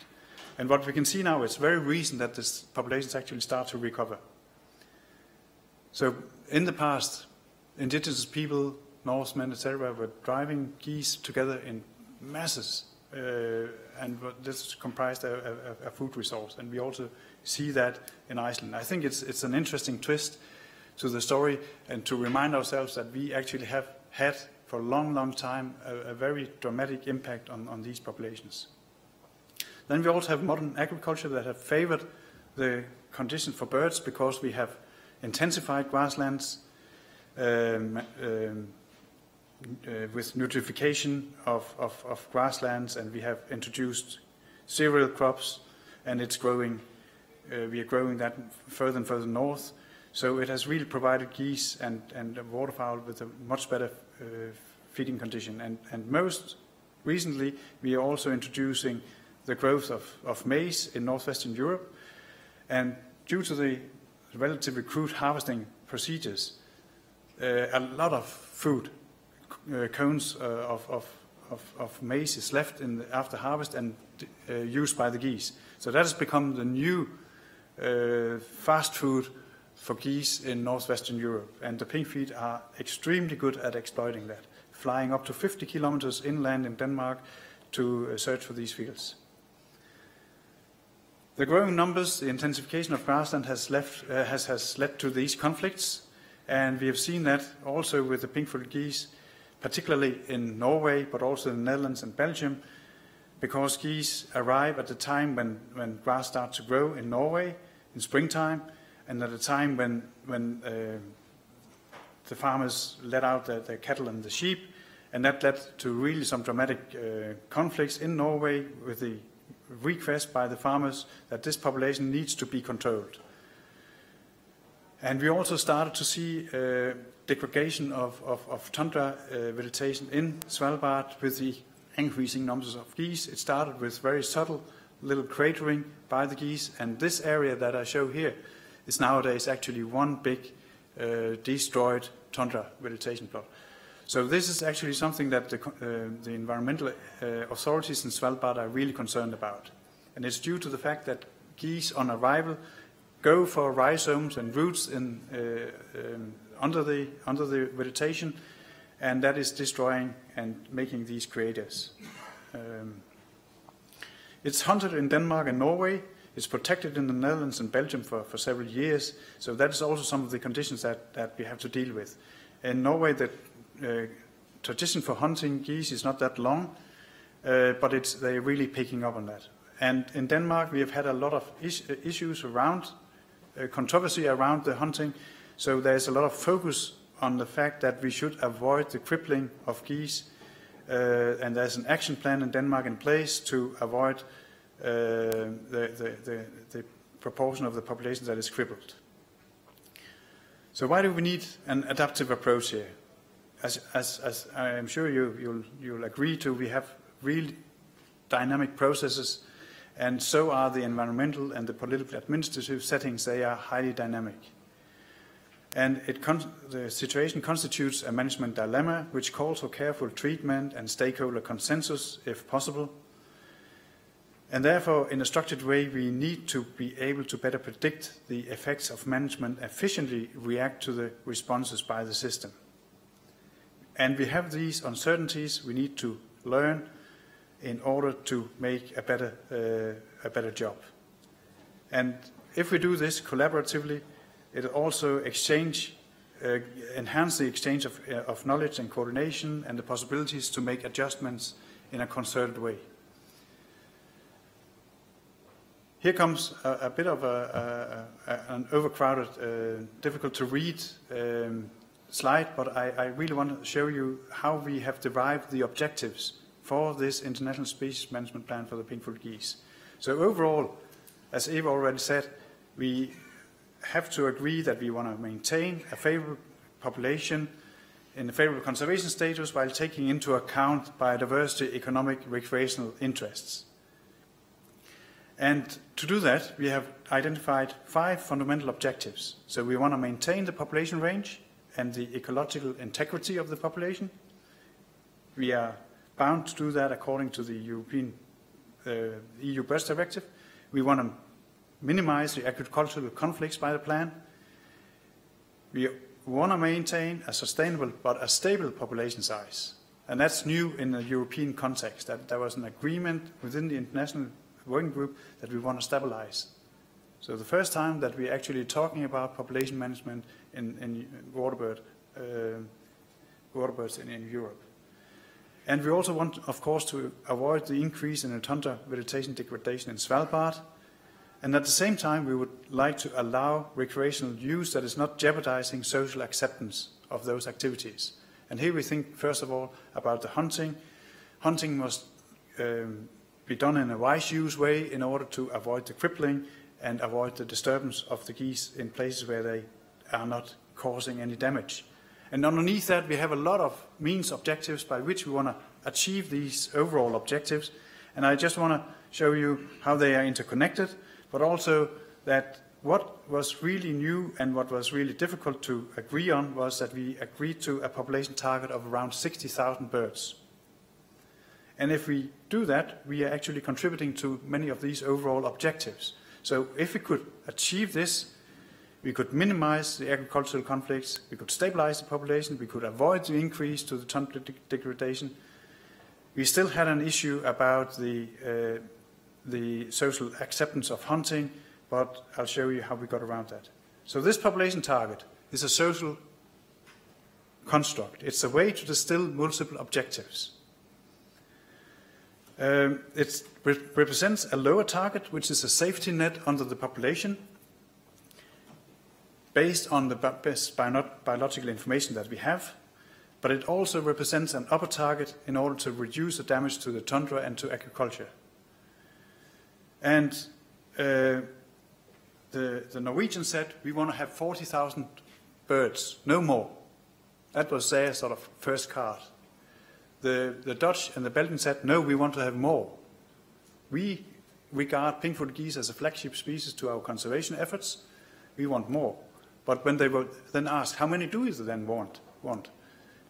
And what we can see now, it's very recent that this populations actually start to recover. So in the past, indigenous people, Norsemen, etc., were driving geese together in masses, uh, and this comprised a, a, a food resource. And we also see that in Iceland. I think it's, it's an interesting twist to the story and to remind ourselves that we actually have had for a long, long time a, a very dramatic impact on, on these populations. Then we also have modern agriculture that have favored the conditions for birds because we have intensified grasslands um, um, uh, with nutrification of, of, of grasslands, and we have introduced cereal crops, and it's growing. Uh, we are growing that further and further north. So it has really provided geese and, and waterfowl with a much better uh, feeding condition. And, and most recently, we are also introducing the growth of, of maize in northwestern Europe. And due to the relatively crude harvesting procedures, uh, a lot of food, uh, cones uh, of, of, of, of, maize is left in the, after harvest and uh, used by the geese. So that has become the new uh, fast food for geese in northwestern Europe. And the pink feet are extremely good at exploiting that, flying up to 50 kilometers inland in Denmark to uh, search for these fields. The growing numbers, the intensification of grassland has, left, uh, has, has led to these conflicts, and we have seen that also with the pink-footed geese, particularly in Norway, but also in the Netherlands and Belgium, because geese arrive at the time when, when grass starts to grow in Norway in springtime, and at a time when, when uh, the farmers let out their, their, cattle and the sheep, and that led to really some dramatic uh, conflicts in Norway with the request by the farmers that this population needs to be controlled. And we also started to see uh, degradation of, of, of tundra uh, vegetation in Svalbard with the increasing numbers of geese. It started with very subtle little cratering by the geese, and this area that I show here is nowadays actually one big uh, destroyed tundra vegetation plot. So this is actually something that the, uh, the environmental uh, authorities in Svalbard are really concerned about. And it's due to the fact that geese on arrival go for rhizomes and roots in, uh, um, under, the, under the vegetation, and that is destroying and making these craters. Um, it's hunted in Denmark and Norway. It's protected in the Netherlands and Belgium for, for several years. So that is also some of the conditions that, that we have to deal with. In Norway, the uh, tradition for hunting geese is not that long, uh, but it's, they're really picking up on that. And in Denmark, we have had a lot of is issues around, uh, controversy around the hunting. So there's a lot of focus on the fact that we should avoid the crippling of geese. Uh, and there's an action plan in Denmark in place to avoid uh, the, the, the, the proportion of the population that is crippled. So why do we need an adaptive approach here? As, as, as I am sure you, you'll, you'll agree to, we have real dynamic processes, and so are the environmental and the political administrative settings. They are highly dynamic. And the situation constitutes a management dilemma which calls for careful treatment and stakeholder consensus if possible. And therefore, in a structured way, we need to be able to better predict the effects of management, efficiently react to the responses by the system. And we have these uncertainties we need to learn in order to make a better, uh, a better job. And if we do this collaboratively, it also exchange, uh, enhance the exchange of, uh, of knowledge and coordination and the possibilities to make adjustments in a concerted way. Here comes a, a bit of a, a, an overcrowded, uh, difficult to read um, slide, but I, I, really want to show you how we have derived the objectives for this International Species Management Plan for the pink-footed geese. So overall, as Eva already said, we have to agree that we want to maintain a favorable population in a favorable conservation status while taking into account biodiversity, economic, recreational interests. And to do that, we have identified five fundamental objectives. So we want to maintain the population range and the ecological integrity of the population. We are bound to do that according to the European uh, EU Birds Directive. We want to minimize the agricultural conflicts by the plan. We want to maintain a sustainable but a stable population size. And that's new in the European context, that there was an agreement within the international working group that we want to stabilize. So the first time that we're actually talking about population management in, in waterbird, uh, waterbirds in, in Europe. And we also want, of course, to avoid the increase in tundra vegetation degradation in Svalbard, and at the same time, we would like to allow recreational use that is not jeopardizing social acceptance of those activities. And here we think, first of all, about the hunting. Hunting must um, be done in a wise use way in order to avoid the crippling and avoid the disturbance of the geese in places where they are not causing any damage. And underneath that, we have a lot of means objectives by which we want to achieve these overall objectives. And I just want to show you how they are interconnected but also that what was really new and what was really difficult to agree on was that we agreed to a population target of around 60,000 birds. And if we do that, we are actually contributing to many of these overall objectives. So if we could achieve this, we could minimize the agricultural conflicts, we could stabilize the population, we could avoid the increase to the de- degradation. We still had an issue about the, uh, the social acceptance of hunting, but I'll show you how we got around that. So this population target is a social construct. It's a way to distill multiple objectives. Um, it re- represents a lower target, which is a safety net under the population, based on the best bio- biological information that we have, but it also represents an upper target in order to reduce the damage to the tundra and to agriculture. And uh, the, the Norwegians said, we want to have 40,000 birds, no more. That was their sort of first card. The, the Dutch and the Belgians said, no, we want to have more. We regard pink-footed geese as a flagship species to our conservation efforts. We want more. But when they were then asked, how many do you then want? want?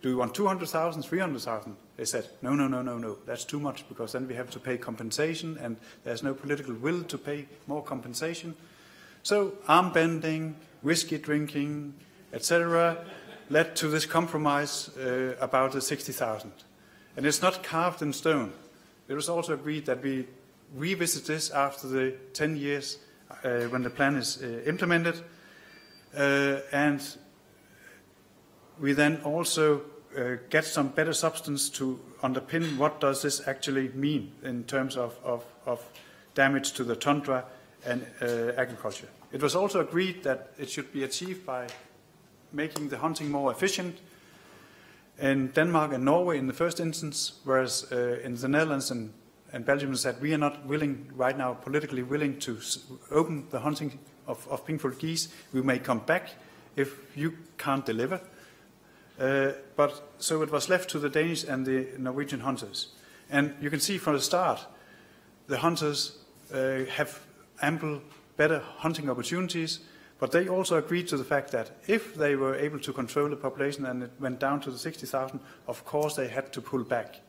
Do you want 200,000, 300,000? They said, no, no, no, no, no, that's too much because then we have to pay compensation and there's no political will to pay more compensation. So arm bending, whiskey drinking, etc., led to this compromise uh, about the 60,000. And it's not carved in stone. It was also agreed that we revisit this after the 10 years uh, when the plan is uh, implemented. Uh, and we then also uh, get some better substance to underpin what does this actually mean in terms of, of, of damage to the tundra and uh, agriculture. It was also agreed that it should be achieved by making the hunting more efficient in Denmark and Norway in the first instance, whereas uh, in the Netherlands and, and Belgium said we are not willing right now, politically willing to open the hunting of, of pink-footed geese. We may come back if you can't deliver. Uh, but so it was left to the Danish and the Norwegian hunters. And you can see from the start, the hunters uh, have ample, better hunting opportunities, but they also agreed to the fact that if they were able to control the population and it went down to the 60,000, of course they had to pull back,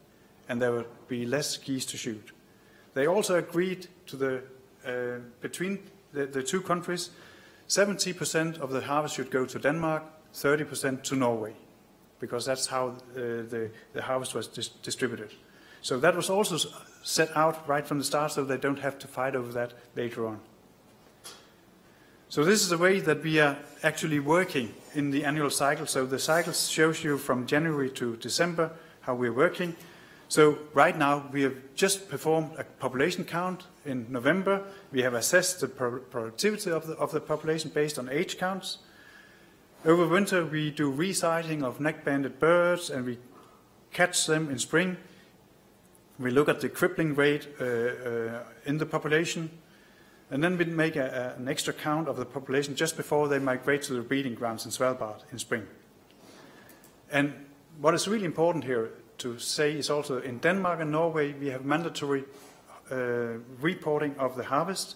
and there would be less geese to shoot. They also agreed to the uh, between the, the two countries, 70% of the harvest should go to Denmark, 30% to Norway, because that's how uh, the, the harvest was dis- distributed. So that was also set out right from the start, so they don't have to fight over that later on. So this is the way that we are actually working in the annual cycle. So the cycle shows you from January to December how we're working. So right now we have just performed a population count in November. We have assessed the pro- productivity of the, of the population based on age counts. Over winter we do resighting of neck-banded birds and we catch them in spring. We look at the crippling rate uh, uh, in the population. And then we make a, a, an extra count of the population just before they migrate to the breeding grounds in Svalbard in spring. And what is really important here to say is also in Denmark and Norway we have mandatory uh, reporting of the harvest.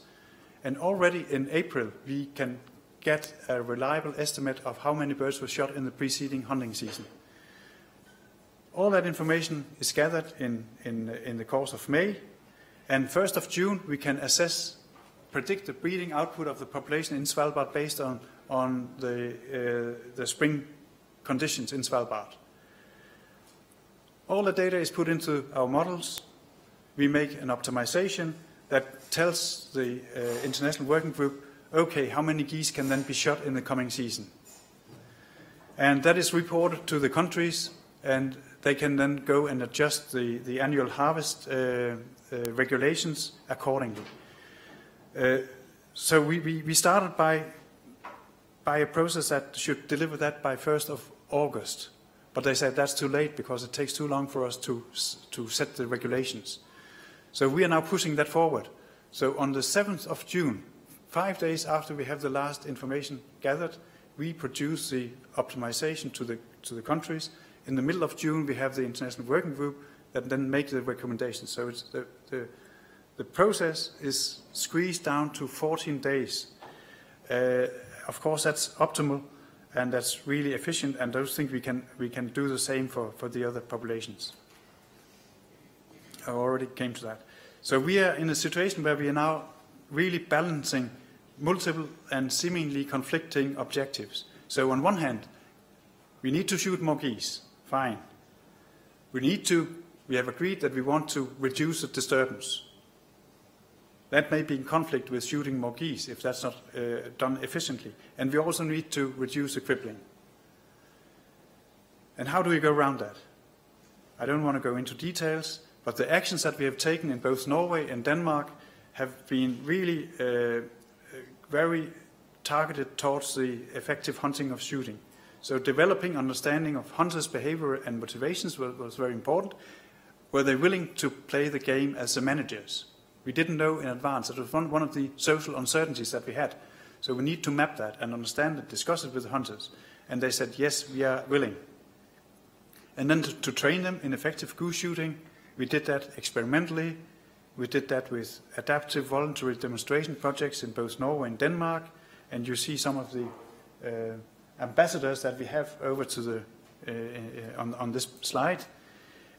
And already in April we can get a reliable estimate of how many birds were shot in the preceding hunting season. All that information is gathered in, in, in the course of May. And 1st of June we can assess predict the breeding output of the population in Svalbard based on, on the, uh, the spring conditions in Svalbard. All the data is put into our models. We make an optimization that tells the uh, international working group, okay, how many geese can then be shot in the coming season? And that is reported to the countries, and they can then go and adjust the, the annual harvest uh, uh, regulations accordingly. Uh, so we, we, we started by, by a process that should deliver that by 1st of August. But they said that's too late because it takes too long for us to, to set the regulations. So we are now pushing that forward. So on the 7th of June, five days after we have the last information gathered, we produce the optimization to the, to the countries. In the middle of June, we have the international working group that then make the recommendations. So it's the, the, the process is squeezed down to 14 days Uh, of course, that's optimal and that's really efficient, and those things we can, we can do the same for, for the other populations. I already came to that. So we are in a situation where we are now really balancing multiple and seemingly conflicting objectives. So on one hand, we need to shoot more geese, fine. We need to, we have agreed that we want to reduce the disturbance. That may be in conflict with shooting more geese if that's not uh, done efficiently. And we also need to reduce the crippling. And how do we go around that? I don't want to go into details, but the actions that we have taken in both Norway and Denmark have been really uh, very targeted towards the effective hunting of shooting. So developing understanding of hunters' behavior and motivations was, was very important. Were they willing to play the game as the managers? We didn't know in advance. It was one, one of the social uncertainties that we had. So we need to map that and understand it, discuss it with the hunters. And they said, yes, we are willing. And then to, to train them in effective goose shooting, we did that experimentally. We did that with adaptive voluntary demonstration projects in both Norway and Denmark. And you see some of the uh, ambassadors that we have over to the, uh, uh, on, on this slide.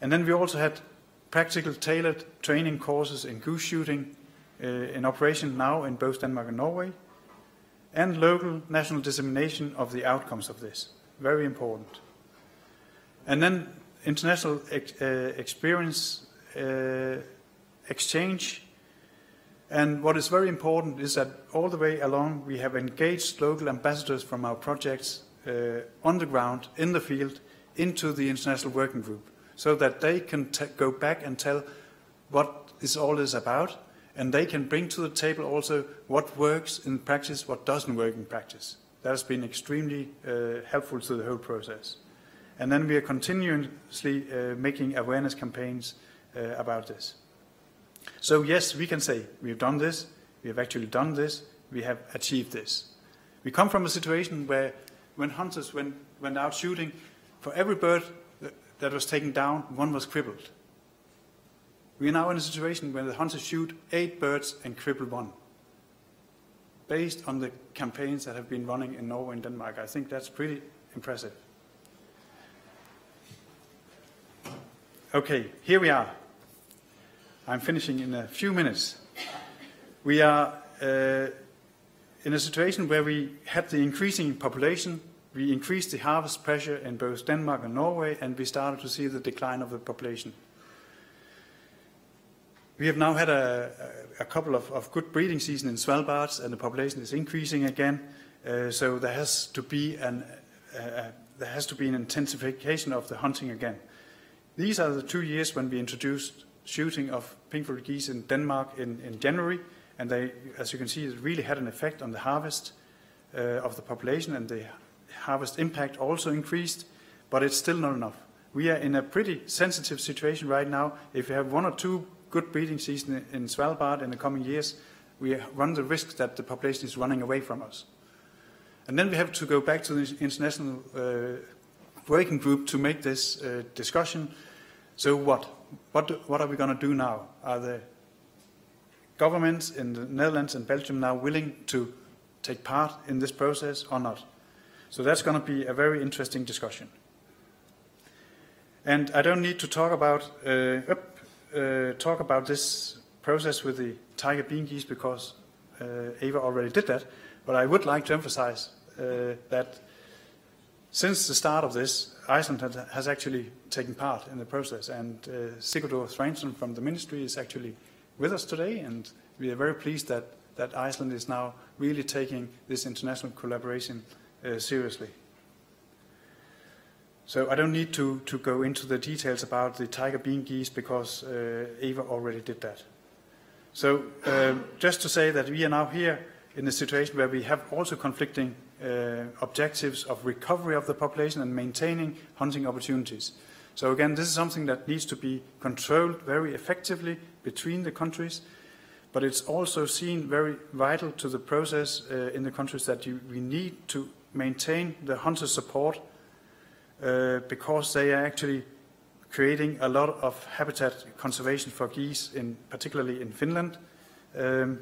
And then we also had practical tailored training courses in goose shooting uh, in operation now in both Denmark and Norway, and local national dissemination of the outcomes of this. Very important. And then international ex uh, experience uh, exchange. And what is very important is that all the way along we have engaged local ambassadors from our projects uh, on the ground, in the field, into the international working group so that they can go back and tell what this all is about, and they can bring to the table also what works in practice, what doesn't work in practice. That has been extremely uh, helpful to the whole process. And then we are continuously uh, making awareness campaigns uh, about this. So yes, we can say we have done this, we have actually done this, we have achieved this. We come from a situation where when hunters went, went out shooting, for every bird that was taken down, one was crippled. We are now in a situation where the hunters shoot eight birds and cripple one. Based on the campaigns that have been running in Norway and Denmark, I think that's pretty impressive. Okay, here we are. I'm finishing in a few minutes. We are uh, in a situation where we had the increasing population we increased the harvest pressure in both Denmark and Norway, and we started to see the decline of the population. We have now had a, a couple of, of, good breeding seasons in Svalbard, and the population is increasing again. Uh, so there has to be an uh, there has to be an intensification of the hunting again. These are the two years when we introduced shooting of pink-footed geese in Denmark in, in January, and they, as you can see, it really had an effect on the harvest uh, of the population and the harvest impact also increased, but it's still not enough. We are in a pretty sensitive situation right now. If we have one or two good breeding seasons in Svalbard in the coming years, we run the risk that the population is running away from us. And then we have to go back to the international uh, working group to make this uh, discussion. So what? What, what are we going to do now? Are the governments in the Netherlands and Belgium now willing to take part in this process or not? So that's going to be a very interesting discussion. And I don't need to talk about uh, uh, talk about this process with the taiga bean geese because uh, Eva already did that. But I would like to emphasize uh, that since the start of this, Iceland has actually taken part in the process. And uh, Sigurdur Sveinsson from the ministry is actually with us today, and we are very pleased that, that Iceland is now really taking this international collaboration uh, seriously. So I don't need to, to go into the details about the taiga bean geese because uh, Eva already did that. So um, just to say that we are now here in a situation where we have also conflicting uh, objectives of recovery of the population and maintaining hunting opportunities. So again, this is something that needs to be controlled very effectively between the countries, but it's also seen very vital to the process uh, in the countries that you, we need to maintain the hunter support uh, because they are actually creating a lot of habitat conservation for geese, in, particularly in Finland. Um,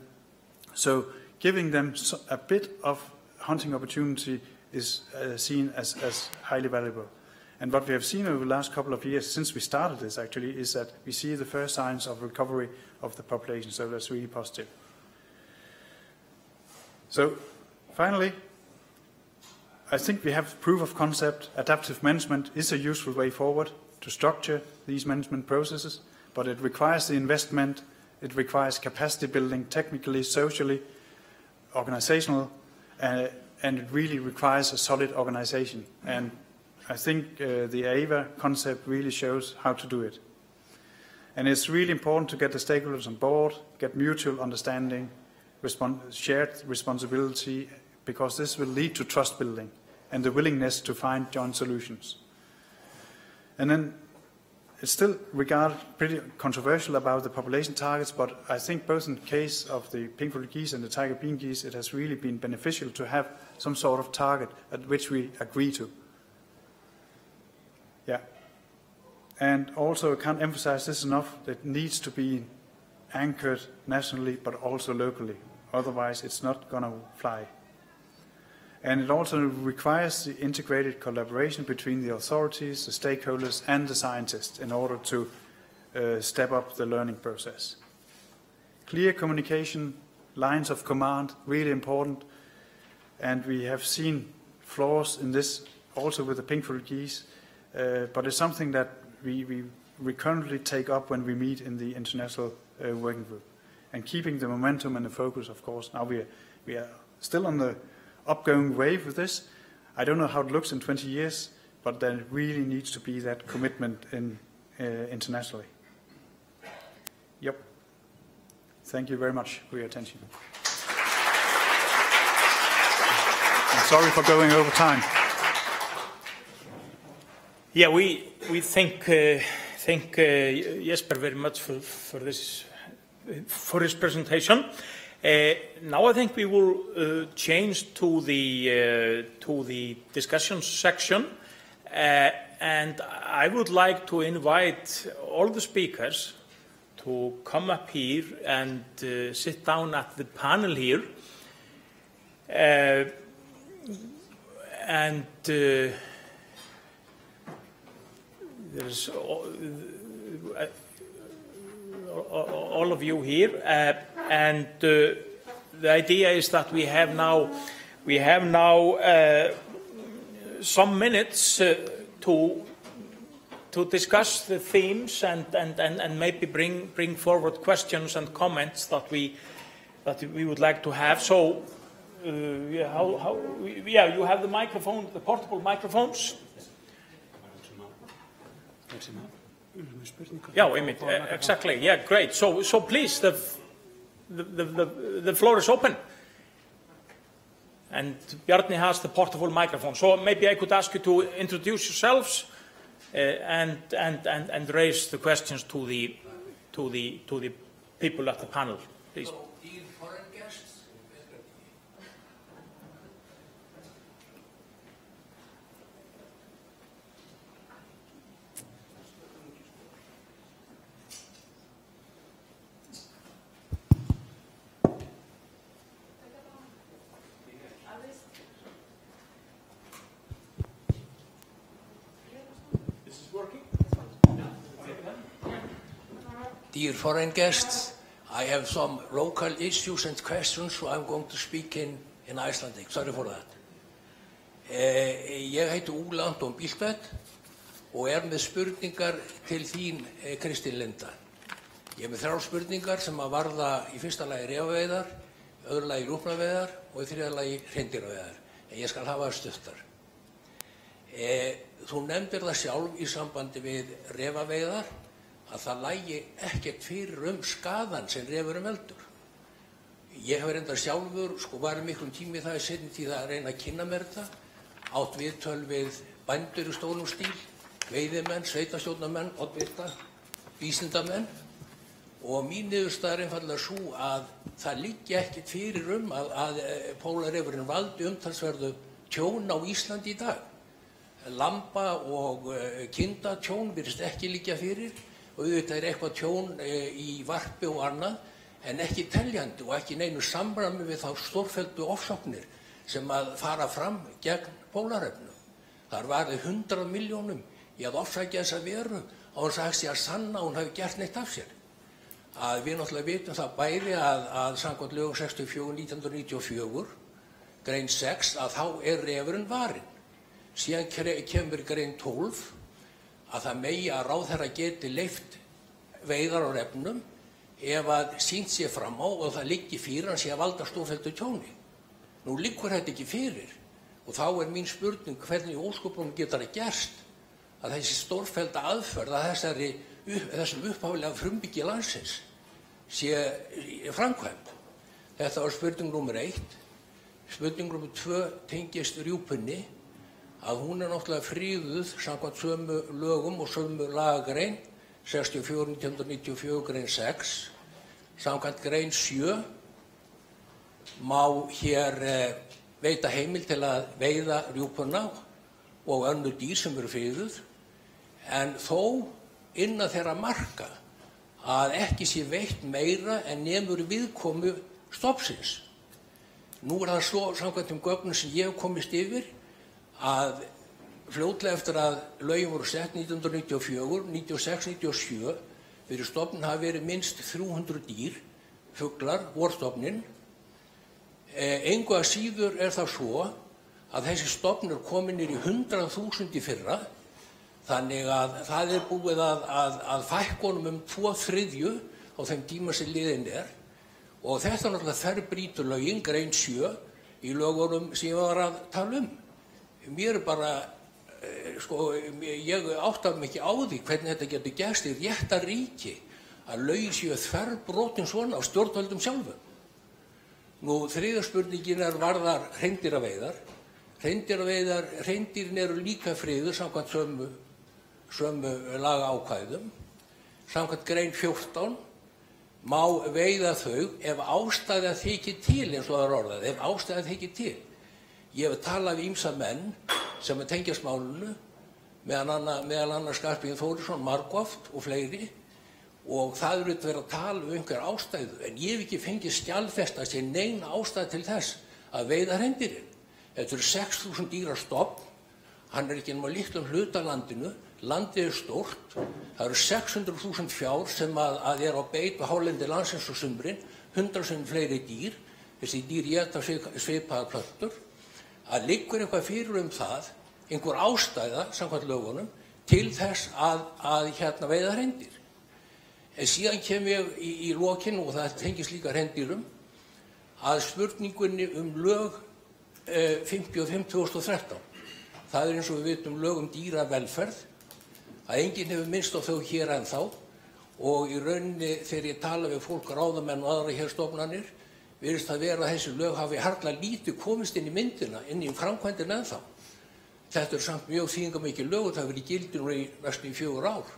so giving them a bit of hunting opportunity is uh, seen as, as highly valuable. And what we have seen over the last couple of years, since we started this actually, is that we see the first signs of recovery of the population. So that's really positive. So finally, I think we have proof of concept. Adaptive management is a useful way forward to structure these management processes, but it requires the investment, it requires capacity building technically, socially, organizational, uh, and it really requires a solid organization. And I think uh, the AEWA concept really shows how to do it. And it's really important to get the stakeholders on board, get mutual understanding, respon- shared responsibility, because this will lead to trust building and the willingness to find joint solutions. And then it's still regarded pretty controversial about the population targets, but I think both in the case of the pink-footed geese and the taiga bean geese, it has really been beneficial to have some sort of target at which we agree to. Yeah. And also, I can't emphasize this enough, that it needs to be anchored nationally but also locally. Otherwise, it's not going to fly. And it also requires the integrated collaboration between the authorities, the stakeholders, and the scientists in order to uh, step up the learning process. Clear communication, lines of command, really important. And we have seen flaws in this also with the pink-footed geese, uh, but it's something that we, we recurrently take up when we meet in the international uh, working group. And keeping the momentum and the focus, of course. Now we are, we are still on the upgoing wave with this. I don't know how it looks in 20 years, but there really needs to be that commitment in, uh, internationally. Yep. Thank you very much for your attention. I'm sorry for going over time.
Yeah, we, we thank, uh, thank uh, Jesper very much for, for, this, for his presentation. Uh, now I think we will uh, change to the, uh, to the discussion section. And I would like to invite all the speakers to come up here and sit down at the panel here. And there's all, of you here, and uh, the idea is that we have now we have now uh, some minutes uh, to to discuss the themes and, and, and, and maybe bring bring forward questions and comments that we that we would like to have. So, uh, yeah, how, how, yeah, you have the microphone, the portable microphones. Yeah, einmitt, eh, exactly. Yeah, great. So, so please, the, the, the, the, floor is open. And Bjarni has the portable microphone. So maybe I could ask you to introduce yourselves uh, and, and, and, and raise the questions to the, to, the, to the people at the panel, please.
Dear foreign guests, I have some local issues and questions, so I'm going to speak in, in Icelandic. Sorry for that. Eh, ég heiti Úla Anton Bíltvedt og er með spurningar til þín, eh, Kristín Linda. Ég er með þrjár spurningar sem að varða í fyrsta lagi reyfaveiðar, öðru lagi rúpnaveiðar og í þriða lagi hreindiraveiðar. En ég skal hafa það stuttar. Eh, þú nefndir það sjálf í sambandi við reyfaveiðar að það lægi ekkert fyrir um skaðan sem refurum veldur. Ég hef reynda sjálfur, sko var miklum tími það í setjum tíð að reyna að kynna mér þetta, átt viðtöl við bændur í stórum stíl, veiðimenn, sveitastjórnamenn, oddvita, vísindamenn og mín niðurstað er einfallega svo að það liggja ekkert fyrir um að, að pólarefurinn valdi umtalsverðu tjón á Íslandi í dag. Lamba og uh, kindatjón virðist ekki liggja fyrir auðvitað er eitthvað tjón uh, í varpi og annað en ekki teljandi og ekki neinu samræmi við þá stórfelldu ofsóknir sem að fara fram gegn bólarefnum. Þar varði 100 miljónum í að ofsækja þessa veru á þess að sé að sanna að hún hafi gert neitt af sér. Að við náttúrulega vitum það bæði að, að samkvæmt lögum 64-1994, grein 6, að þá er refurinn varinn. Síðan kemur grein 12 að það megi að ráðherra geti leift veiðar á refnum ef að sínt sér fram á og það liggi fyrir hann sé að valda stórfelldu tjóni. Nú liggur þetta ekki fyrir og þá er mín spurning hvernig ósköpunum getur það gerst að þessi stórfellda aðferð að þessari, þessum uppháfilega frumbyggja landsins sé framkvæmt. Þetta var spurning nummer eitt. Spurning nummer tvö tengist rjúpunni að hún er náttúrulega fríðuð samkvæmt sömu lögum og sömu lagagrein 64.1994 grein 6 samkvæmt grein 7 má hér eh, veita heimil til að veiða rjúpuna og önnur dýr sem eru fríðuð en þó innan þeirra marka að ekki sé veitt meira en nefnur viðkomu stoppsins. Nú er það svo samkvæmt um gögnum sem ég hef komist yfir að fljótlega eftir að lögin voru sett 1994, 96, 97 fyrir stofnin hafi verið minnst 300 dýr, fuglar, vorstofnin. Eh, engu að síður er það svo að þessi stofn er komin í 100.000 í fyrra þannig að það er búið að, að, að fækkonum um tvo þriðju á þeim tíma sem liðin er og þetta er náttúrulega þær brítur lögin, grein 7 í lögunum sem ég var að tala um. Mér er bara, eh, sko, ég áttar ekki á því hvernig þetta getur gerst í rétta ríki að lögin séu þverrbrotin svona á stjórnvöldum sjálfum. Nú, þriðarspurningin er varðar hreindýraveiðar. Hreindýraveiðar, hreindýrin eru líka friður samkvæmt sömu, sömu laga ákvæðum. Samkvæmt grein 14 má veiða þau ef ástæða þykir til eins og það er orðað, ef ástæða þykir til. Ég hef talað við ímsa menn sem er tengjast málunu, meðal annars, Skarpíðin Þórisson, Markvoft og fleiri og það eru verið að tala um einhver ástæðu en ég hef ekki fengið skjálfest að sé neina ástæð til þess að veiða hreindirinn. Þetta eru 6.000 dýra stopp, hann er ekki nema líkt um hlutalandinu, landið er stórt, það eru 600.000 fjár sem að, að er á beit og hálendi landsins og sumrin, 100 sem fleiri dýr, þessi dýr geta svipaða plöttur, að liggur eitthvað fyrir um það, einhver ástæða, samkvæmt lögunum, til þess að, að hérna veiða hreindir. En síðan kem ég í, í lokin og það tengis líka hrendýrum að spurningunni um lög eh, 55-2013. Það er eins og við vitum lög um dýravelferð að enginn hefur minnst á þau hér ennþá og í rauninni þegar ég tala við fólk ráðamenn og aðra hér virðist það vera að þessi lög hafi harla lítið komist inn í myndina, inn í framkvæmdin ennþá. Þetta er samt mjög þýðingamikið lög og það verið í gildinu í næstum í fjögur ár.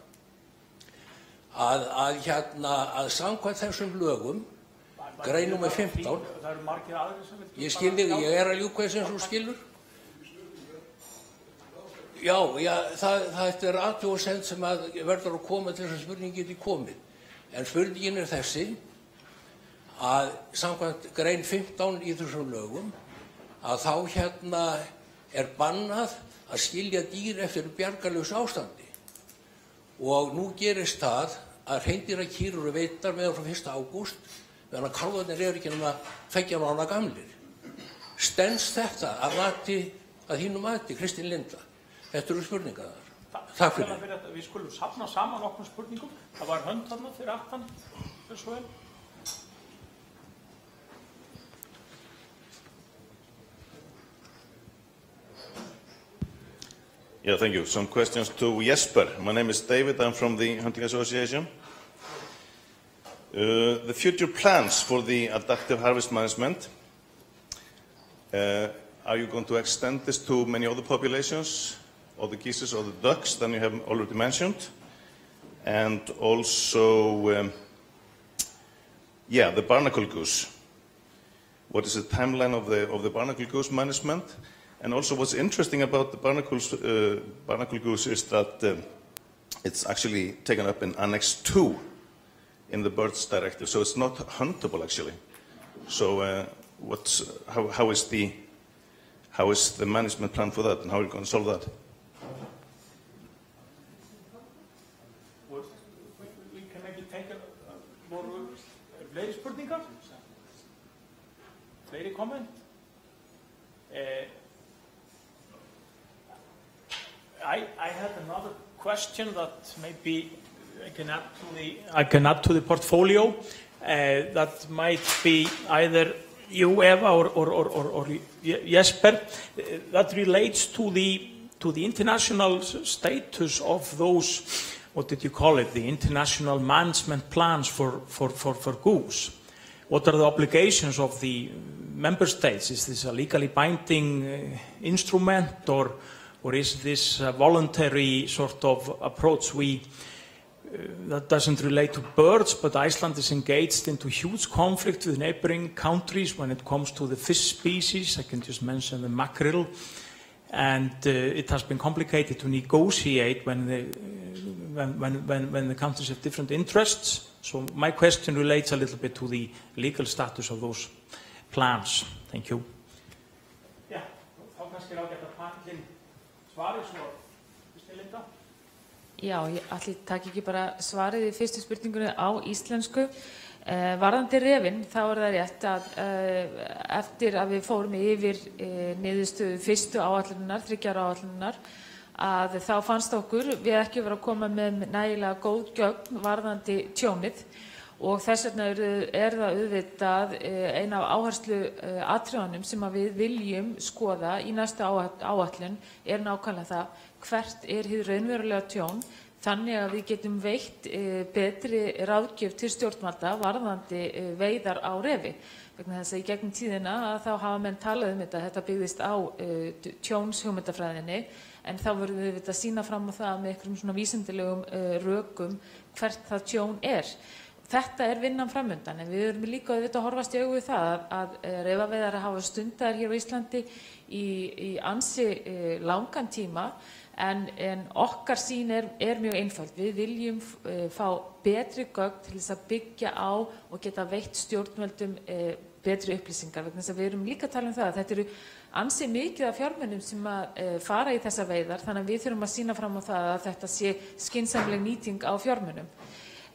Að, að hérna að samkvæmt þessum lögum greinum með 15
Það eru margir aðrir sem vil
ég skil þig, ég er að ljúka þessu eins og þú skilur. Já, já það, það er aðtjóðsend sem að verður að koma til þess að spurningin geti komið. En spurningin er þessi að samkvæmt grein 15 í þessum lögum að þá hérna er bannað að skilja dýr eftir bjargarljus ástandi og nú gerist það að hreindýra kýrur eru veitar meðan frá 1. ágúst meðan að kalvarnir eru ekki nema feggja mána gamlir. Stens þetta að mati, að þínu mati, Kristín Linda? Þetta eru spurningar þar. Takk fyrir.
Við skulum safna saman okkur spurningum. Það var hönd þarna fyrir aftan. Fyrir svo vel.
Yeah, thank you. Some questions to Jesper. My name is David. I'm from the Hunting Association. Uh, the future plans for the adaptive harvest management, uh, are you going to extend this to many other populations, or the geese or the ducks than you have already mentioned? And also, um, yeah, the barnacle goose. What is the timeline of the, of the barnacle goose management? And also what's interesting about the barnacles, uh, barnacle goose is that um, it's actually taken up in Annex 2 in the birds directive. So it's not huntable actually. So uh, what's, how, how, is the, how is the management plan for that and how are you going to solve that?
Fleiri komment? Uh, I, I had another question that maybe I can add to the, I can add to the portfolio. Uh, that might be either you, Eva, or, or, or, or, Jesper. Uh, that relates to the, to the international status of those, what did you call it, the international management plans for, for, for, for goose. What are the obligations of the member states? Is this a legally binding uh, instrument or, or is this a voluntary sort of approach? We, uh, that doesn't relate to birds, but Iceland is engaged into huge conflict with neighboring countries when it comes to the fish species. I can just mention the mackerel. And uh, it has been complicated to negotiate when the, when, when, when, when the countries have different interests. So my question relates a little bit to the legal status of those plans. Thank you. Já, þá kannski er ágætt að pakkin svari svo, Kristi Linda.
Já, ég allir takk ekki bara svarið í fyrstu spurningunni á íslensku. Eh, varðandi refin, þá er það rétt að eh, eftir að við fórum yfir eh, niðurstöðu fyrstu áallunar, þryggjar áallunar, að þá fannst okkur við ekki vera að koma með nægilega góð gögn varðandi tjónið og þess vegna er, það auðvitað eh, eina af áherslu atriðanum sem við viljum skoða í næsta áallun er nákvæmlega það hvert er hið raunverulega tjón. Þannig að við getum veitt eh, betri ráðgjöf til stjórnvalda varðandi eh, veiðar á refi. Vegna þess að í gegnum tíðina að þá hafa menn talað um þetta, þetta byggðist á uh, tjónshugmyndafræðinni. En þá verðum við auðvitað að sína fram á það með einhverjum svona vísindilegum rökum hvert það tjón er. Þetta er vinnan framöndan en við erum líka auðvitað að horfast í augu við það að, að reyfaveiðar hafa stundar hér á Íslandi í, í ansi uh, langan tíma en, en okkar sín er, er mjög einföld. Við viljum uh, fá betri gögn til þess að byggja á og geta veitt stjórnvöldum uh, betri upplýsingar vegna þess að við erum líka að tala um það að þetta eru ansi mikið af fjármunum sem að uh, fara í þessa veiðar þannig að við þurfum að sína fram á það að þetta sé skinsamleg nýting á fjármunum.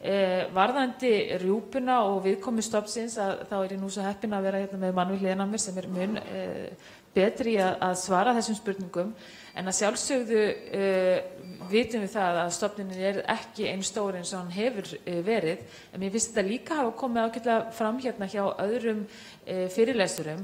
Eh, varðandi rjúpuna og að þá er ég nú svo heppin að vera hérna með Manuel Lenamir sem er mun eh, betri að, að svara þessum spurningum. En að sjálfsögðu eh, vitum við það að stopninin er ekki einn stór eins og hann hefur verið. En mér finnst þetta líka hafa komið ákveðlega fram hérna hjá öðrum fyrirlesturum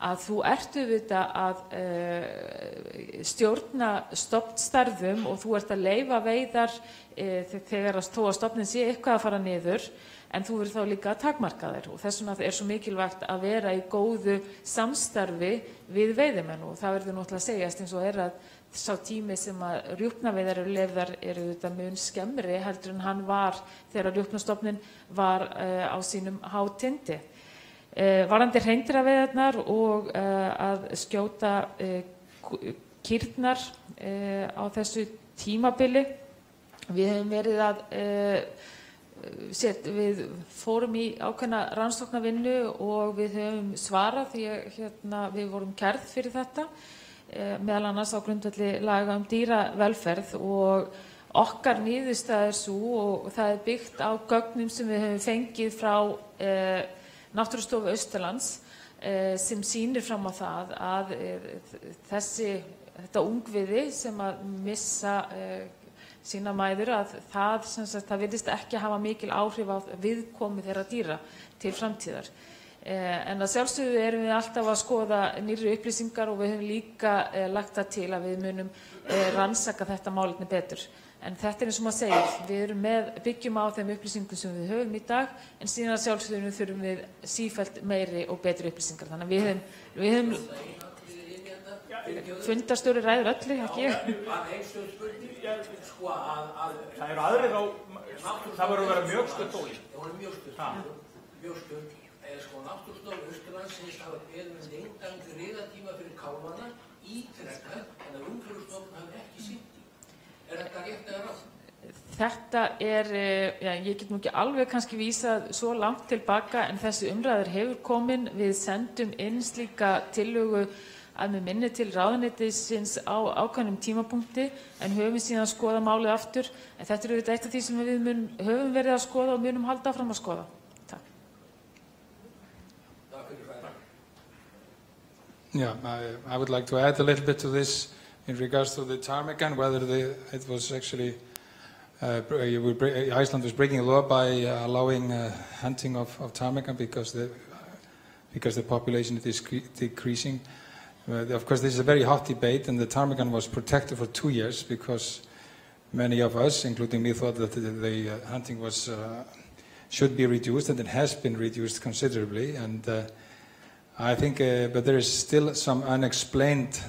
að þú ertu við þetta að uh, stjórna stopnstarfum og þú ert að leifa veiðar uh, þegar að þó að stopnin sé eitthvað að fara niður en þú verður þá líka að takmarka þér og þess vegna er svo mikilvægt að vera í góðu samstarfi við veiðimenn og það verður náttúrulega að segjast eins og er að sá tími sem að rjúpnaveiðar eru lefðar eru þetta mun skemmri heldur en hann var þegar rjúpnastofnin var uh, á sínum hátindi. Uh, varandi hreindiraveðarnar og uh, að skjóta uh, kýrnar á þessu tímabili. Við hefum verið að, set, við fórum í ákveðna rannsóknarvinnu og við höfum svarað því að hérna, við vorum kærð fyrir þetta meðal annars á grundvalli laga um dýravelferð og okkar nýðustæð er svo og það er byggt á gögnum sem við höfum fengið frá uh, Náttúrustofu Östurlands eh, sem sýnir fram á það að eh, þessi, þetta ungviði sem að missa eh, sína mæður að það, sagt, það virðist ekki hafa mikil áhrif á viðkomi þeirra dýra til framtíðar. En að sjálfsögðu erum við alltaf að skoða nýri upplýsingar og við höfum líka lagt það til að við munum rannsaka þetta málefni betur. En þetta er eins og maður segir, við erum með, byggjum á þeim upplýsingum sem við höfum í dag en síðan að sjálfsögðu þurfum við sífælt meiri og betri upplýsingar. Þannig að við höfum, við höfum fundarstjóri ræður öllu, ekki ég.
Það eru aðrir á, það verður að vera mjög stutt og
Það voru mjög stutt, mjög. Eða sko náttúrstofu Östurlands segist hafa beðið um lengdan griðatíma fyrir kálfana ítrekka en að umhverfstofn hafi ekki sýnt. Er þetta rétt eða rátt?
Þetta er, eh, já, ég get nú ekki alveg kannski vísað svo langt tilbaka en þessi umræður hefur komin. Við sendum inn slíka tillögu að með minni til ráðuneytisins á ákvæmum tímapunkti en höfum síðan að skoða málið aftur. En þetta er auðvitað eitt af því sem við mun, höfum verið að skoða og munum halda áfram að skoða. Takk.
Yeah, I, I would like to add a little bit to this in regards to the ptarmigan, whether the, it was actually uh, were Iceland was breaking a law by uh, allowing uh, hunting of, of ptarmigan because the because the population is decreasing. Uh, of course, this is a very hot debate, and the ptarmigan was protected for two years because many of us, including me, thought that the, the uh, hunting was uh, should be reduced, and it has been reduced considerably. And uh, I think, uh, but there is still some unexplained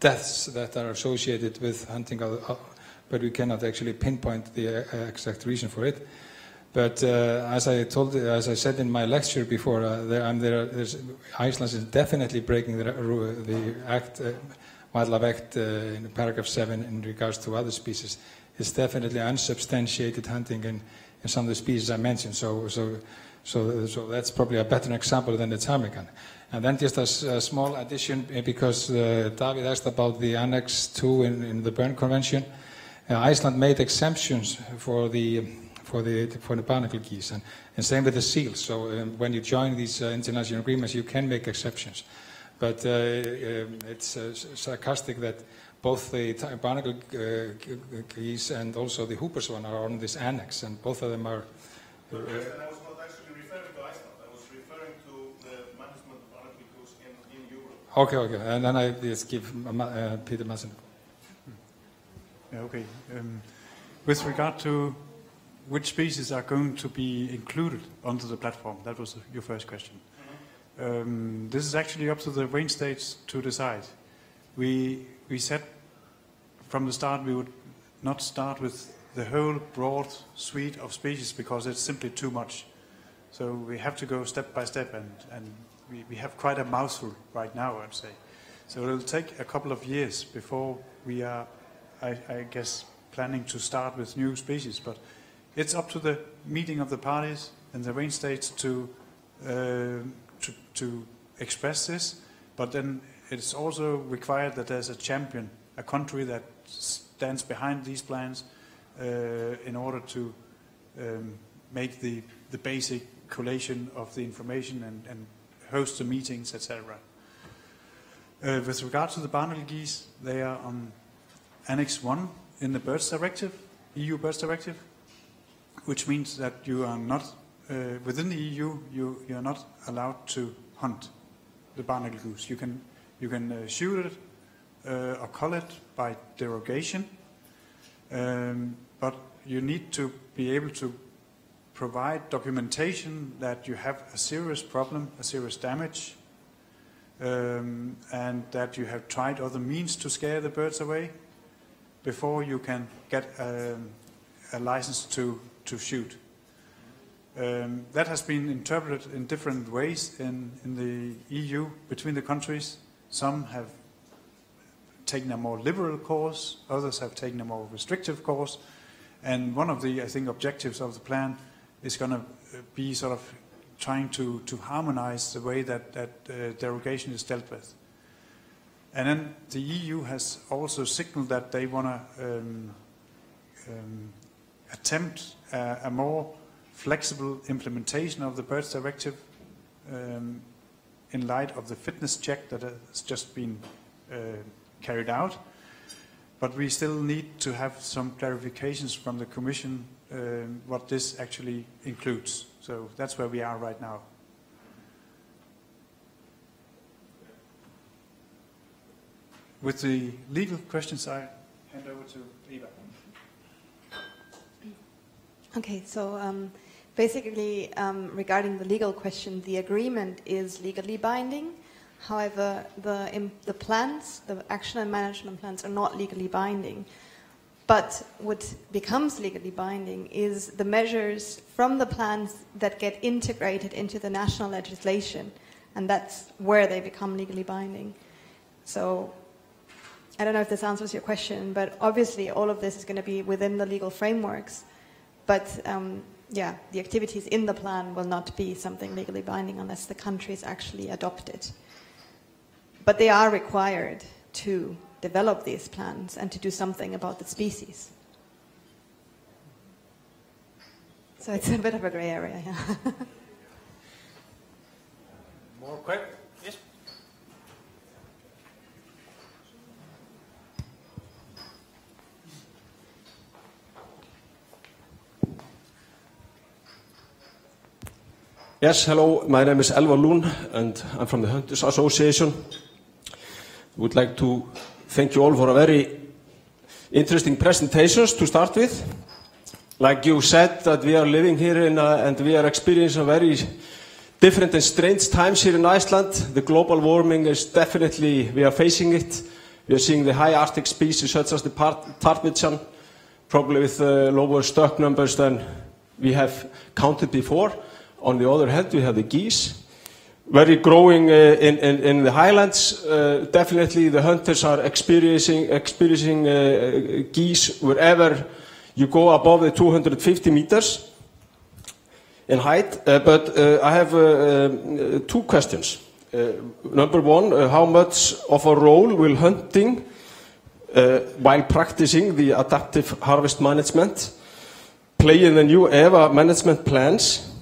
deaths that are associated with hunting, uh, but we cannot actually pinpoint the uh, exact reason for it. But uh, as I told, as I said in my lecture before, uh, there, there Iceland is definitely breaking the, the act, uh, Wildlife Act uh, in paragraph seven in regards to other species. It's definitely unsubstantiated hunting in, in some of the species I mentioned. So, so, so, so that's probably a better example than the ptarmigan. And then just a small addition, eh, because uh, David asked about the Annex 2 in, in the Berne Convention. Uh, Iceland made exemptions for the for the for the barnacle geese, and, and same with the seals. So um, when you join these uh, international agreements, you can make exceptions. But uh, it's sarcastic that both the barnacle geese and also the whooper swan are on this annex, and both of them are. Uh,
And I was not actually referring to Iceland, I was referring to the management of barnacle goose in, in Europe.
Okay, okay, and then I just give uh, Peter Madsen.
Yeah, okay. Um, with regard to which species are going to be included onto the platform, that was your first question. Um, this is actually up to the range states to decide. We, we said from the start we would not start with the whole broad suite of species because it's simply too much. So we have to go step by step, and, and we, we have quite a mouthful right now, I'd say. So it'll take a couple of years before we are, I, I guess, planning to start with new species. But it's up to the meeting of the parties and the range states to, uh, to, to express this. But then it's also required that there's a champion, a country that stands behind these plans uh, in order to um, make the, the basic collation of the information and, and host the meetings, etc. Uh, with regard to the barnacle geese, they are on Annex 1 in the Birds Directive, EU Birds Directive, which means that you are not, uh, within the EU, you, you are not allowed to hunt the barnacle goose. You can, you can uh, shoot it uh, or cull it by derogation, um, but you need to be able to provide documentation that you have a serious problem, a serious damage, um, and that you have tried other means to scare the birds away before you can get um, a license to, to shoot. Um, that has been interpreted in different ways in, in the EU between the countries. Some have taken a more liberal course, others have taken a more restrictive course. And one of the, I think, objectives of the plan is going to be sort of trying to, to harmonize the way that, that uh, derogation is dealt with. And then the EU has also signaled that they want to um, um, attempt a, a more flexible implementation of the Birds Directive um, in light of the fitness check that has just been uh, carried out. But we still need to have some clarifications from the Commission um, what this actually includes. So that's where we are right now. With the legal questions, I hand over to Eva.
Okay, so um, basically, um, regarding the legal question, the agreement is legally binding. However, the, the plans, the action and management plans, are not legally binding. But what becomes legally binding is the measures from the plans that get integrated into the national legislation, and that's where they become legally binding. So I don't know if this answers your question, but obviously all of this is going to be within the legal frameworks. But um, yeah, the activities in the plan will not be something legally binding unless the countries actually adopt it. But they are required to develop these plans and to do something about the species. So it's a bit of a grey area. Yeah.
More quick. Yes?
Yes, hello. My name is Elva Lund, and I'm from the Hunters Association. Would like to thank you all for a very interesting presentations to start with. Like you said, that we are living here in a, and we are experiencing very different and strange times here in Iceland. The global warming is definitely, we are facing it. We are seeing the high Arctic species such as the ptarmigan, probably with uh, lower stock numbers than we have counted before. On the other hand, we have the geese, very growing uh, in, in, in the highlands. Uh, definitely the hunters are experiencing, experiencing uh, geese wherever you go above the 250 meters in height. But I have two questions. Number one, how much of a role will hunting, uh, while practicing the adaptive harvest management, play in the new AEWA management plans?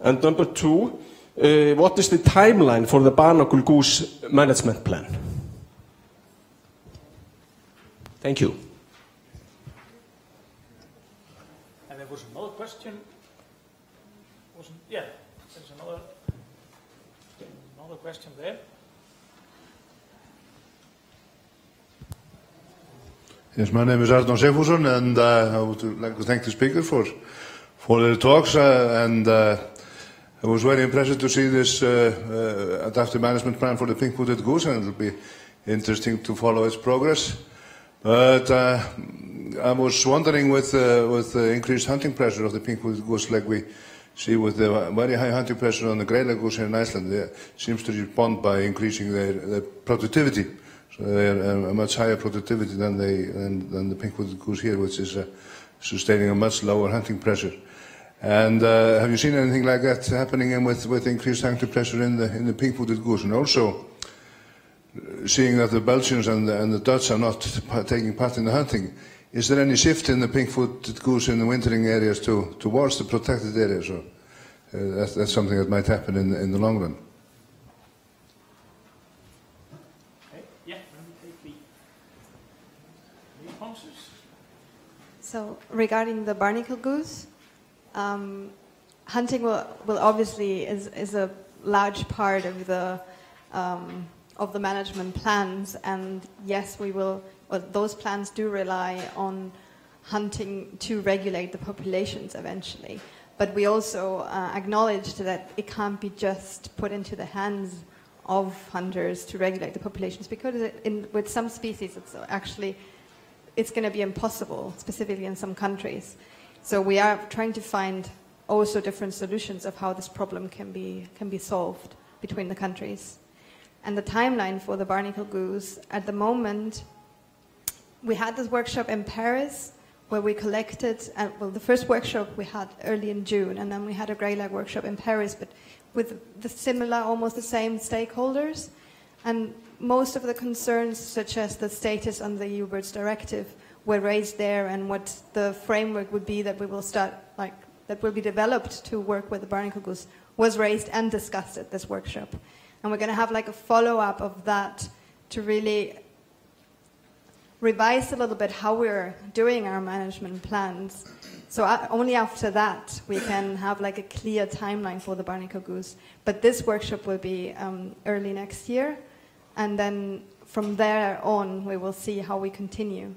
And number two, what is the timeline for the barnacle goose management plan? Thank you.
And there was another question. Wasn't, yeah, there's another, another question there.
Yes, my name is Arnór Sigfússon and uh, I would like to thank the speaker for, for their talks uh, and uh, it was very impressive to see this uh, uh, adaptive management plan for the pink-footed goose and it'll be interesting to follow its progress. But uh, I was wondering with, uh, with the increased hunting pressure of the pink-footed goose like we see with the very high hunting pressure on the greylag goose here in Iceland, they seems to respond by increasing their, their productivity. So they are a much higher productivity than, they, than, than the pink-footed goose here, which is uh, sustaining a much lower hunting pressure. And uh, have you seen anything like that happening in with, with increased hunting pressure in the, in the pink-footed goose? And also, seeing that the Belgians and the, and the Dutch are not taking part in the hunting, is there any shift in the pink-footed goose in the wintering areas to, towards the protected areas? Or, uh, that's, that's something that might happen in, in the long run.
Okay, yeah, let me take the responses.
So regarding the barnacle goose, um, hunting will, will obviously is, is a large part of the um, of the management plans, and yes, we will. Well, those plans do rely on hunting to regulate the populations eventually. But we also uh, acknowledge that it can't be just put into the hands of hunters to regulate the populations because in, with some species it's actually it's going to be impossible, specifically in some countries. So we are trying to find also different solutions of how this problem can be can be solved between the countries. And the timeline for the barnacle goose at the moment, we had this workshop in Paris where we collected, uh, well, the first workshop we had early in June, and then we had a greylag workshop in Paris, but with the similar, almost the same stakeholders. And most of the concerns, such as the status on the EU Birds Directive, were raised there, and what the framework would be that we will start, like, that will be developed to work with the barnacle goose, was raised and discussed at this workshop. And we're going to have like a follow up of that to really revise a little bit how we're doing our management plans. So uh, only after that we can have like a clear timeline for the barnacle goose. But this workshop will be um, early next year, and then from there on we will see how we continue.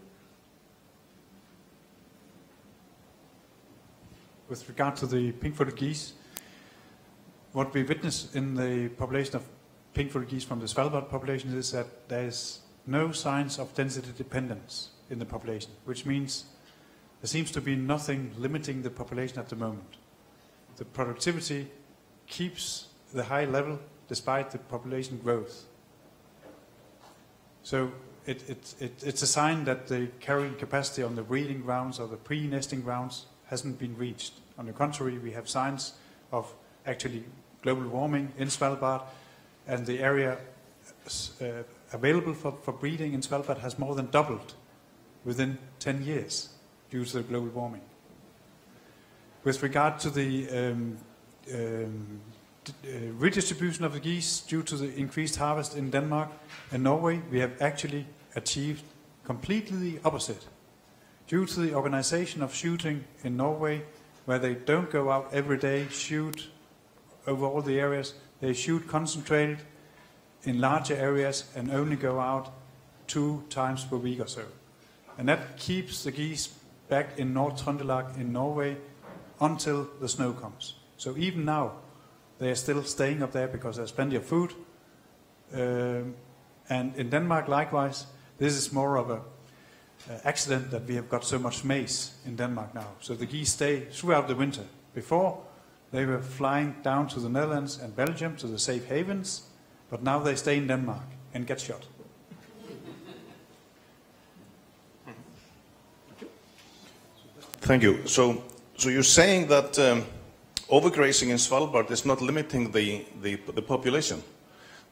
With regard to the pink-footed geese, what we witness in the population of pink-footed geese from the Svalbard population is that there is no signs of density dependence in the population, which means there seems to be nothing limiting the population at the moment. The productivity keeps the high level despite the population growth. So it, it, it, it's a sign that the carrying capacity on the breeding grounds or the pre-nesting grounds hasn't been reached. On the contrary, we have signs of actually global warming in Svalbard, and the area uh, available for, for breeding in Svalbard has more than doubled within 10 years due to the global warming. With regard to the um, um, uh, redistribution of the geese due to the increased harvest in Denmark and Norway, we have actually achieved completely the opposite. Due to the organization of shooting in Norway, where they don't go out every day, shoot over all the areas, they shoot concentrated in larger areas and only go out two times per week or so. And that keeps the geese back in North Trøndelag in Norway until the snow comes. So even now, they are still staying up there because there's plenty of food. Um, and in Denmark, likewise, this is more of a uh, accident that we have got so much maize in Denmark now. So the geese stay throughout the winter. Before, they were flying down to the Netherlands and Belgium to the safe havens, but now they stay in Denmark and get shot.
Thank you. So, so you're saying that um, overgrazing in Svalbard is not limiting the, the, the population.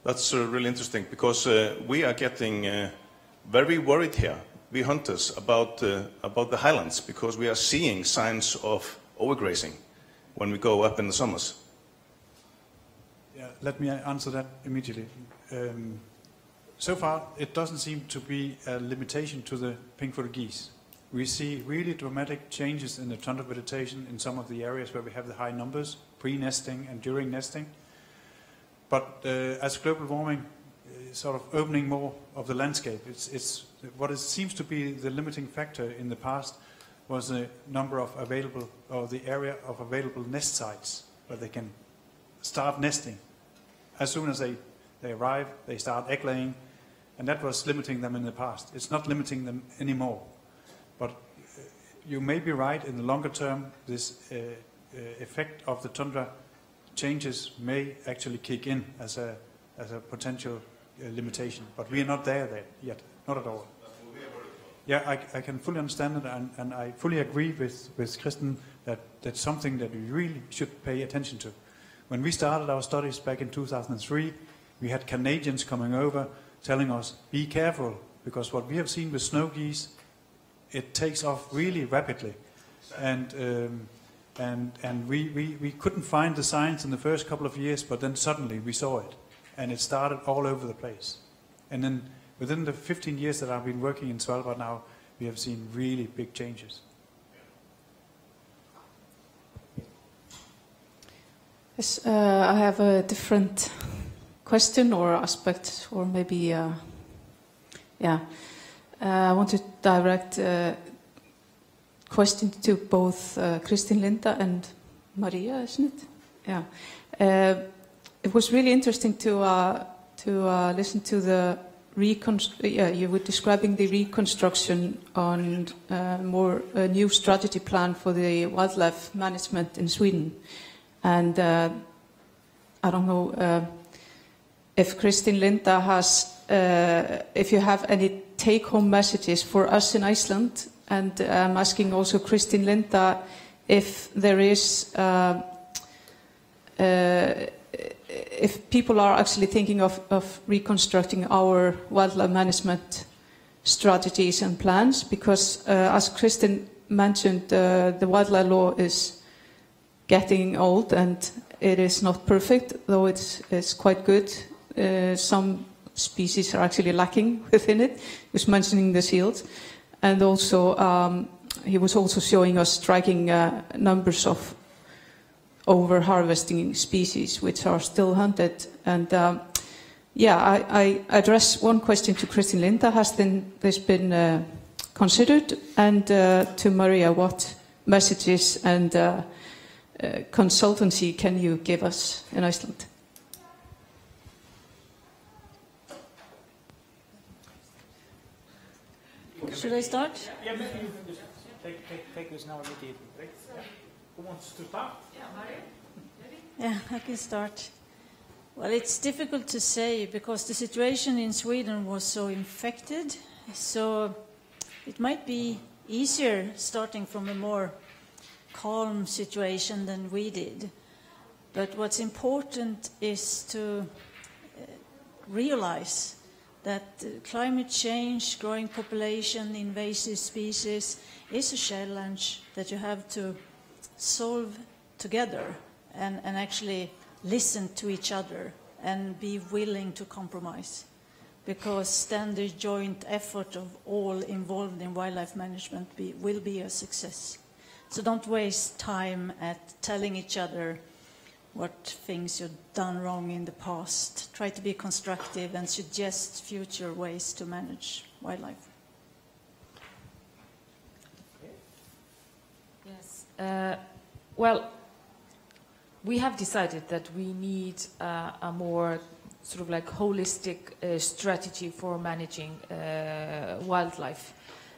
That's uh, really interesting because uh, we are getting uh, very worried here, we hunters, about, uh, about the highlands because we are seeing signs of overgrazing when we go up in the summers.
Yeah, let me answer that immediately. Um, so far, it doesn't seem to be a limitation to the pink-footed geese. We see really dramatic changes in the tundra vegetation in some of the areas where we have the high numbers, pre-nesting and during nesting. But uh, as global warming is sort of opening more of the landscape, it's, it's what seems to be the limiting factor in the past was the number of available, or the area of available nest sites where they can start nesting. As soon as they, they arrive, they start egg laying, and that was limiting them in the past. It's not limiting them anymore. But uh, you may be right, in the longer term, this uh, uh, effect of the tundra changes may actually kick in as a, as a potential uh, limitation. But we are not there, there yet, not at all. Yeah, I, I can fully understand it, and, and I fully agree with, with Kristinn that that's something that we really should pay attention to. When we started our studies back in 2003, we had Canadians coming over telling us, be careful, because what we have seen with snow geese, it takes off really rapidly. And, um, and, and we, we, we couldn't find the signs in the first couple of years, but then suddenly we saw it. And it started all over the place. And then within the 15 years that I've been working in Svalbard now, we have seen really big changes.
Yes, uh, I have a different question or aspect, or maybe, uh, yeah. Uh, I want to direct a question to both uh, Kristín Linda and Maria, isn't it? Yeah. Uh, it was really interesting to uh, to uh, listen to the yeah, you were describing the reconstruction on uh, more a new strategy plan for the wildlife management in Sweden. And uh, I don't know uh, if Kristín Linda has, uh, if you have any take-home messages for us in Iceland. And I'm asking also Kristín Linda if there is, uh, uh, if people are actually thinking of, of reconstructing our wildlife management strategies and plans, because uh, as Kristinn mentioned, uh, the wildlife law is getting old and it is not perfect, though it's, it's quite good. Uh, some species are actually lacking within it. He was mentioning the seals. And also, um, he was also showing us striking uh, numbers of over harvesting species which are still hunted. And um, yeah, I, I address one question to Kristín Linda. Has then this been uh, considered? And uh, to Maria, what messages and uh, uh, consultancy can you give us in Iceland?
Should I start?
Yeah, maybe you can just take, take, take this now immediately. Who wants to start?
Yeah, I can start. Well, it's difficult to say because the situation in Sweden was so infected. So it might be easier starting from a more calm situation than we did. But what's important is to uh, realize that uh, climate change, growing population, invasive species is a challenge that you have to solve together and, and actually listen to each other and be willing to compromise. Because then the joint effort of all involved in wildlife management be, will be a success. So don't waste time at telling each other what things you've done wrong in the past. Try to be constructive and suggest future ways to manage wildlife.
Yes. Uh, well, we have decided that we need uh, a more sort of like holistic uh, strategy for managing uh, wildlife.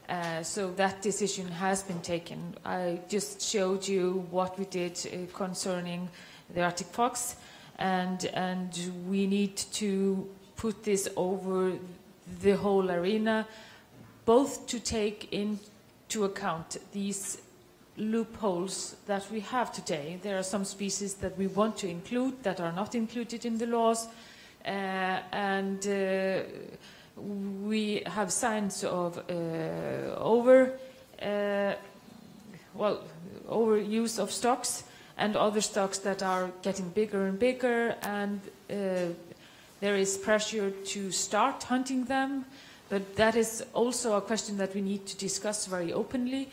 Uh, so that decision has been taken. I just showed you what we did uh, concerning the Arctic fox, and and we need to put this over the whole arena, both to take into account these loopholes that we have today. There are some species that we want to include that are not included in the laws, uh, and uh, we have signs of uh, over, uh, well, overuse of stocks and other stocks that are getting bigger and bigger, and uh, there is pressure to start hunting them. But that is also a question that we need to discuss very openly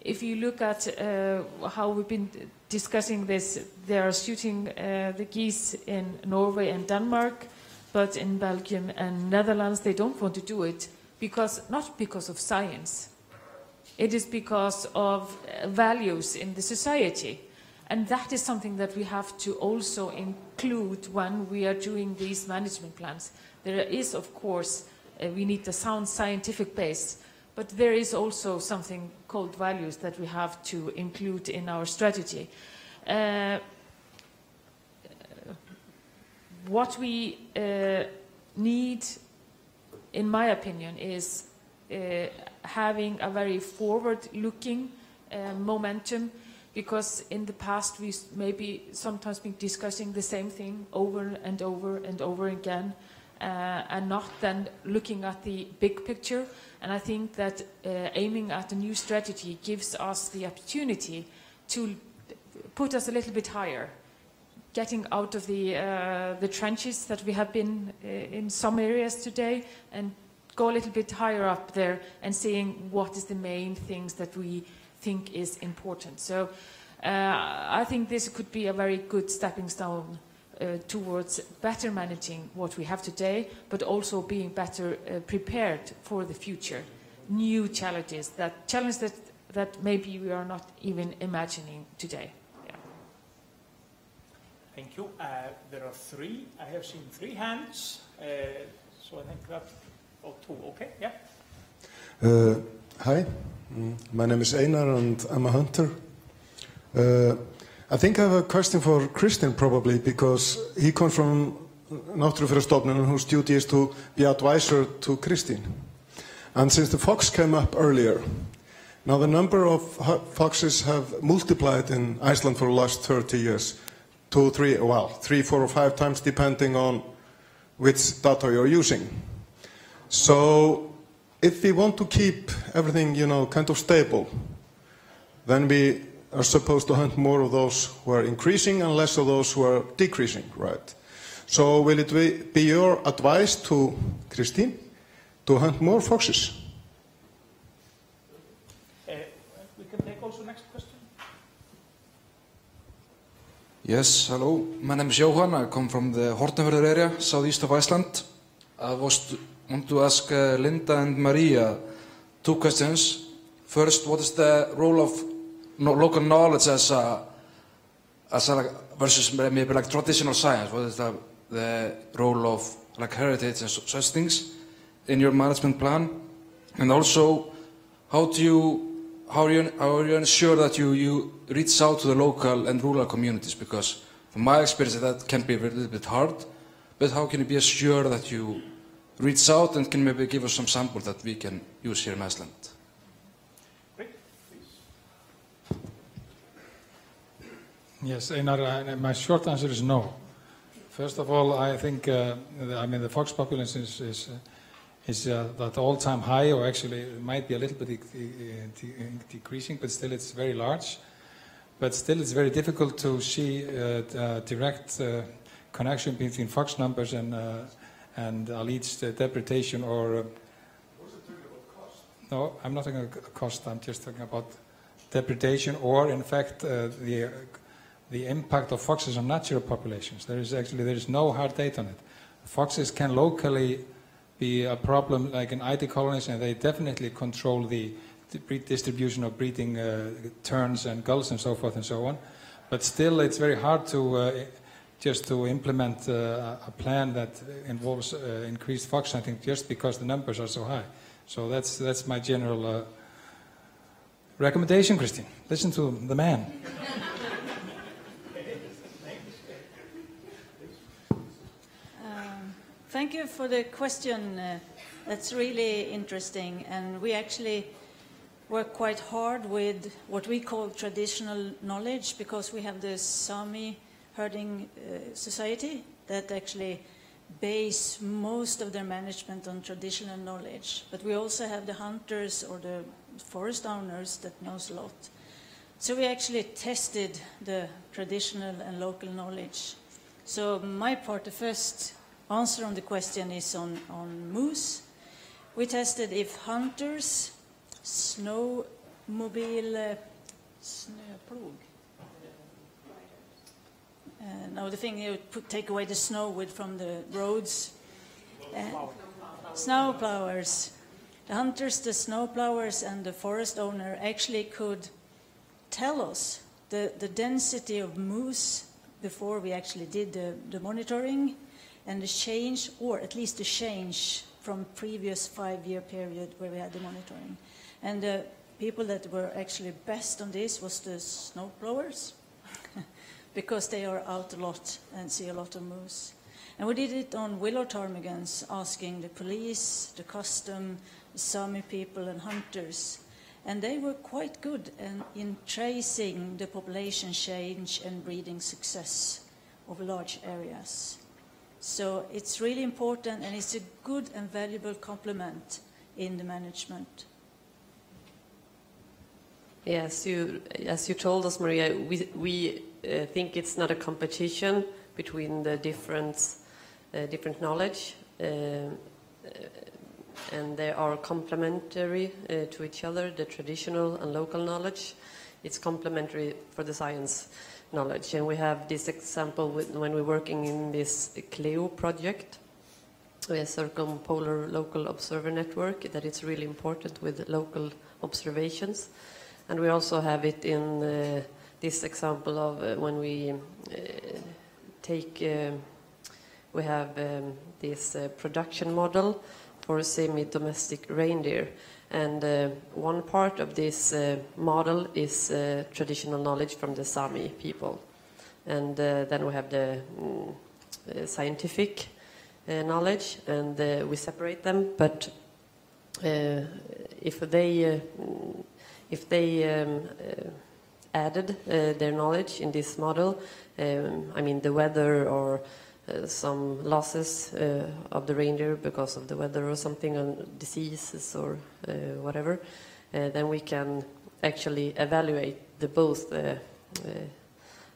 if you look at uh, how we've been discussing this, they are shooting uh, the geese in Norway and Denmark, but in Belgium and Netherlands they don't want to do it because not because of science. It is because of uh, values in the society. And that is something that we have to also include when we are doing these management plans. There is, of course, uh, we need a sound scientific base, but there is also something called values that we have to include in our strategy. Uh, what we uh, need, in my opinion, is uh, having a very forward-looking uh, momentum because in the past we maybe sometimes been discussing the same thing over and over and over again uh, and not then looking at the big picture. And I think that uh, aiming at a new strategy gives us the opportunity to put us a little bit higher, getting out of the, uh, the trenches that we have been uh, in some areas today and go a little bit higher up there and seeing what is the main things that we think is important. So uh, I think this could be a very good stepping stone uh, towards better managing what we have today, but also being better uh, prepared for the future. New challenges, that challenge that, that maybe we are not even imagining today. Yeah.
Thank you. Uh, there are three. I have seen three hands. Uh, so I think that, oh, two. Okay, yeah.
Uh, hi, Mm, my name is Einar and I'm a hunter. I think I have a question for Kristinn probably because he comes from Náttúrufræðistofnun whose duty is to be advisor to Kristín. And since the fox came up earlier, now the number of foxes have multiplied in Iceland for the last 30 years. Two, three, well, three, four or five times depending on which data you're using. So if we want to keep everything, you know, kind of stable, then we are supposed to hunt more of those who are increasing and less of those who are decreasing, right? So will it be your advice to Christine to hunt more foxes?
Uh, we can take also next question.
Yes, hello. My name is Johan. I come from the Hortenfjörður area, southeast of Iceland. I was want to ask uh, Linda and Maria two questions. First, what is the role of local knowledge as a, as a, versus maybe like traditional science? What is the, the role of like heritage and such things in your management plan? And also, how do you how are you how are you ensure that you you reach out to the local and rural communities? Because from my experience, that can be a little bit hard but how can you be assured that you reach out and can maybe give us some sample that we can use here in Iceland?
Yes, Einar, uh, my short answer is no. First of all, I think, uh, I mean, the fox population is, is, uh, is uh, at all-time high, or actually it might be a little bit de- de- decreasing, but still it's very large. But still it's very difficult to see direct connection between fox numbers and, and alleged uh, depredation or... Uh, no, I'm not talking about cost, I'm just talking about depredation or, in fact, uh, the, the impact of foxes on natural populations. There is actually there is no hard data on it. Foxes can locally be a problem, like in eider colonies, and they definitely control the, distribution of breeding uh, terns and gulls and so forth and so on. But still, it's very hard to uh, just to implement uh, a plan that involves uh, increased fox hunting just because the numbers are so high. So that's that's my general uh, recommendation, Kristín. Listen to the man.
Thank you for the question. uh, That's really interesting. And we actually work quite hard with what we call traditional knowledge because we have the Sami herding uh, society that actually base most of their management on traditional knowledge. But we also have the hunters or the forest owners that knows a lot. So we actually tested the traditional and local knowledge. So my part, the first answer on the question is on, on moose. We tested if hunters, snowmobile, uh, snöplog. Uh, no, the thing you put, take away the snow with from the roads. Uh, snow plowers. The hunters, the snow plowers, and the forest owner actually could tell us the, the density of moose before we actually did the, the monitoring and the change, or at least the change from previous five-year period where we had the monitoring. And the people that were actually best on this was the snow blowers, because they are out a lot and see a lot of moose. And we did it on willow ptarmigans, asking the police, the custom, the Sami people and hunters. And they were quite good in, in tracing the population change and breeding success of large areas. So it's really important and it's a good and valuable complement in the management.
Yes, you, as you told us, Maria, we, we uh, think it's not a competition between the different, uh, different knowledge, uh, uh, and they are complementary uh, to each other, the traditional and local knowledge. It's complementary for the science knowledge. And we have this example with, when we're working in this CLEO project, a circumpolar local observer network, that it's really important with local observations. And we also have it in uh, this example of uh, when we uh, take, uh, we have um, this uh, production model for semi-domestic reindeer. And uh, one part of this uh, model is uh, traditional knowledge from the Sami people. And uh, then we have the mm, uh, scientific knowledge, and we separate them. But if they, mm, if they um, added their knowledge in this model, um, I mean the weather or some losses uh, of the reindeer because of the weather or something, on diseases or uh, whatever, uh, then we can actually evaluate the both uh, uh,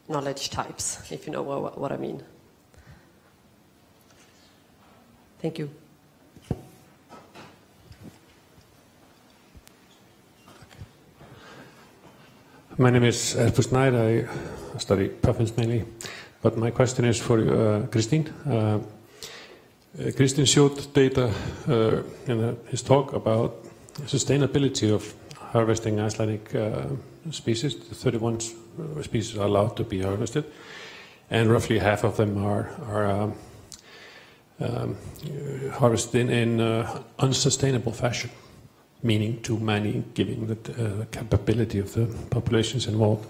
knowledge types, if you know what, what I mean. Thank you.
My name is Erpur Snær. I study puffins mainly. But my question is for uh, Kristinn. Uh, uh, Kristinn showed data uh, in uh, his talk about sustainability of harvesting Icelandic species. 31 species are allowed to be harvested, and roughly half of them are, are um, um, harvested in, in unsustainable fashion, meaning too many, giving the uh, capability of the populations involved.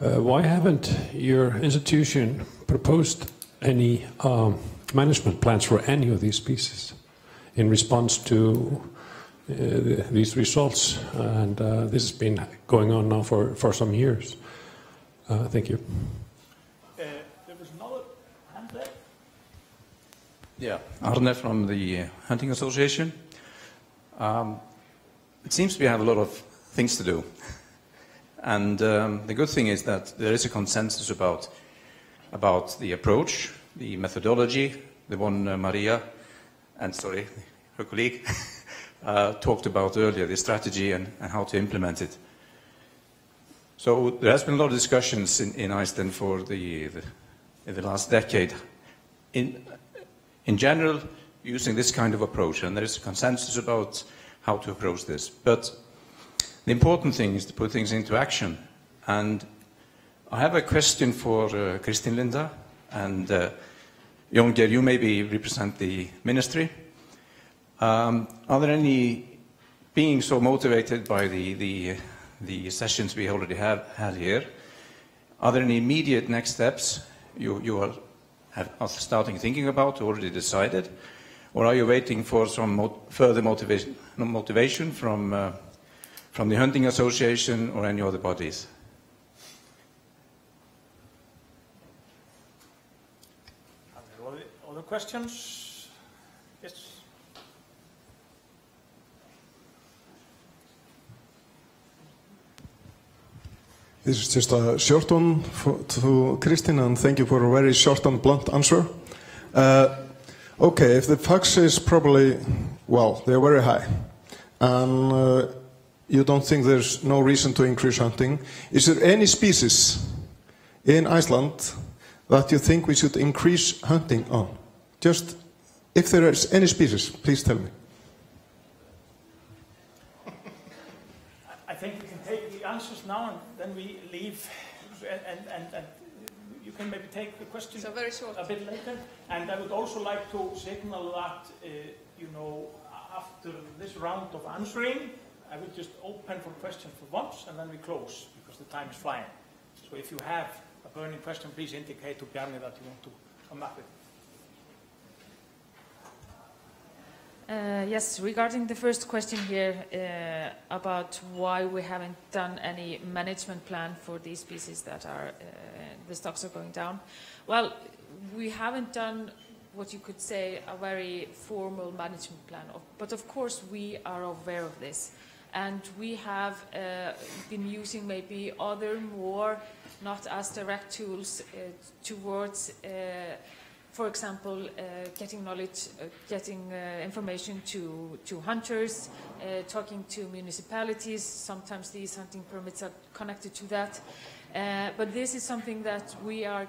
Uh, why haven't your institution proposed any um, management plans for any of these species in response to uh, these results. And uh, this has been going on now for, for some years. Uh, thank you.
Uh, there was another hand there.
Yeah, Arne from the uh, Hunting Association. Um, it seems we have a lot of things to do. And um, the good thing is that there is a consensus about, about the approach, the methodology, the one uh, Maria and, sorry, her colleague uh, talked about earlier, the strategy and, and how to implement it. So there has been a lot of discussions in, in Iceland for the, the, in the last decade. In, in general, using this kind of approach, and there is a consensus about how to approach this. But the important thing is to put things into action. And I have a question for uh, Kristín Linda, and uh, Jón Geir, you maybe represent the ministry. Um, are there any, being so motivated by the, the, the sessions we already have had here, are there any immediate next steps you, you are, have, are starting thinking about, already decided? Or are you waiting for some further motivation, motivation from, uh, from the Hunting Association or any other bodies?
Are there other- other questions? Yes.
This is just a short one for, to Kristinn, and thank you for a very short and blunt answer. Uh, okay, if the fax is probably, well, they're very high, and uh, you don't think there's no reason to increase hunting, is there any species in Iceland that you think we should increase hunting on? Just, if there is any species, please tell me.
I think we can take the answers now and then we leave and, and, and, and you can maybe take the question
So very short.
a bit later. And I would also like to signal that, uh, you know, after this round of answering, I will just open for questions for once and then we close because the time is flying. So if you have a burning question, please indicate to Bjarni that you want to come up with.
Uh, Yes, regarding the first question here uh, about why we haven't done any management plan for these species that are, uh, the stocks are going down. Well, we haven't done what you could say a very formal management plan, of- but of course we are aware of this. And we have uh, been using maybe other more, not as direct tools uh, towards uh, for example, uh, getting knowledge, uh, getting information to, to hunters, talking to municipalities. Sometimes these hunting permits are connected to that. But this is something that we are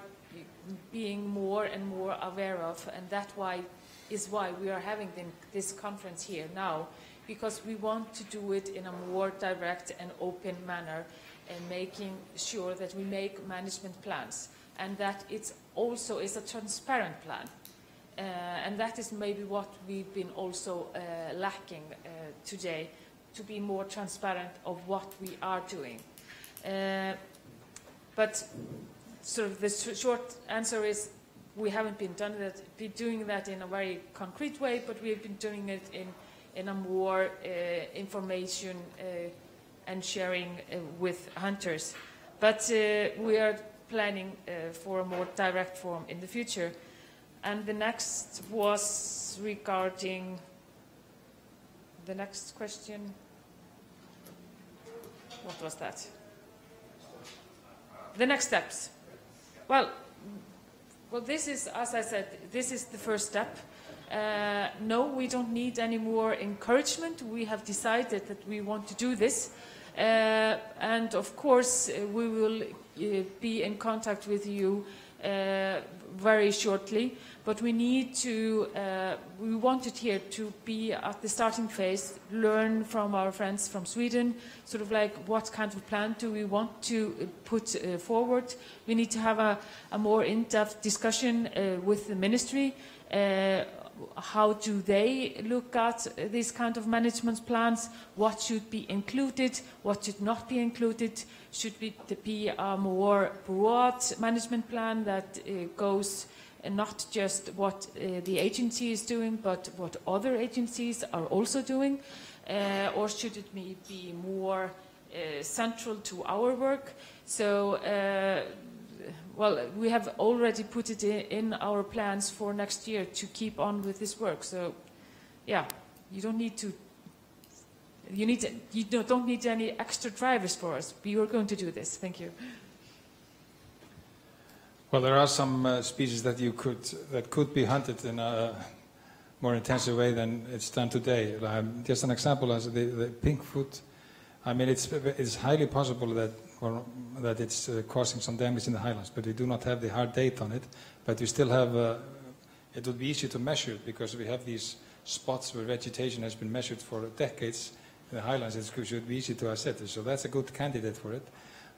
being more and more aware of, and that why is why we are having this conference here now, because we want to do it in a more direct and open manner, and making sure that we make management plans, and that it also is a transparent plan. Uh, and that is maybe what we've been also uh, lacking uh, today, to be more transparent of what we are doing. Uh, but sort of the short answer is we haven't been that, been doing that in a very concrete way, but we've been doing it in, in a more uh, information uh, and sharing uh, with hunters. But we are planning for a more direct form in the future. And the next was regarding the next question. What was that? The next steps. Well, well, this is, as I said, this is the first step. Uh, no, we don't need any more encouragement. We have decided that we want to do this. Uh, and of course, uh, we will uh, be in contact with you uh, very shortly. But we need to, we wanted here to be at the starting phase, learn from our friends from Sweden, sort of like what kind of plan do we want to put forward. We need to have a, a more in-depth discussion with the ministry. Uh, how do they look at these kind of management plans? What should be included? What should not be included? Should it be a more broad management plan that uh, goes not just what uh, the agency is doing, but what other agencies are also doing? Uh, or should it be, more uh, central to our work? So, uh, well, we have already put it in, in our plans for next year to keep on with this work. So, yeah, you don't need to you, need you don't- need any extra drivers for us. We are going to do this. Thank you.
Well, there are some uh, species that you could that could be hunted in a more intensive way than it's done today. Um, just an example as the, the pink foot. I mean, it's it's highly possible that or, that it's uh, causing some damage in the highlands, but we do not have the hard date on it. But we still have. Uh, it would be easy to measure it because we have these spots where vegetation has been measured for decades in the highlands. It should be easy to assess it. So that's a good candidate for it.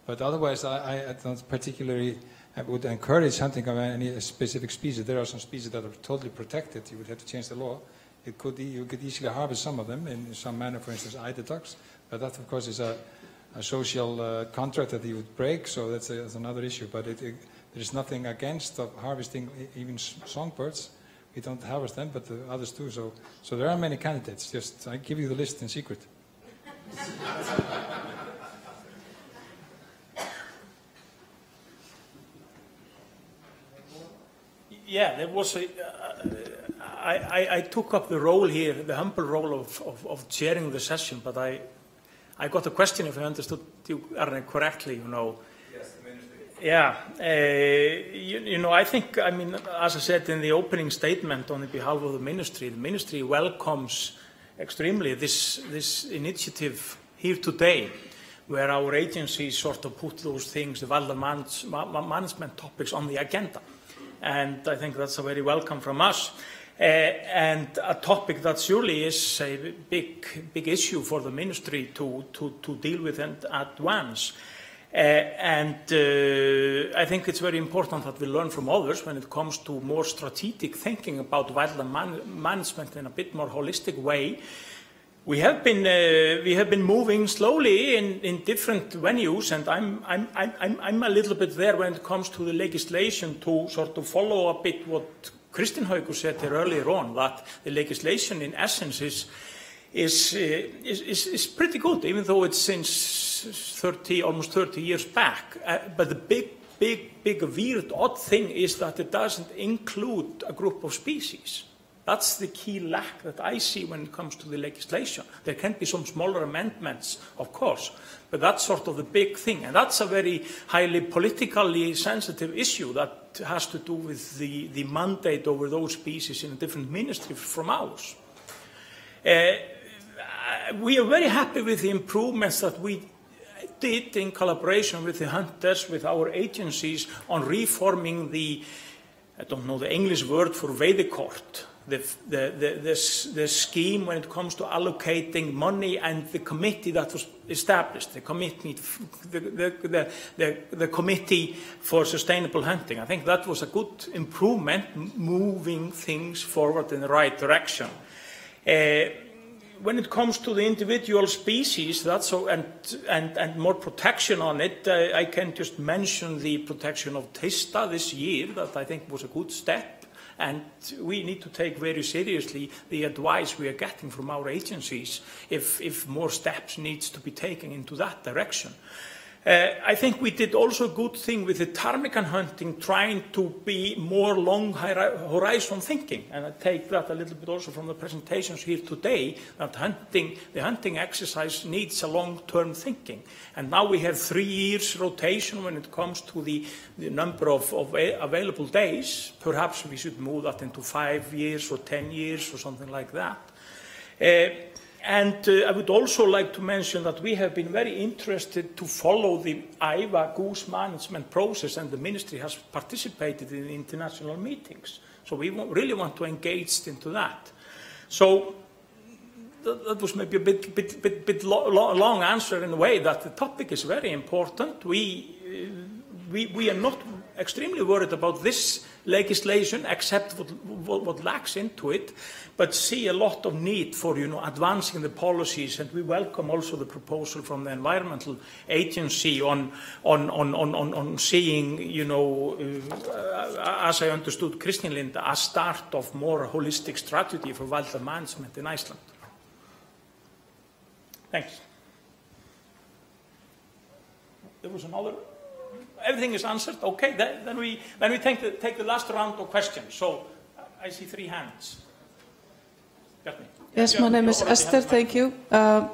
But otherwise, I, I don't particularly I would encourage hunting of any specific species. There are some species that are totally protected. You would have to change the law. It could, you could easily harvest some of them in some manner, for instance, eider ducks. But that, of course, is a, a social uh, contract that he would break, so that's, a, that's another issue. But it, it, there is nothing against harvesting even songbirds. We don't harvest them, but the others do. So, so there are many candidates. Just I give you the list in secret.
Yeah, there was a, uh, I, I, I took up the role here, the humble role of, of, of chairing the session, but I, I got a question if I understood you, Arne, correctly, you know.
Yes, the ministry.
Yeah, uh, you, you know, I think, I mean, as I said in the opening statement on behalf of the ministry, the ministry welcomes extremely this, this initiative here today, where our agencies sort of put those things, the wildlife manage, ma- ma- management topics on the agenda. And I think that's a very welcome from us. Uh, and a topic that surely is a big, big issue for the ministry to, to, to deal with and advance. Uh, and uh, I think it's very important that we learn from others when it comes to more strategic thinking about wildlife man- management in a bit more holistic way. We have been uh, we have been moving slowly in, in different venues, and I'm I'm I'm I'm a little bit there when it comes to the legislation to sort of follow a bit what Kristinn Haukur said here earlier on that the legislation in essence is is, uh, is, is, is pretty good, even though it's since 30, almost 30 years back. Uh, but the big, big, big, weird, odd thing is that it doesn't include a group of species. That's the key lack that I see when it comes to the legislation. There can be some smaller amendments, of course, but that's sort of the big thing. And that's a very highly politically sensitive issue that has to do with the, the mandate over those species in a different ministry from ours. Uh, we are very happy with the improvements that we did in collaboration with the hunters, with our agencies, on reforming the, I don't know the English word for Veiðikort, the, the, the, the, s- the scheme when it comes to allocating money and the committee that was established, the committee, the, the, the, the, the committee for sustainable hunting. I think that was a good improvement, moving things forward in the right direction. Uh, when it comes to the individual species, that's so, and, and, and more protection on it, uh, I can just mention the protection of teista this year, that I think was a good step. And we need to take very seriously the advice we are getting from our agencies if, if more steps needs to be taken into that direction. Uh, I think we did also a good thing with the ptarmigan hunting, trying to be more long horizon thinking. And I take that a little bit also from the presentations here today, that hunting, the hunting exercise needs a long-term thinking. And now we have three years rotation when it comes to the, the number of, of available days. Perhaps we should move that into five years or 10 years or something like that. Uh, And uh, I would also like to mention that we have been very interested to follow the AEWA goose management process, and the ministry has participated in international meetings. So we really want to engage into that. So that, that was maybe a bit, bit, bit, bit lo- lo- long answer in a way that the topic is very important. We, uh, we, we are not extremely worried about this legislation, accept what, what, what lacks into it, but see a lot of need for, you know, advancing the policies. And we welcome also the proposal from the Environmental Agency on, on, on, on, on, on seeing, you know, uh, as I understood Christian Lind, a start of more holistic strategy for wildlife management in Iceland. Thanks. There was another. Everything is answered. Okay, then, we then we take the, take the last round of questions. So I see three hands.
Yes, my name is Esther. Thank you. Uh,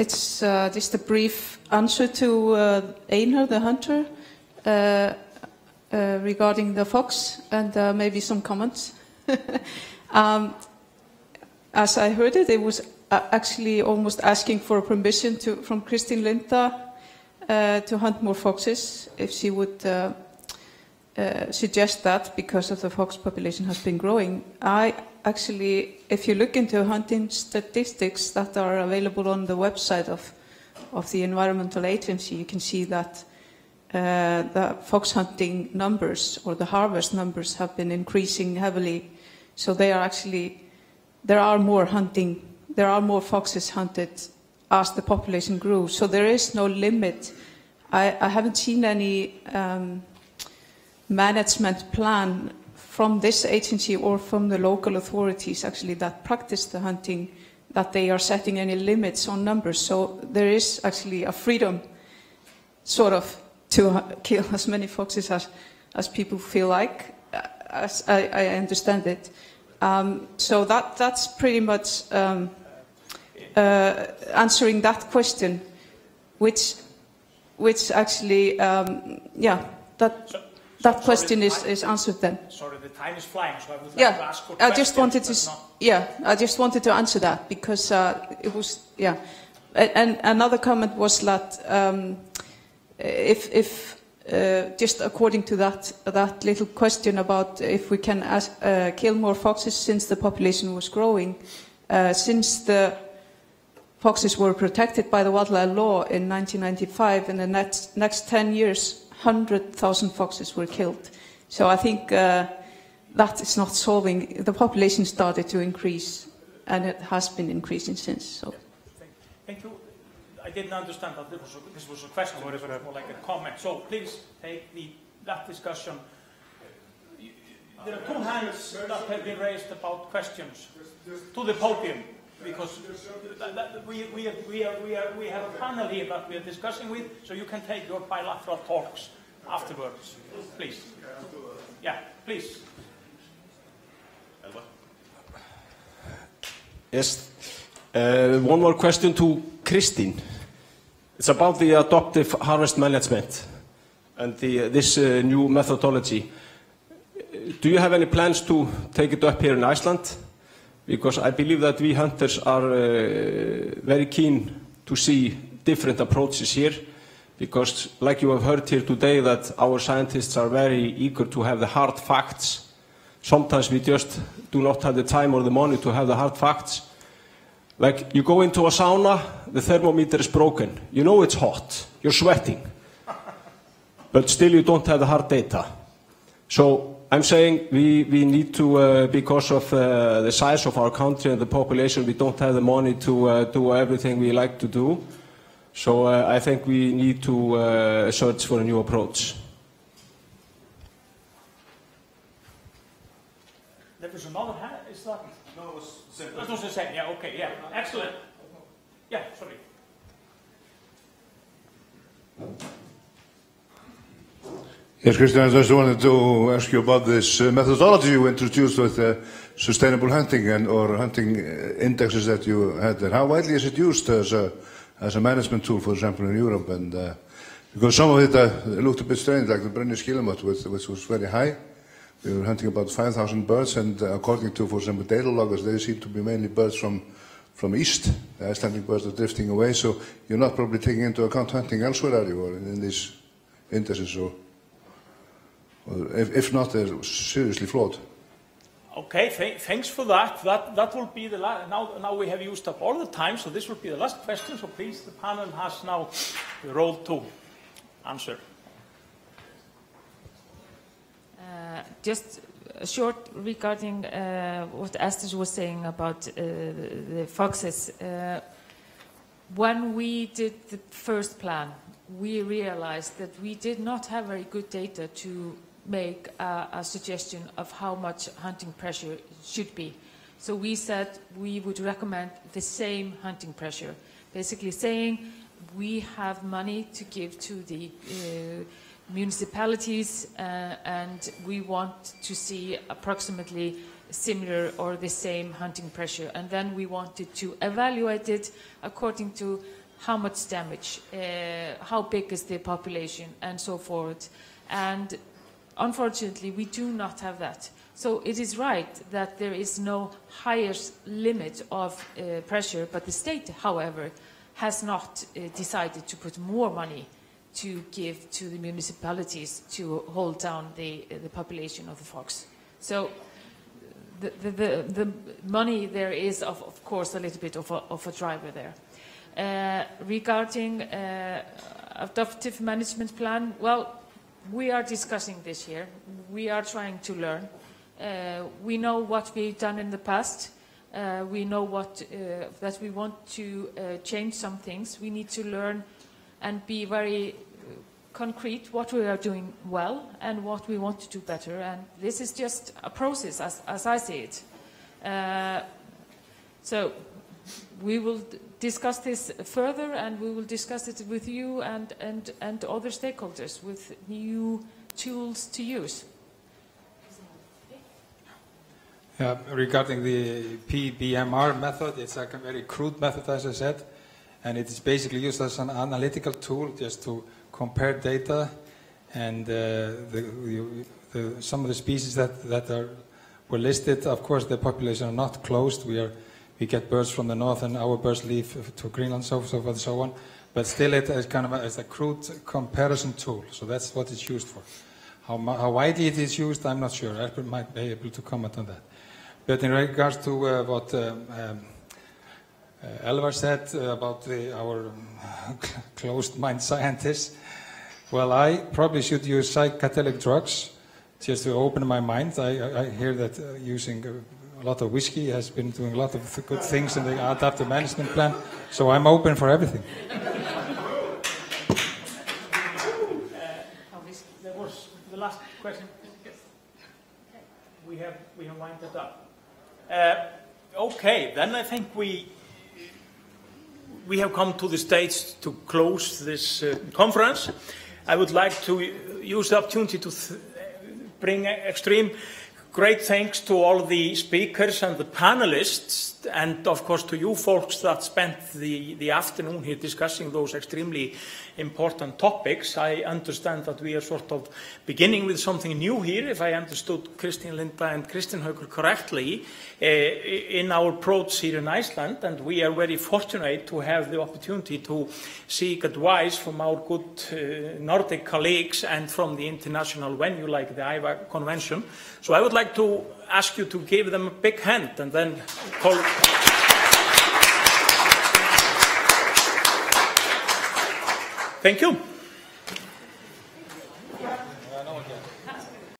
It's uh, just a brief answer to uh, Einar, the hunter, uh, uh, regarding the fox, and uh, maybe some comments. um, as I heard it, it was uh, actually almost asking for permission to, from Kristín Linda uh, to hunt more foxes, if she would uh, uh, suggest that because of the fox population has been growing. I actually, if you look into hunting statistics that are available on the website of, of the Environmental Agency, you can see that uh, the fox hunting numbers or the harvest numbers have been increasing heavily. So they are actually, there are more hunting, there are more foxes hunted as the population grew. So there is no limit. I, I haven't seen any um, management plan from this agency or from the local authorities actually that practice the hunting that they are setting any limits on numbers. So there is actually a freedom sort of to kill as many foxes as, as people feel like, uh, as I, I understand it. Um, so that, that's pretty much um, uh, answering that question, which, which actually, um, yeah, that, that question is, is answered then.
Sorry, the time is flying, so I would like to
Yeah,
ask for
I just wanted to,
not-
yeah, I just wanted to answer that because uh, it was, yeah. A- And another comment was that um, if, if uh, just according to that, that little question about if we can ask, uh, kill more foxes since the population was growing, uh, since the foxes were protected by the wildlife law in 1995, in the next, next 10 years, 100,000 foxes were killed. So I think uh, that is not solving. The population started to increase, and it has been increasing since. So.
Thank you. I didn't understand that this was a, this was a question, it was more like a comment. So please take the, that discussion. There are two hands that have been raised about questions to the podium because that, that, we, we, are, we, are, we, are, we have a panel here that we are discussing with, so you can take your bilateral talks afterwards. Please. Yeah, please.
Yes. Uh, one more question to Christine. It's about the adoptive harvest management and the, this uh, new methodology. Do you have any plans to take it up here in Iceland? Because I believe that we hunters are uh, very keen to see different approaches here. Because, like you have heard here today, that our scientists are very eager to have the hard facts. Sometimes we just do not have the time or the money to have the hard facts. Like you go into a sauna, the thermometer is broken. You know it's hot. You're sweating. But still you don't have the hard data. So I'm saying we, we need to, uh, because of uh, the size of our country and the population, we don't have the money to uh, do everything we like to do. So uh, I think we need to uh, search for a new approach.
There was another hand, is that?
No, it was the same
That was the same, yeah, okay, yeah, excellent. Yeah, sorry.
Yes, Kristinn, I just wanted to ask you about this methodology you introduced with sustainable hunting and or hunting uh, indexes that you had there. How widely is it used as a, as a management tool, for example, in Europe? And uh, because some of it uh, looked a bit strange, like the Brünnich's guillemot, which, which was very high. We were hunting about 5,000 birds, and uh, according to, for example, data loggers, they seem to be mainly birds from from east. The Icelandic birds are drifting away, so you're not probably taking into account hunting elsewhere, are you, or in, in these indices? Or if, if not, they're seriously flawed.
Okay, th thanks for that. That that will be the last. Now, now we have used up all the time, so this will be the last question. So please, the panel has now the role to answer.
Uh, just short regarding uh, what Esther was saying about uh, the, the foxes. Uh, when we did the first plan, we realized that we did not have very good data to make a, a suggestion of how much hunting pressure should be. So we said we would recommend the same hunting pressure, basically saying we have money to give to the uh, municipalities uh, and we want to see approximately similar or the same hunting pressure. And then we wanted to evaluate it according to how much damage, uh, how big is the population, and so forth. And unfortunately, we do not have that. So it is right that there is no higher limit of uh, pressure, but the state, however, has not uh, decided to put more money to give to the municipalities to hold down the, the population of the fox. So the, the, the, the money there is, of, of course, a little bit of a, of a driver there. Uh, regarding uh, adaptive management plan, well, we are discussing this here. We are trying to learn. Uh, we know what we've done in the past. Uh, we know what, uh, that we want to uh, change some things. We need to learn and be very uh, concrete what we are doing well and what we want to do better. And this is just a process, as, as I see it. Uh, so we will discuss this further, and we will discuss it with you and, and, and other stakeholders with new tools to use.
Regarding the PBMR method, it's like a very crude method, as I said, and it is basically used as an analytical tool just to compare data. And uh, the, the, the, some of the species that, that are, were listed, of course, the population are not closed. We, are, we get birds from the north, and our birds leave to Greenland, so, forth and so on. But still, it is kind of a, it's a crude comparison tool, so that's what it's used for. How, how widely it is used, I'm not sure. Albert might be able to comment on that. But in regards to uh, what um, um, uh, Elvar said uh, about the, our um, closed-mind scientists, well, I probably should use psychedelic drugs just to open my mind. I, I, hear that uh, using a lot of whiskey has been doing a lot of th- good things in the adaptive management plan, so I'm open for everything.
There was the last question. We have, we have lined it up. Uh, okay, then I think we, we have come to the stage to close this uh, conference. I would like to use the opportunity to th- bring extreme great thanks to all the speakers and the panelists, and of course to you folks that spent the, the afternoon here discussing those extremely important topics. I understand that we are sort of beginning with something new here, if I understood Kristín Linda and Kristinn Haukur correctly, uh, in our approach here in Iceland, and we are very fortunate to have the opportunity to seek advice from our good uh, Nordic colleagues and from the international venue like the AEWA Convention. So I would like to ask you to give them a big hand and then call. Thank you.